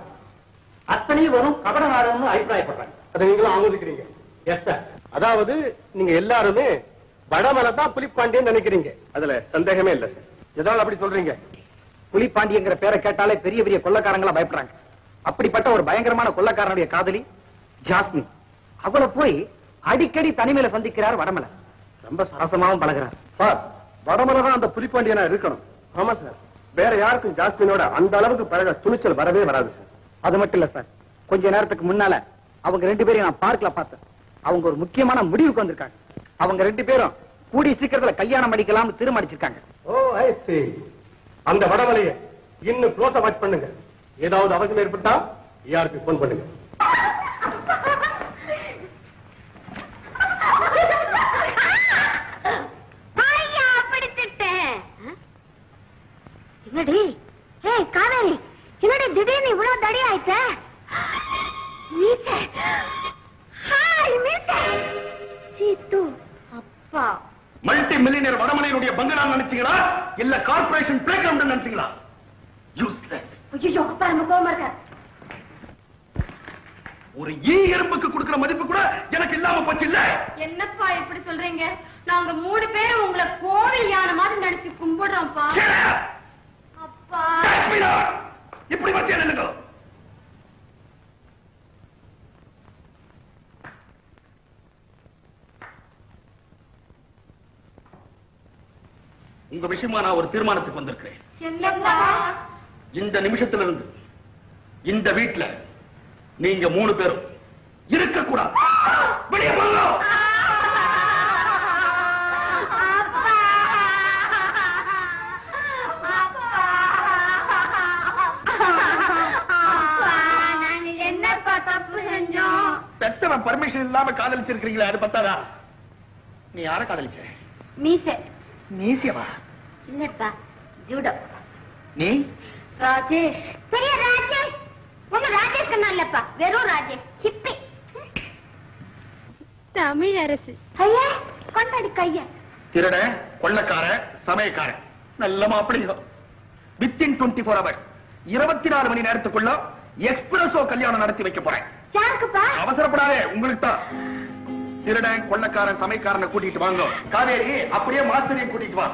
அத்தனையும் வரும் கபட நாடகம்னு அபிப்பிராயப்படுறாங்க. அதை நீங்களும் ஆமோதிக்கிறீங்க. எஸ் சார் அதாவது நீங்க எல்லாருமே வடமலை தான் புலிப்பாண்டியன் நினைக்கிறீங்க. அதுல சந்தேகமே இல்ல சார் எதாவது அப்படி சொல்றீங்க? புலிப்பாண்டியங்கிற பேரை கேட்டாலே பெரிய பெரிய கொள்ளக்காரங்களா பயப்படுறாங்க. அப்படிப்பட்ட ஒரு பயங்கரமான கொள்ளக்காரனுடைய காதலி ஜாஸ்மின். அவளை போய் அடிக்கடி தனிமையில சந்திக்கிறார் வடமலை. ரொம்ப சரசமாவும் பழகுறார். சார் வடமலை தான் அந்த புலிப்பாண்டியனா இருக்கணும்? ஆமா சார் வேற யாருக்கும் ஜாஸ்மினோட அந்த அளவுக்கு பழக துணிச்சல் வரவே வராது சார் அது மட்டும் இல்ல சார். கொஞ்ச நேரத்துக்கு முன்னால அவங்க ரெண்டு பேரையும் நான் பார்க்கல பார்த்தேன். அவங்க ஒரு முக்கியமான முடிவுக்கு வந்திருக்காங்க. அவங்க ரெண்டு பேரும் கூடிய சீக்கிரத்துல கல்யாணம் பண்ணிக்கலாம்னு தீர்மானிச்சிருக்காங்க. ஓ ஐ அந்த வடமலையை இன்னும் க்ளோஸா வாட்ச் பண்ணுங்க. ஏதாவது அவசியம் ஏற்பட்டா யாருக்கு போன் பண்ணுங்க. என்னடி? ஏய் காவேரி. என்னடி திடீர்னு இவ்வளவு தடி ஆயிட்ட சீத்து அப்பா. மல்டி மில்லியனர் வடமலையினுடைய பங்களா நினைச்சீங்களா? இல்ல கார்பரேஷன் பிளே கிரவுண்ட் நினைச்சீங்களா? யூஸ்லெஸ் ஐயோ அப்பா நம்ம கோமா இருக்க. ஒரு ஈ எறும்புக்கு கொடுக்கிற மதிப்பு கூட எனக்கு இல்லாம போச்சு இல்ல? என்னப்பா இப்படி சொல்றீங்க? நாங்க மூணு பேரும் உங்களை கோவில் யானை மாதிரி நினைச்சு கும்பிடுறோம்ப்பா. அப்பா. இப்படி வச்சு என்னங்க உங்க விஷயமா நான் ஒரு தீர்மானத்துக்கு வந்திருக்கிறேன். இந்த நிமிஷத்துல இருந்து இந்த வீட்டுல நீங்க மூணு பேரும் இருக்க கூடாது வெளியே போங்க! பெத்தவன் பர்மிஷன் இல்லாம காதலிச்சிருக்கீங்களா அது பத்தாதா? நீ யார காதலிச்ச? மீச. நீசியவா இல்லப்பா ஜூடோ. நீ? ராஜேஷ். பெரிய ராஜேஷ். ஒண்ணு ராஜேஷ் கண்ணா இல்லப்பா வெறும் ராஜேஷ். ஹிப்பி. தமிழரசு ஐயா கொண்டாடி கைய. திருட கொள்ளக்கார சமயக்காரன். நல்ல மாப்பிள்ளைங்க வித்தின் டுவெண்ட்டி ஃபோர் ஹவர்ஸ் இருபத்தி நாலு மணி நேரத்துக்குள்ள எக்ஸ்பிரஸோ கல்யாணம் நடத்தி வைக்க போறேன். யாருக்குப்பா? அவசரப்படாதே உங்களுக்கு தான் திருடன் கொள்ளக்காரன் சமைக்காரனை கூட்டிட்டு வாங்க. காவேரி அப்படியே மாஸ்டரையும் கூட்டிட்டு வா.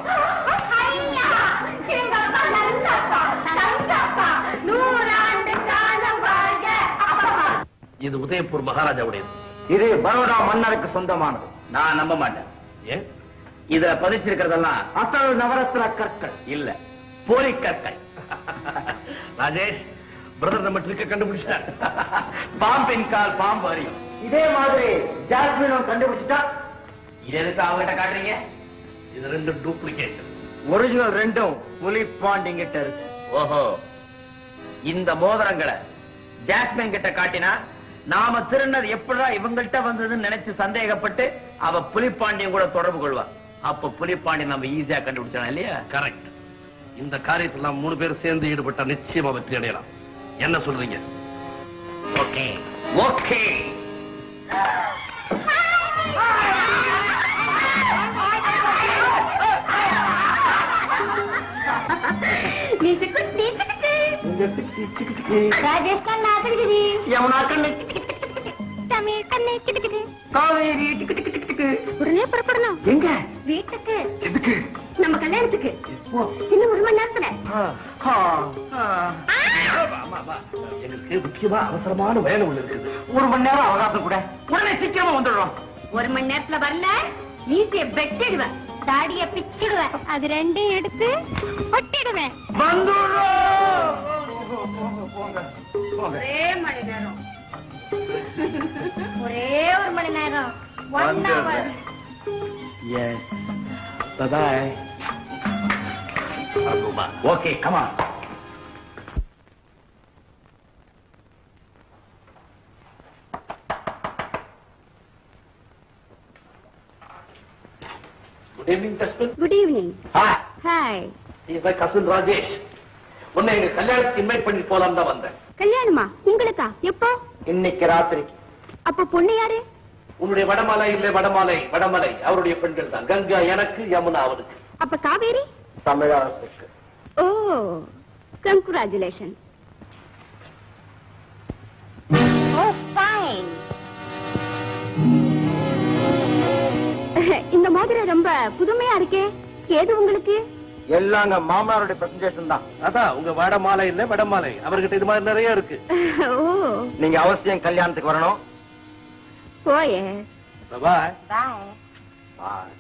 இது உதயபூர் மகாராஜாவுடையது. இது பரோடா மன்னருக்கு சொந்தமானது. நான் நம்ப மாட்டேன். ஏன்? இத பதிச்சிருக்கிறதெல்லாம் அசல் நவரத்ன கற்கள். இல்ல போலி கற்கள். ராஜேஷ் பிரதர் நம்ம ட்ரிக்க கண்டுபிடிச்சார் பாம்பின் கால் பாம்பு அறியும் இதே மாதிரி ஜாஸ்மினும் கண்டுபிடிச்சிட்டா? இது எதுக்கு அவங்கிட்ட காட்டுறீங்க? இது ரெண்டும் டூப்ளிகேட் ஒரிஜினல் ரெண்டும் புலி பாண்டிங்கிட்ட இருக்கு. ஓஹோ. இந்த மோதிரங்களை ஜாஸ்மின் கிட்ட காட்டினா நாம திருநது எப்படா இவங்கள்ட்ட வந்ததுன்னு நினைச்சு சந்தேகப்பட்டு அவ புலிப்பாண்டியன் கூட தொடர்பு கொள்வா. அப்ப புலிப்பாண்டியன் நம்ம ஈஸியா கண்டுபிடிச்சான் இல்லையா? கரெக்ட் இந்த காரியத்துல மூணு பேர் சேர்ந்து ஈடுபட்டா நிச்சயமா வெற்றி அடையலாம். என்ன சொல்றீங்க? ஓகே. ஓகே. நீச்சு குட்டி ராஜேஷ் கண்ணா கிடுக்குது யமுனா கண்ணு தமிழ் கண்ணு கிடுக்குது காவேரி டிக்கு டிக்கு டிக்கு டிக்கு. உடனே புறப்படணும். எங்க? வீட்டுக்கு. எதுக்கு? நம்ம கல்யாணத்துக்கு. இன்னும் ஒரு மணி நேரத்துல. எனக்கு முக்கியமா அவசரமான வேலை ஒண்ணு இருக்குது ஒரு மணி நேரம் அவகாசம் கூட உடனே சீக்கிரமா வந்துடுறோம். ஒரு மணி நேரத்துல வரல? ஈசிய வெட்டிடுவேன் தாடிய பிச்சிடுவேன். அது ரெண்டையும் எடுத்து ஒட்டிடுவேன். ஒரே மணி நேரம். ஒரே ஒரு மணி நேரம். ஒன் ஹவர் ஓகே கமா good evening Jasmine good evening hi hi is my cousin Rajesh உன்னை எங்க கல்யாணத்துக்கு இன்வைட் பண்ணி போலாம் தான் வந்தேன். கல்யாணமா? உங்களுக்கா? எப்போ? இன்னைக்கு ராத்திரிக்கு அப்ப பொண்ணு யாரு? உன்னுடைய வடமாலை இல்லை வடமாலை வடமலை. அவருடைய பெண்கள் தான். கங்கா எனக்கு யமுனா அவனுக்கு. அப்ப காவேரி? தமிழரசுக்கு. ஓ கங்க்ராச்சுலேஷன் ஓ ஃபைன் இந்த மோதிரம் ரொம்ப புதுமையா இருக்கே. ஏது உங்களுக்கு? எல்லாங்க மாமனாருடைய பிரசன்டேஷன் தான். அதான் உங்க வடமாலை இல்ல வடமாலை அவர்கிட்ட இது மாதிரி நிறைய இருக்கு. நீங்க அவசியம் கல்யாணத்துக்கு வரணும். போயே. பாய். பாய்.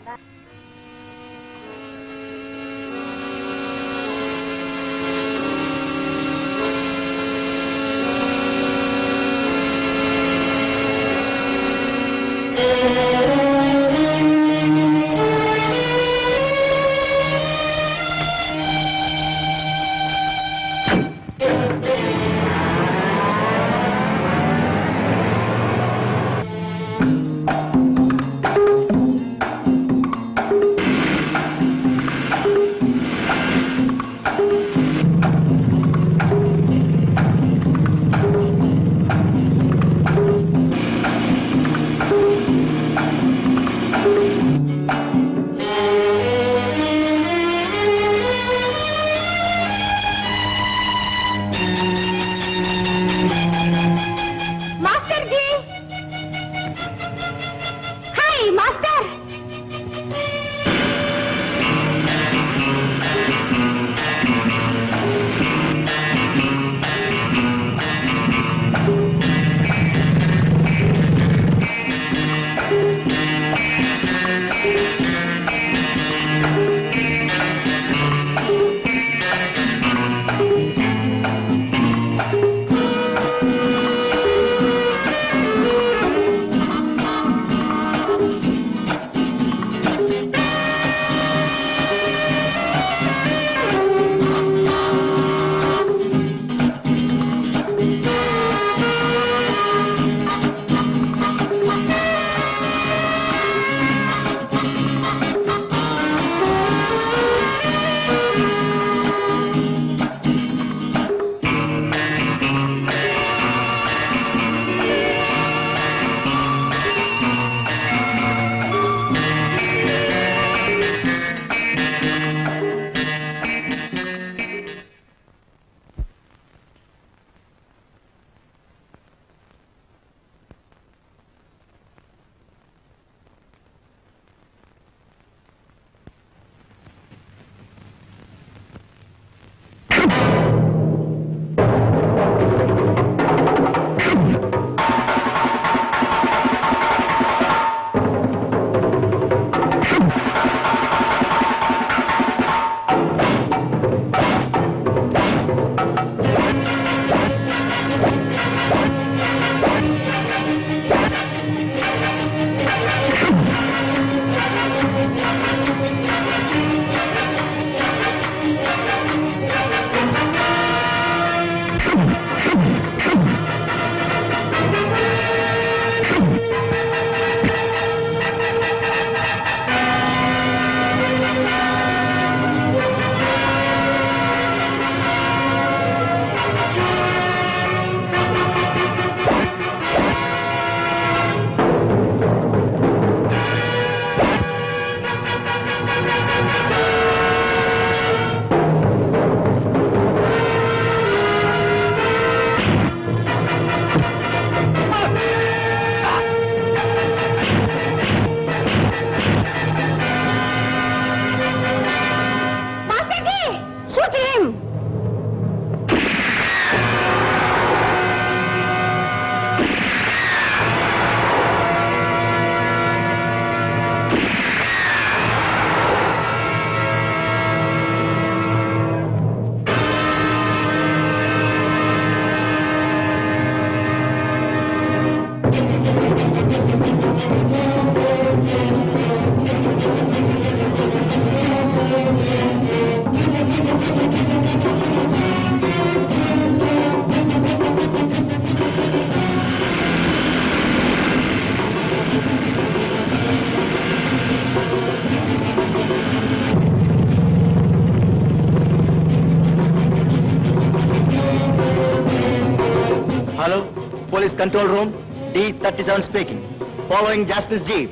Police control room, D37 speaking. Following Justice Jeep.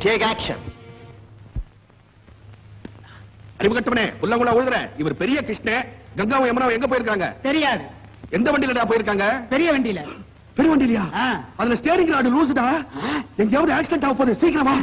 Take action. அறிமுகட்டவனே உள்ளங்குள்ள உழுதுற இவர் பெரிய கிருஷ்ண கங்காவும் யமுனாவும் எங்க போயிருக்காங்க தெரியாது எந்த வண்டியிலடா போயிருக்காங்க பெரிய வண்டியில பெரிய வண்டியிலயா. அதுல ஸ்டேரிங் ராடு லூசுடா எங்கேயாவது ஆக்சிடென்ட் ஆக போகுது சீக்கிரமா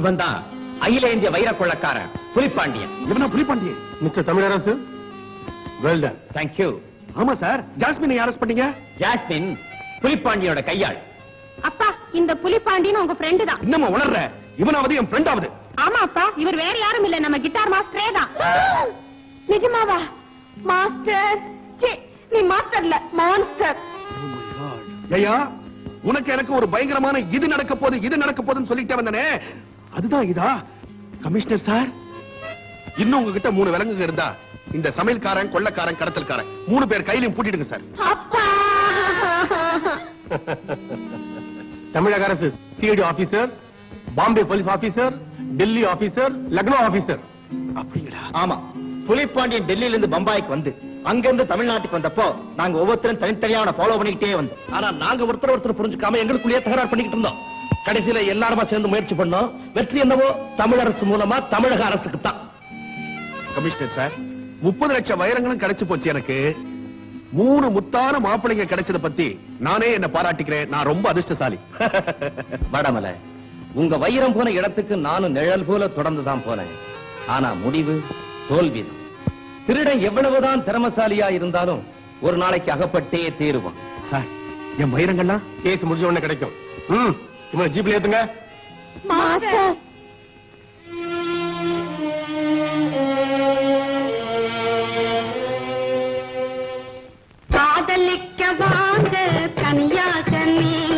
இவன் தான் அகில இந்திய வைர கொள்ளக்காரன் புலிப்பாண்டியன். இவனா Pulipandiyan? Mister Tamilarasu? Well done ஆமா சார். ஜாஸ்மினை அரெஸ்ட் பண்ணீங்க? ஜாஸ்மின் புலிப்பாண்டியனோட கையாள். அப்பா இந்த புலிப்பாண்டின்னு உங்க ஃப்ரெண்டு தான். இன்னமா உணர்ற. இவனாவது என் ஃப்ரெண்ட் ஆகுது ஆமா அப்பா. இவர் வேற யாரும் இல்ல. நம்ம கிட்டார் மாஸ்டரே தான். நிஜமாவா? மாஸ்டர் நீ மாஸ்டர்ல மான்ஸ்டர் ஐயா உனக்கு எனக்கு ஒரு பயங்கரமான இது நடக்க போகுது இது நடக்க போகுதுன்னு சொல்லிட்டே வந்தனே. அதுதான் இதா? Commissioner sir? இன்னும் உங்ககிட்ட மூணு விலங்குங்க இருந்தா இந்த சமையல்காரன் கொள்ளக்காரன் கடத்தல்காரன் மூணு பேர் கையிலையும் பூட்டிடுங்க சார். அப்பா! தமிழக அரசு CID officer Bombay police officer Delhi officer Lucknow officer. அப்படிங்களா? ஆமா. புலிப்பாண்டியன் டெல்லியில இருந்து பம்பாய்க்கு வந்து அங்கிருந்து தமிழ்நாட்டுக்கு வந்தப்போ நாங்க ஒவ்வொருத்தரும் தனித்தனியா அவனை ஃபாலோ பண்ணிக்கிட்டே வந்தோம். ஆனா நாங்க ஒருத்தர் ஒருத்தர் புரிஞ்சுக்காம எங்களுக்குள்ளேயே தகராறு பண்ணிக்கிட்டு இருந்தோம். கடைசியில எல்லாருமா சேர்ந்து முயற்சி பண்ணோம். வெற்றி என்னவோ தமிழரசு மூலமா தமிழக அரசுக்கு தான். கமிஷனர் சார் முப்பது லட்சம் வைரங்களும் கிடைச்சு போச்சு எனக்கு. மூணு முத்தான மாப்பிள்ளைங்க கிடைச்சத பத்தி நானே என்ன பாராட்டிக்கிறேன். நான் ரொம்ப அதிர்ஷ்டசாலி. வடமலை உங்க வைரம் போன இடத்துக்கு நானும் நிழல் போல தொடர்ந்து தான் போனேன். ஆனா முடிவு தோல்விதான். திருடன் எவ்வளவுதான் திறமசாலியா இருந்தாலும் ஒரு நாளைக்கு அகப்பட்டே தீருவான். சார் என் வைரங்கள்லாம் கேஸ் முடிஞ்ச உடனே கிடைக்கும். இவ்வளவு ஜீப்ல ஏத்துங்க. மாஸ்டர். காதலிக்க வாங்க தனியாக நீங்க